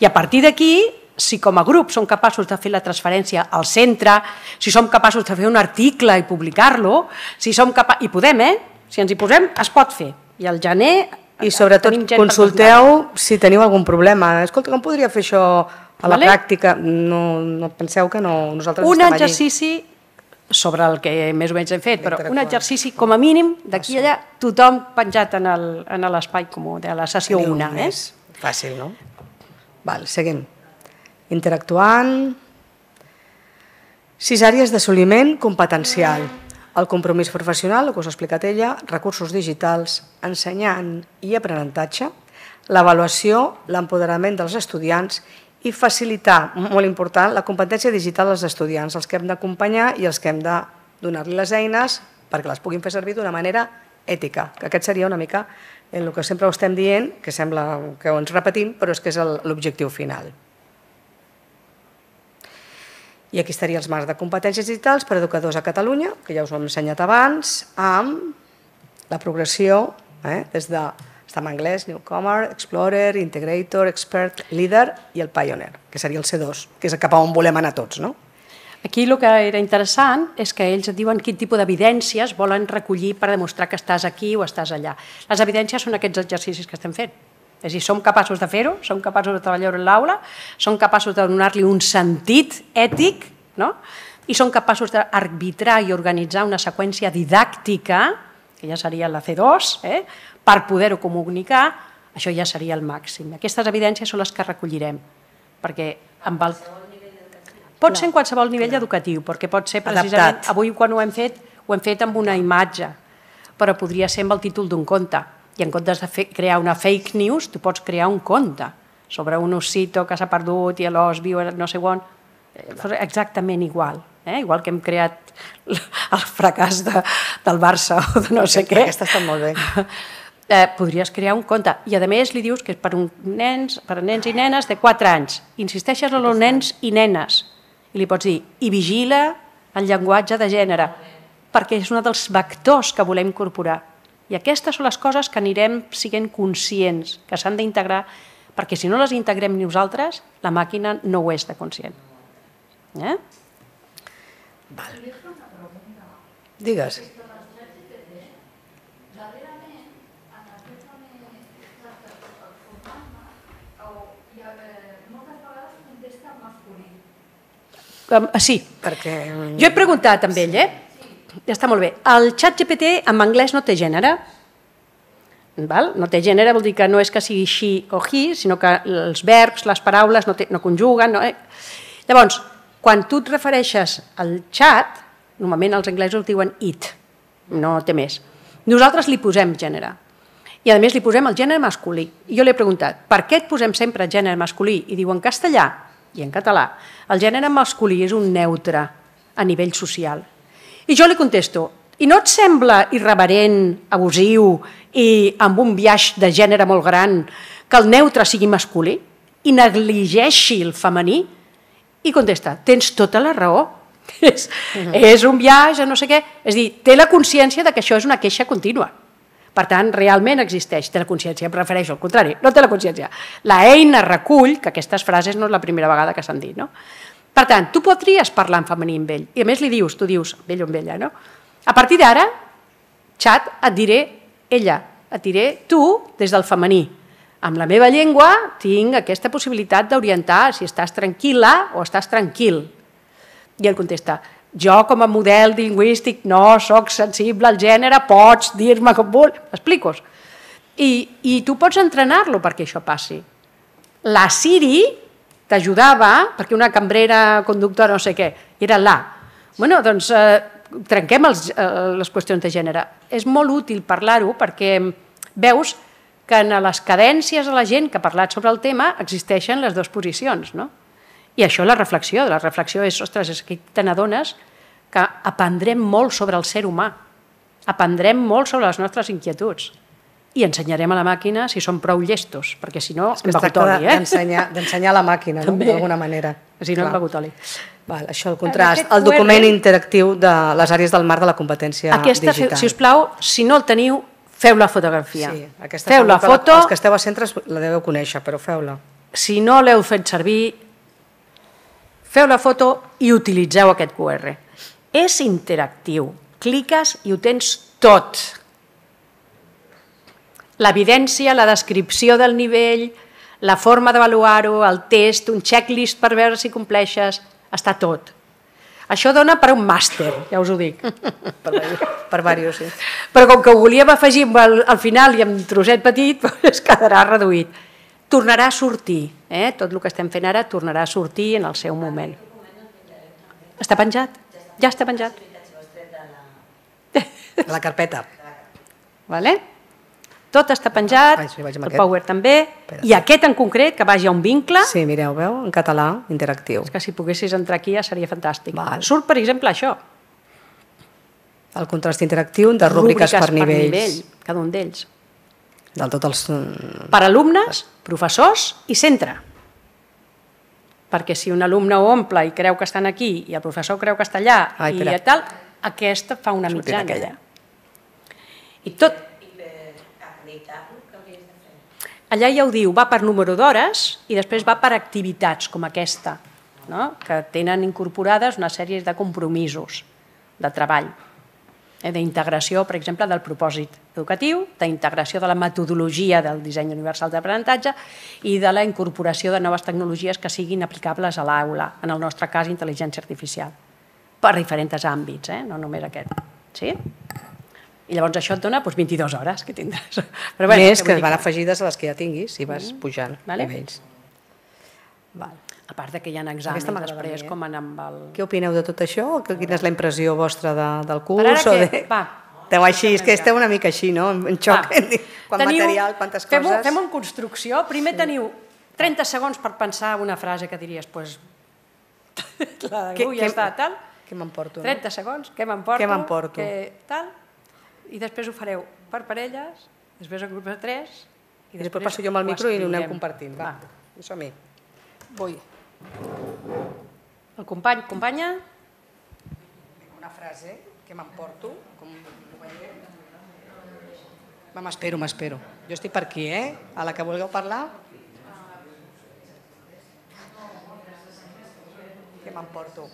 I a partir d'aquí, si com a grup som capaços de fer la transferència al centre, si som capaços de fer un article i publicar-lo, si som capa... i podem, eh? Si ens hi posem, es pot fer. I al gener I sobretot consulteu si teniu algun problema. Escolta, com podria fer això a la Vale. pràctica? No, no penseu que no, nosaltres un estem exercici sobre el que més o menys hem fet, però un exercici com a mínim d'aquí a allà, tothom penjat en l'espai comú de la sessió allí. 1. Eh? Fàcil, no? Val, seguim. Interactuant. Sis àrees d'assoliment competencial. El compromís professional, el que us ha explicat ella, recursos digitals, ensenyant i aprenentatge, l'avaluació, l'empoderament dels estudiants i facilitar, molt important, la competència digital als estudiants, els que hem d'acompanyar i els que hem de donar-li les eines perquè les puguin fer servir d'una manera ètica, que aquest seria una mica el que sempre ho estem dient, que sembla que ens repetim, però és que és l'objectiu final. I aquí estaria els marcs de competències digitals per a educadors a Catalunya, que ja us ho hem ensenyat abans, amb la progressió, eh, des de, està en anglès, Newcomer, Explorer, Integrator, Expert, Leader i el Pioneer, que seria el C2, que és cap a on volem anar tots, no? Aquí el que era interessant és que ells et diuen quin tipus d'evidències volen recollir per demostrar que estàs aquí o estàs allà. Les evidències són aquests exercicis que estem fent. És a dir, som capaços de fer-ho, som capaços de treballar en l'aula, som capaços de donar-li un sentit ètic, no? i som capaços d'arbitrar i organitzar una seqüència didàctica que ja seria la C2, eh? Per poder-ho comunicar, això ja seria el màxim. Aquestes evidències són les que recollirem, perquè amb el... Pot ser en qualsevol nivell educatiu, perquè pot ser precisament... Adaptat. Avui quan ho hem fet, ho hem fet amb una imatge, però podria ser amb el títol d'un conte. I en comptes de fer, crear una fake news, tu pots crear un conte sobre un ossito que s'ha perdut i l'os viu no sé on. Eh, Exactament igual. Eh? Igual que hem creat el fracàs de, del Barça o de no sé què. Aquesta està molt bé. [laughs] Eh, podries crear un conte. I a més li dius que és per, un nens, per nens i nenes de 4 anys. Insisteixes en els nens i nenes. I li pots dir, i vigila el llenguatge de gènere, perquè és un dels vectors que volem incorporar. I aquestes són les coses que anirem siguent conscients, que s'han d'integrar, perquè si no les integrem nosaltres, la màquina no ho és de conscient. Eh? Digues. Um, sí. Perquè... Jo he preguntat amb ell, eh? Ja està molt bé. El xat GPT en anglès no té gènere. Val? No té gènere vol dir que no és que sigui she o he, sinó que els verbs, les paraules no, té, no conjuguen. No, eh? Llavors, quan tu et refereixes al xat, normalment els anglesos diuen it, no té més. Nosaltres li posem gènere. I a més li posem el gènere masculí. I jo li he preguntat, per què et posem sempre gènere masculí? I diu en castellà i en català, el gènere masculí és un neutre a nivell social. I jo li contesto, i no et sembla irreverent, abusiu i amb un viatge de gènere molt gran que el neutre sigui masculí i negligeixi el femení? I contesta, tens tota la raó. [laughs] És, és un viatge, no sé què. És dir, té la consciència de que això és una queixa contínua. Per tant, realment existeix, té la consciència, em refereixo al contrari, no té la consciència. La eina recull que aquestes frases no és la primera vegada que s'han dit. No? Per tant, tu podries parlar en femení amb ell, i a més li dius, tu dius, amb ell o amb ella, no? A partir d'ara, xat, et diré ella, et diré tu des del femení. Amb la meva llengua tinc aquesta possibilitat d'orientar si estàs tranquil·la o estàs tranquil. I ell contesta, jo com a model lingüístic no sóc sensible al gènere, pots dir-me com vulguis. Explico-us. I, I tu pots entrenar-lo perquè això passi. La Siri t'ajudava, perquè una cambrera, conductora, no sé què, era la. Bueno, doncs eh, trenquem els, eh, les qüestions de gènere. És molt útil parlar-ho perquè veus que en les cadències de la gent que ha parlat sobre el tema existeixen les dues posicions, no? I això la reflexió, la reflexió és, ostres, és que te n'adones que aprendrem molt sobre el ser humà, aprendrem molt sobre les nostres inquietuds i ensenyarem a la màquina si som prou llestos, perquè si no És que hem es begut tracta oli, eh? d'ensenyar d'ensenyar a la màquina, no? D'alguna manera. Si no hem Clar. begut oli. Val, això, el contrast. aquest El document QR interactiu de les àrees del mar de la competència Aquesta, digital. si us plau, si no el teniu, feu la fotografia. Sí, aquesta feu la que foto, Els que esteu a centres la deveu conèixer, però feu-la. si no l'heu fet servir, feu la foto i utilitzeu aquest QR. És interactiu. Cliques i ho tens tot. L'evidència, la descripció del nivell, la forma d'avaluar-ho, el test, un checklist per veure si compleixes, està tot. Això dona per un màster, ja us ho dic. [laughs] Per, per diversos, sí. Però com que ho volíem afegir el, al final i amb un trosset petit, es [laughs] quedarà reduït. Tornarà a sortir, eh? tot el que estem fent ara tornarà a sortir en el seu moment. Està penjat? Ja està penjat. De la carpeta. Vale? Tot està penjat, Ai, sí, el. Power també, i aquest en concret, que vagi a un vincle, Sí, mireu, veu? En català, interactiu. és que si poguessis entrar aquí ja seria fantàstic. Val. Surt, per exemple, això. El contrast interactiu de rúbriques, per nivells. nivell, cada un d'ells. Del tot els... mm, per alumnes, professors i centre. Perquè si un alumne ho omple i creu que estan aquí i el professor creu que està allà Ai, i tal, aquesta fa una Sortit mitjana. aquella. I tot... Allà ja ho diu, va per número d'hores i després va per activitats com aquesta, no? que tenen incorporades una sèrie de compromisos de treball, d'integració, per exemple, del propòsit educatiu, d'integració de la metodologia del disseny universal d'aprenentatge i de la incorporació de noves tecnologies que siguin aplicables a l'aula, en el nostre cas, intel·ligència artificial, per diferents àmbits, eh? no només aquest. Sí? I llavors això et dona doncs, 22 hores que tindràs. Però bueno, Més que dir van afegides a les que ja tinguis si vas pujant Vale. nivells. Val. A part de que hi ha exàmens després, eh? com anar amb el... Què opineu de tot això? Que- Quina és la impressió vostra de, del curs? Per ara o què? de... Va, Esteu així, és que esteu una mica així, no? En xoc, Va. [laughs] quant material, quantes fem coses... Fem en construcció. Primer teniu 30 segons per pensar una frase que diries, pues, [laughs] la avui ja està, tal. Què m'emporto? no? 30 segons, què m'emporto? Què m'emporto? Què, tal. I després ho fareu per parelles, després en grups de 3, I després passo jo amb el micro i anem compartint. Va, som-hi. Vull. El company, companya, Una frase que m'emporto, com? Va, m'espero, m'espero. Jo estic per aquí, eh? A la que vulgueu parlar. Què m'emporto?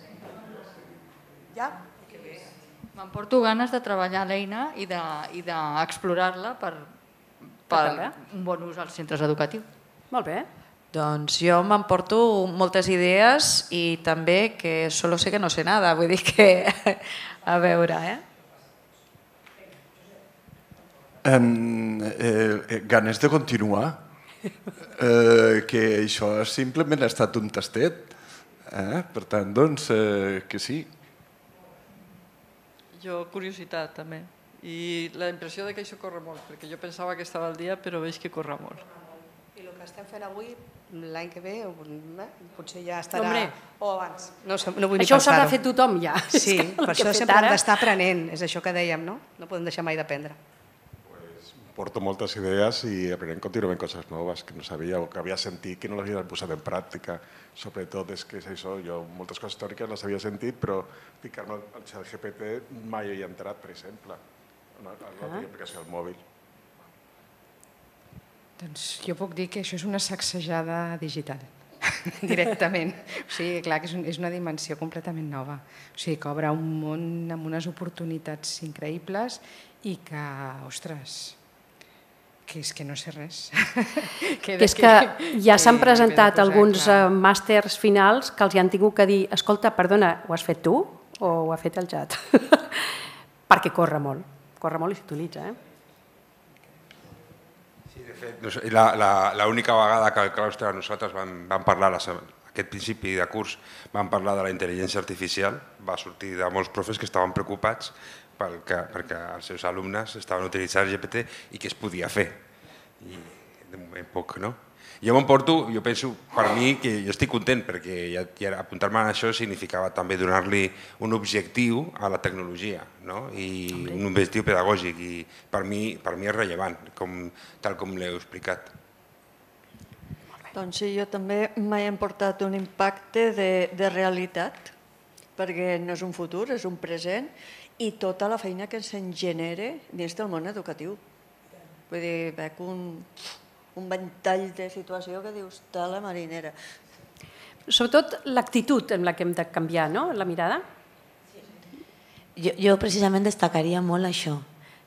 Ja? M'emporto ganes de treballar l'eina i de- i d'explorar-la per, per un bon ús als centres educatius. molt bé. Doncs jo m'emporto moltes idees i també que solo sé que no sé nada, vull dir que [laughs] a veure, eh? En, eh, eh, ganes de continuar. [laughs] Eh, que això simplement ha estat un tastet. Eh? Per tant, doncs, eh, que sí. Jo, curiositat, també. I la impressió de que això corre molt, perquè jo pensava que estava al dia, però veig que corre molt. Estem fent avui, l'any que ve, o, eh, potser ja estarà... Hombre. O abans. No, sé, no vull Això ho sabrà fer tothom ja. Sí, [laughs] És que el per això sempre hem ara- d'estar aprenent. És això que dèiem, no? No podem deixar mai d'aprendre. Porto moltes idees i aprenent contínuament coses noves que no sabia o que havia sentit que no les havia posat en pràctica. Sobretot és que és això, jo moltes coses teòriques les havia sentit, però ficar-me al xat GPT mai hi he entrat, per exemple. Una, una Ah. aplicació al mòbil. Doncs jo puc dir que això és una sacsejada digital, [laughs] directament. O sigui, clar, que és, un, és una dimensió completament nova. O sigui, que obre un món amb unes oportunitats increïbles i que, ostres, que és que no sé res. [laughs] Que és que ja s'han que presentat posar, alguns clar. eh, màsters finals que els hi han tingut que dir escolta, perdona, ho has fet tu o ho ha fet el xat? [laughs] Perquè corre molt, corre molt i s'utilitza, eh? Fet, l'única vegada que al claustre nosaltres vam, vam parlar, la, aquest principi de curs, vam parlar de la intel·ligència artificial, va sortir de molts profes que estaven preocupats pel que, perquè els seus alumnes estaven utilitzant GPT i què es podia fer. I de moment poc, no? Jo m'emporto, jo penso, per mi, que jo estic content perquè ja, ja apuntar-me a això significava també donar-li un objectiu a la tecnologia no? i un objectiu pedagògic i per mi, per mi és rellevant, com, tal com l'heu explicat. Doncs sí, jo també m'he emportat un impacte de, de realitat, perquè no és un futur, és un present, i tota la feina que se'n genera dins del món educatiu. Vull dir, veig un, un ventall de situació que dius, de la marinera. Sobretot l'actitud en la que hem de canviar, no?, la mirada. Jo, jo precisament destacaria molt això,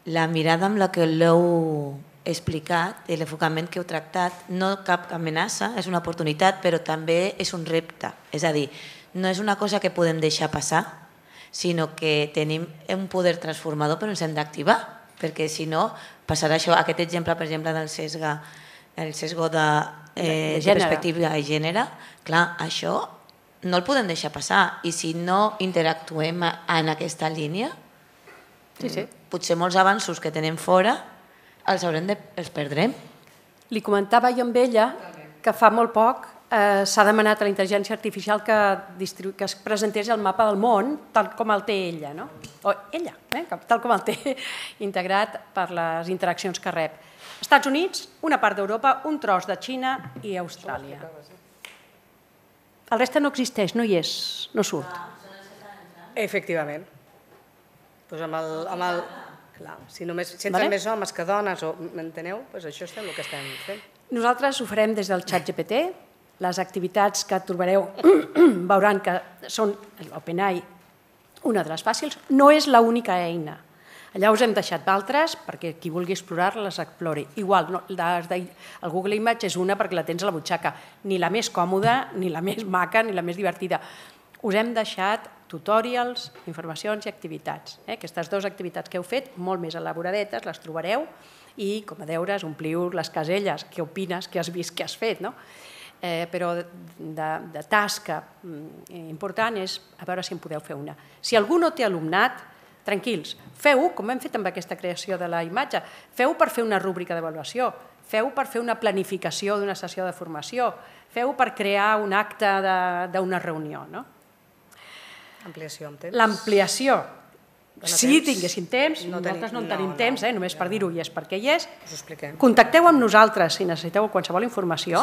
la mirada amb la que l'heu explicat i l'enfocament que heu tractat, no cap amenaça, és una oportunitat, però també és un repte. És a dir, no és una cosa que podem deixar passar, sinó que tenim un poder transformador però ens hem d'activar, perquè si no passarà això, aquest exemple, per exemple, del sesga, el sesgo de, eh, De- de perspectiva de gènere, clar, això no el podem deixar passar i si no interactuem en aquesta línia, Sí, sí. potser molts avanços que tenem fora els, haurem de, els perdrem. Li comentava jo amb ella que fa molt poc eh, s'ha demanat a la intel·ligència artificial que, que es presentés el mapa del món tal com el té ella, no? o ella, eh? tal com el té [laughs] integrat per les interaccions que rep. Estats Units, una part d'Europa, un tros de Xina i Austràlia. El reste no existeix, no hi és, no surt. Efectivament. Pues amb el, amb el, clar, si només si entren Vale. més homes que dones, o, m'enteneu? Pues això estem el que estem fent. Nosaltres ho farem des del xat GPT. Les activitats que trobareu [clears throat] veuran que són l'OpenAI una de les fàcils. No és l'única eina. Allà us hem deixat d'altres perquè qui vulgui explorar les explori. Igual, no, de, el Google Image és una perquè la tens a la butxaca. Ni la més còmoda, ni la més maca, ni la més divertida. Us hem deixat tutorials, informacions i activitats. Eh? Aquestes dues activitats que heu fet, molt més elaboradetes, les trobareu i, com a deures, ompliu les caselles, què opines, què has vist, què has fet, no? Eh, però de, de tasca mm, important és a veure si en podeu fer una. Si algú no té alumnat, tranquils, feu com hem fet amb aquesta creació de la imatge, feu per fer una rúbrica d'avaluació, feu per fer una planificació d'una sessió de formació, feu per crear un acte d'una reunió. No? Ampliació amb temps. L'ampliació, Si temps? tinguessin temps, No nosaltres tenim- no en tenim no, temps, eh? només per dir-ho i és perquè hi és. Us expliquem. Contacteu amb nosaltres si necessiteu qualsevol informació.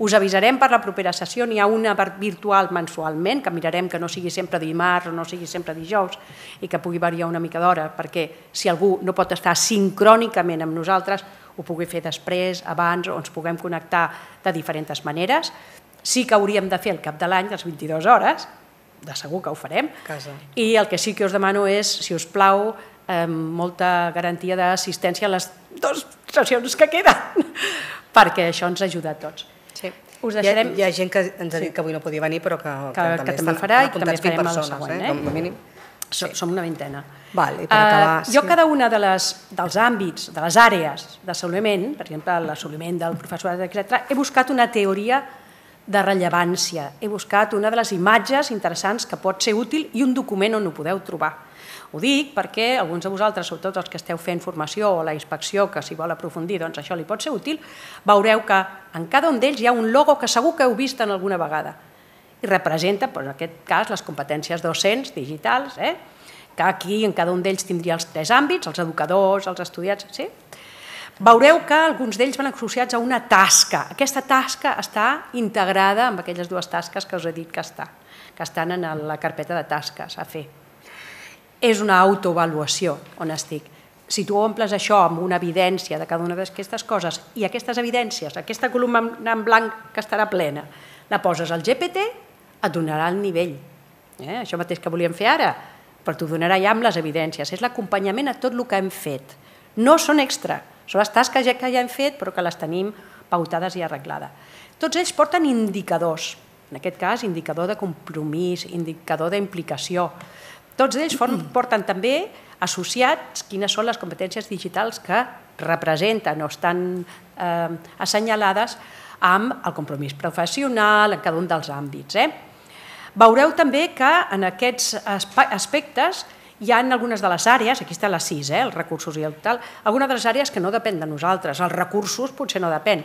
Us avisarem per la propera sessió. N'hi ha una virtual mensualment, que mirarem que no sigui sempre dimarts o no sigui sempre dijous i que pugui variar una mica d'hora, perquè si algú no pot estar sincrònicament amb nosaltres, ho pugui fer després, abans, o ens puguem connectar de diferents maneres. Sí que hauríem de fer el cap de l'any, les 22 hores, de segur que ho farem, Casa. i el que sí que us demano és, si us plau, eh, molta garantia d'assistència a les dues sessions que queden, [laughs] perquè això ens ajuda a tots. Sí. Us deixarem... Hi ha, hi ha gent que ens ha dit que avui no podia venir, però que, que, que també estan farà i que també apuntats 20 farem el persones, següent. eh? Eh? Com a mínim. Sí. Som una vintena. Val, i per acabar, Eh, jo sí. cada una de les, dels àmbits, de les àrees d'assoliment, per exemple, l'assoliment del professorat, etc., he buscat una teoria de rellevància. He buscat una de les imatges interessants que pot ser útil i un document on ho podeu trobar. Ho dic perquè alguns de vosaltres, sobretot els que esteu fent formació o la inspecció, que si vol aprofundir, doncs això li pot ser útil, veureu que en cada un d'ells hi ha un logo que segur que heu vist en alguna vegada i representa, doncs, en aquest cas, les competències docents digitals, eh? que aquí en cada un d'ells tindria els tres àmbits, els educadors, els estudiants, sí? Veureu que alguns d'ells van associats a una tasca. Aquesta tasca està integrada amb aquelles dues tasques que us he dit que està, que estan en la carpeta de tasques a fer. És una autoavaluació on estic. Si tu omples això amb una evidència de cada una d'aquestes coses i aquestes evidències, aquesta columna en blanc que estarà plena, la poses al GPT, et donarà el nivell. Eh? Això mateix que volíem fer ara, però t'ho donarà ja amb les evidències. És l'acompanyament a tot el que hem fet. No són extra, són les tasques ja que ja hem fet, però que les tenim pautades i arreglades. Tots ells porten indicadors, en aquest cas indicador de compromís, indicador d'implicació. Tots ells form, porten també associats quines són les competències digitals que representen o estan eh, assenyalades amb el compromís professional en cada un dels àmbits. Eh? Veureu també que en aquests aspectes hi ha algunes de les àrees, aquí està la 6, eh, els recursos i el tal, algunes de les àrees que no depèn de nosaltres, els recursos potser no depèn,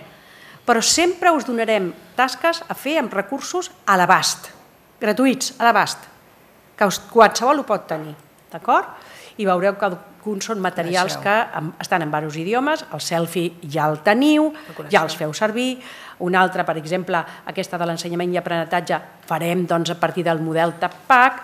però sempre us donarem tasques a fer amb recursos a l'abast, gratuïts, a l'abast, que us, qualsevol ho pot tenir, d'acord? I veureu que alguns són materials que estan en diversos idiomes, el selfie ja el teniu, ja els feu servir, un altre, per exemple, aquesta de l'ensenyament i aprenentatge, farem doncs, a partir del model TAPAC,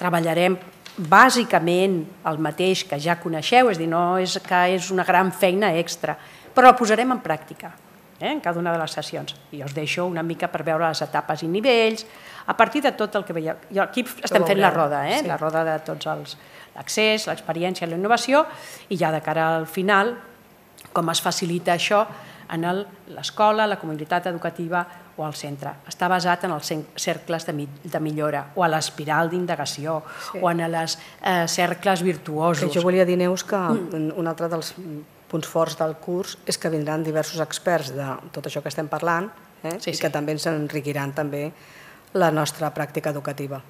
treballarem bàsicament el mateix que ja coneixeu, és a dir, no és que és una gran feina extra, però la posarem en pràctica eh, en cada una de les sessions. I us deixo una mica per veure les etapes i nivells, a partir de tot el que veieu. I aquí estem fent la roda, eh? Sí. la roda de tots els l'accés, l'experiència la innovació, i ja de cara al final, com es facilita això en l'escola, la comunitat educativa o al centre. Està basat en els cercles de, mi, de millora o a l'espiral d'indagació Sí. o en els eh, cercles virtuosos. Que jo volia dir, Neus, que un un altre dels punts forts del curs és que vindran diversos experts de tot això que estem parlant eh? Sí, i sí. que també ens enriquiran també la nostra pràctica educativa.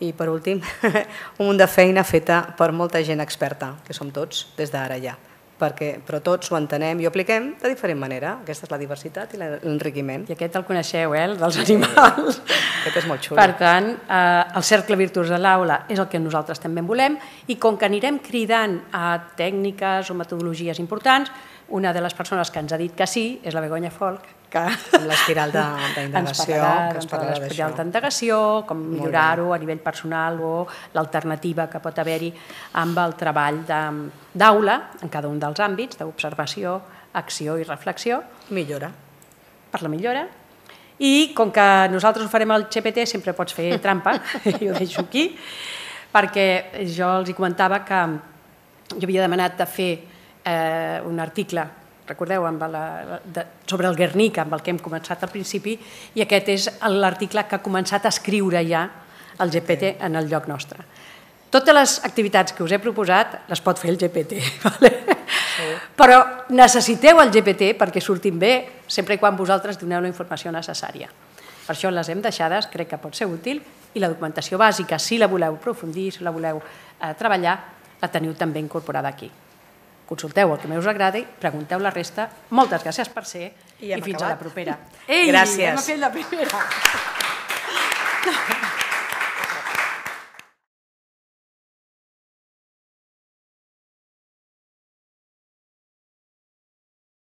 I per últim, [laughs] un munt de feina feta per molta gent experta, que som tots, des d'ara ja. Perquè, però tots ho entenem i ho apliquem de diferent manera. Aquesta és la diversitat i l'enriquiment. I aquest el coneixeu, eh, el dels animals. Aquest és molt xulo. Per tant, eh, el cercle virtuós de l'aula és el que nosaltres també volem i com que anirem cridant a tècniques o metodologies importants, una de les persones que ens ha dit que sí és la Begoña Folk, que Amb l'espiral de- [laughs] d'indagació, ens parlarà, doncs, l'espiral d'indagació, com millorar-ho a nivell personal o l'alternativa que pot haver-hi amb el treball d'aula en cada un dels àmbits, d'observació, acció i reflexió. Millora. Per la millora. I com que nosaltres ho farem al GPT, sempre pots fer [laughs] trampa, i ho deixo aquí, perquè jo els hi comentava que jo havia demanat de fer eh, un article, recordeu, amb la, de, sobre el Guernica, amb el que hem començat al principi, i aquest és l'article que ha començat a escriure ja el GPT en el lloc nostre. Totes les activitats que us he proposat les pot fer el GPT, [laughs] vale? però necessiteu el GPT perquè surtin bé sempre i quan vosaltres doneu la informació necessària. Per això les hem deixades, crec que pot ser útil, i la documentació bàsica, si la voleu aprofundir, si la voleu eh, treballar, la teniu també incorporada aquí. Consulteu el que més us agradi, pregunteu la resta. Moltes gràcies per ser I i, fins acabat. a la propera. [laughs] Gràcies. Hem fet la primera.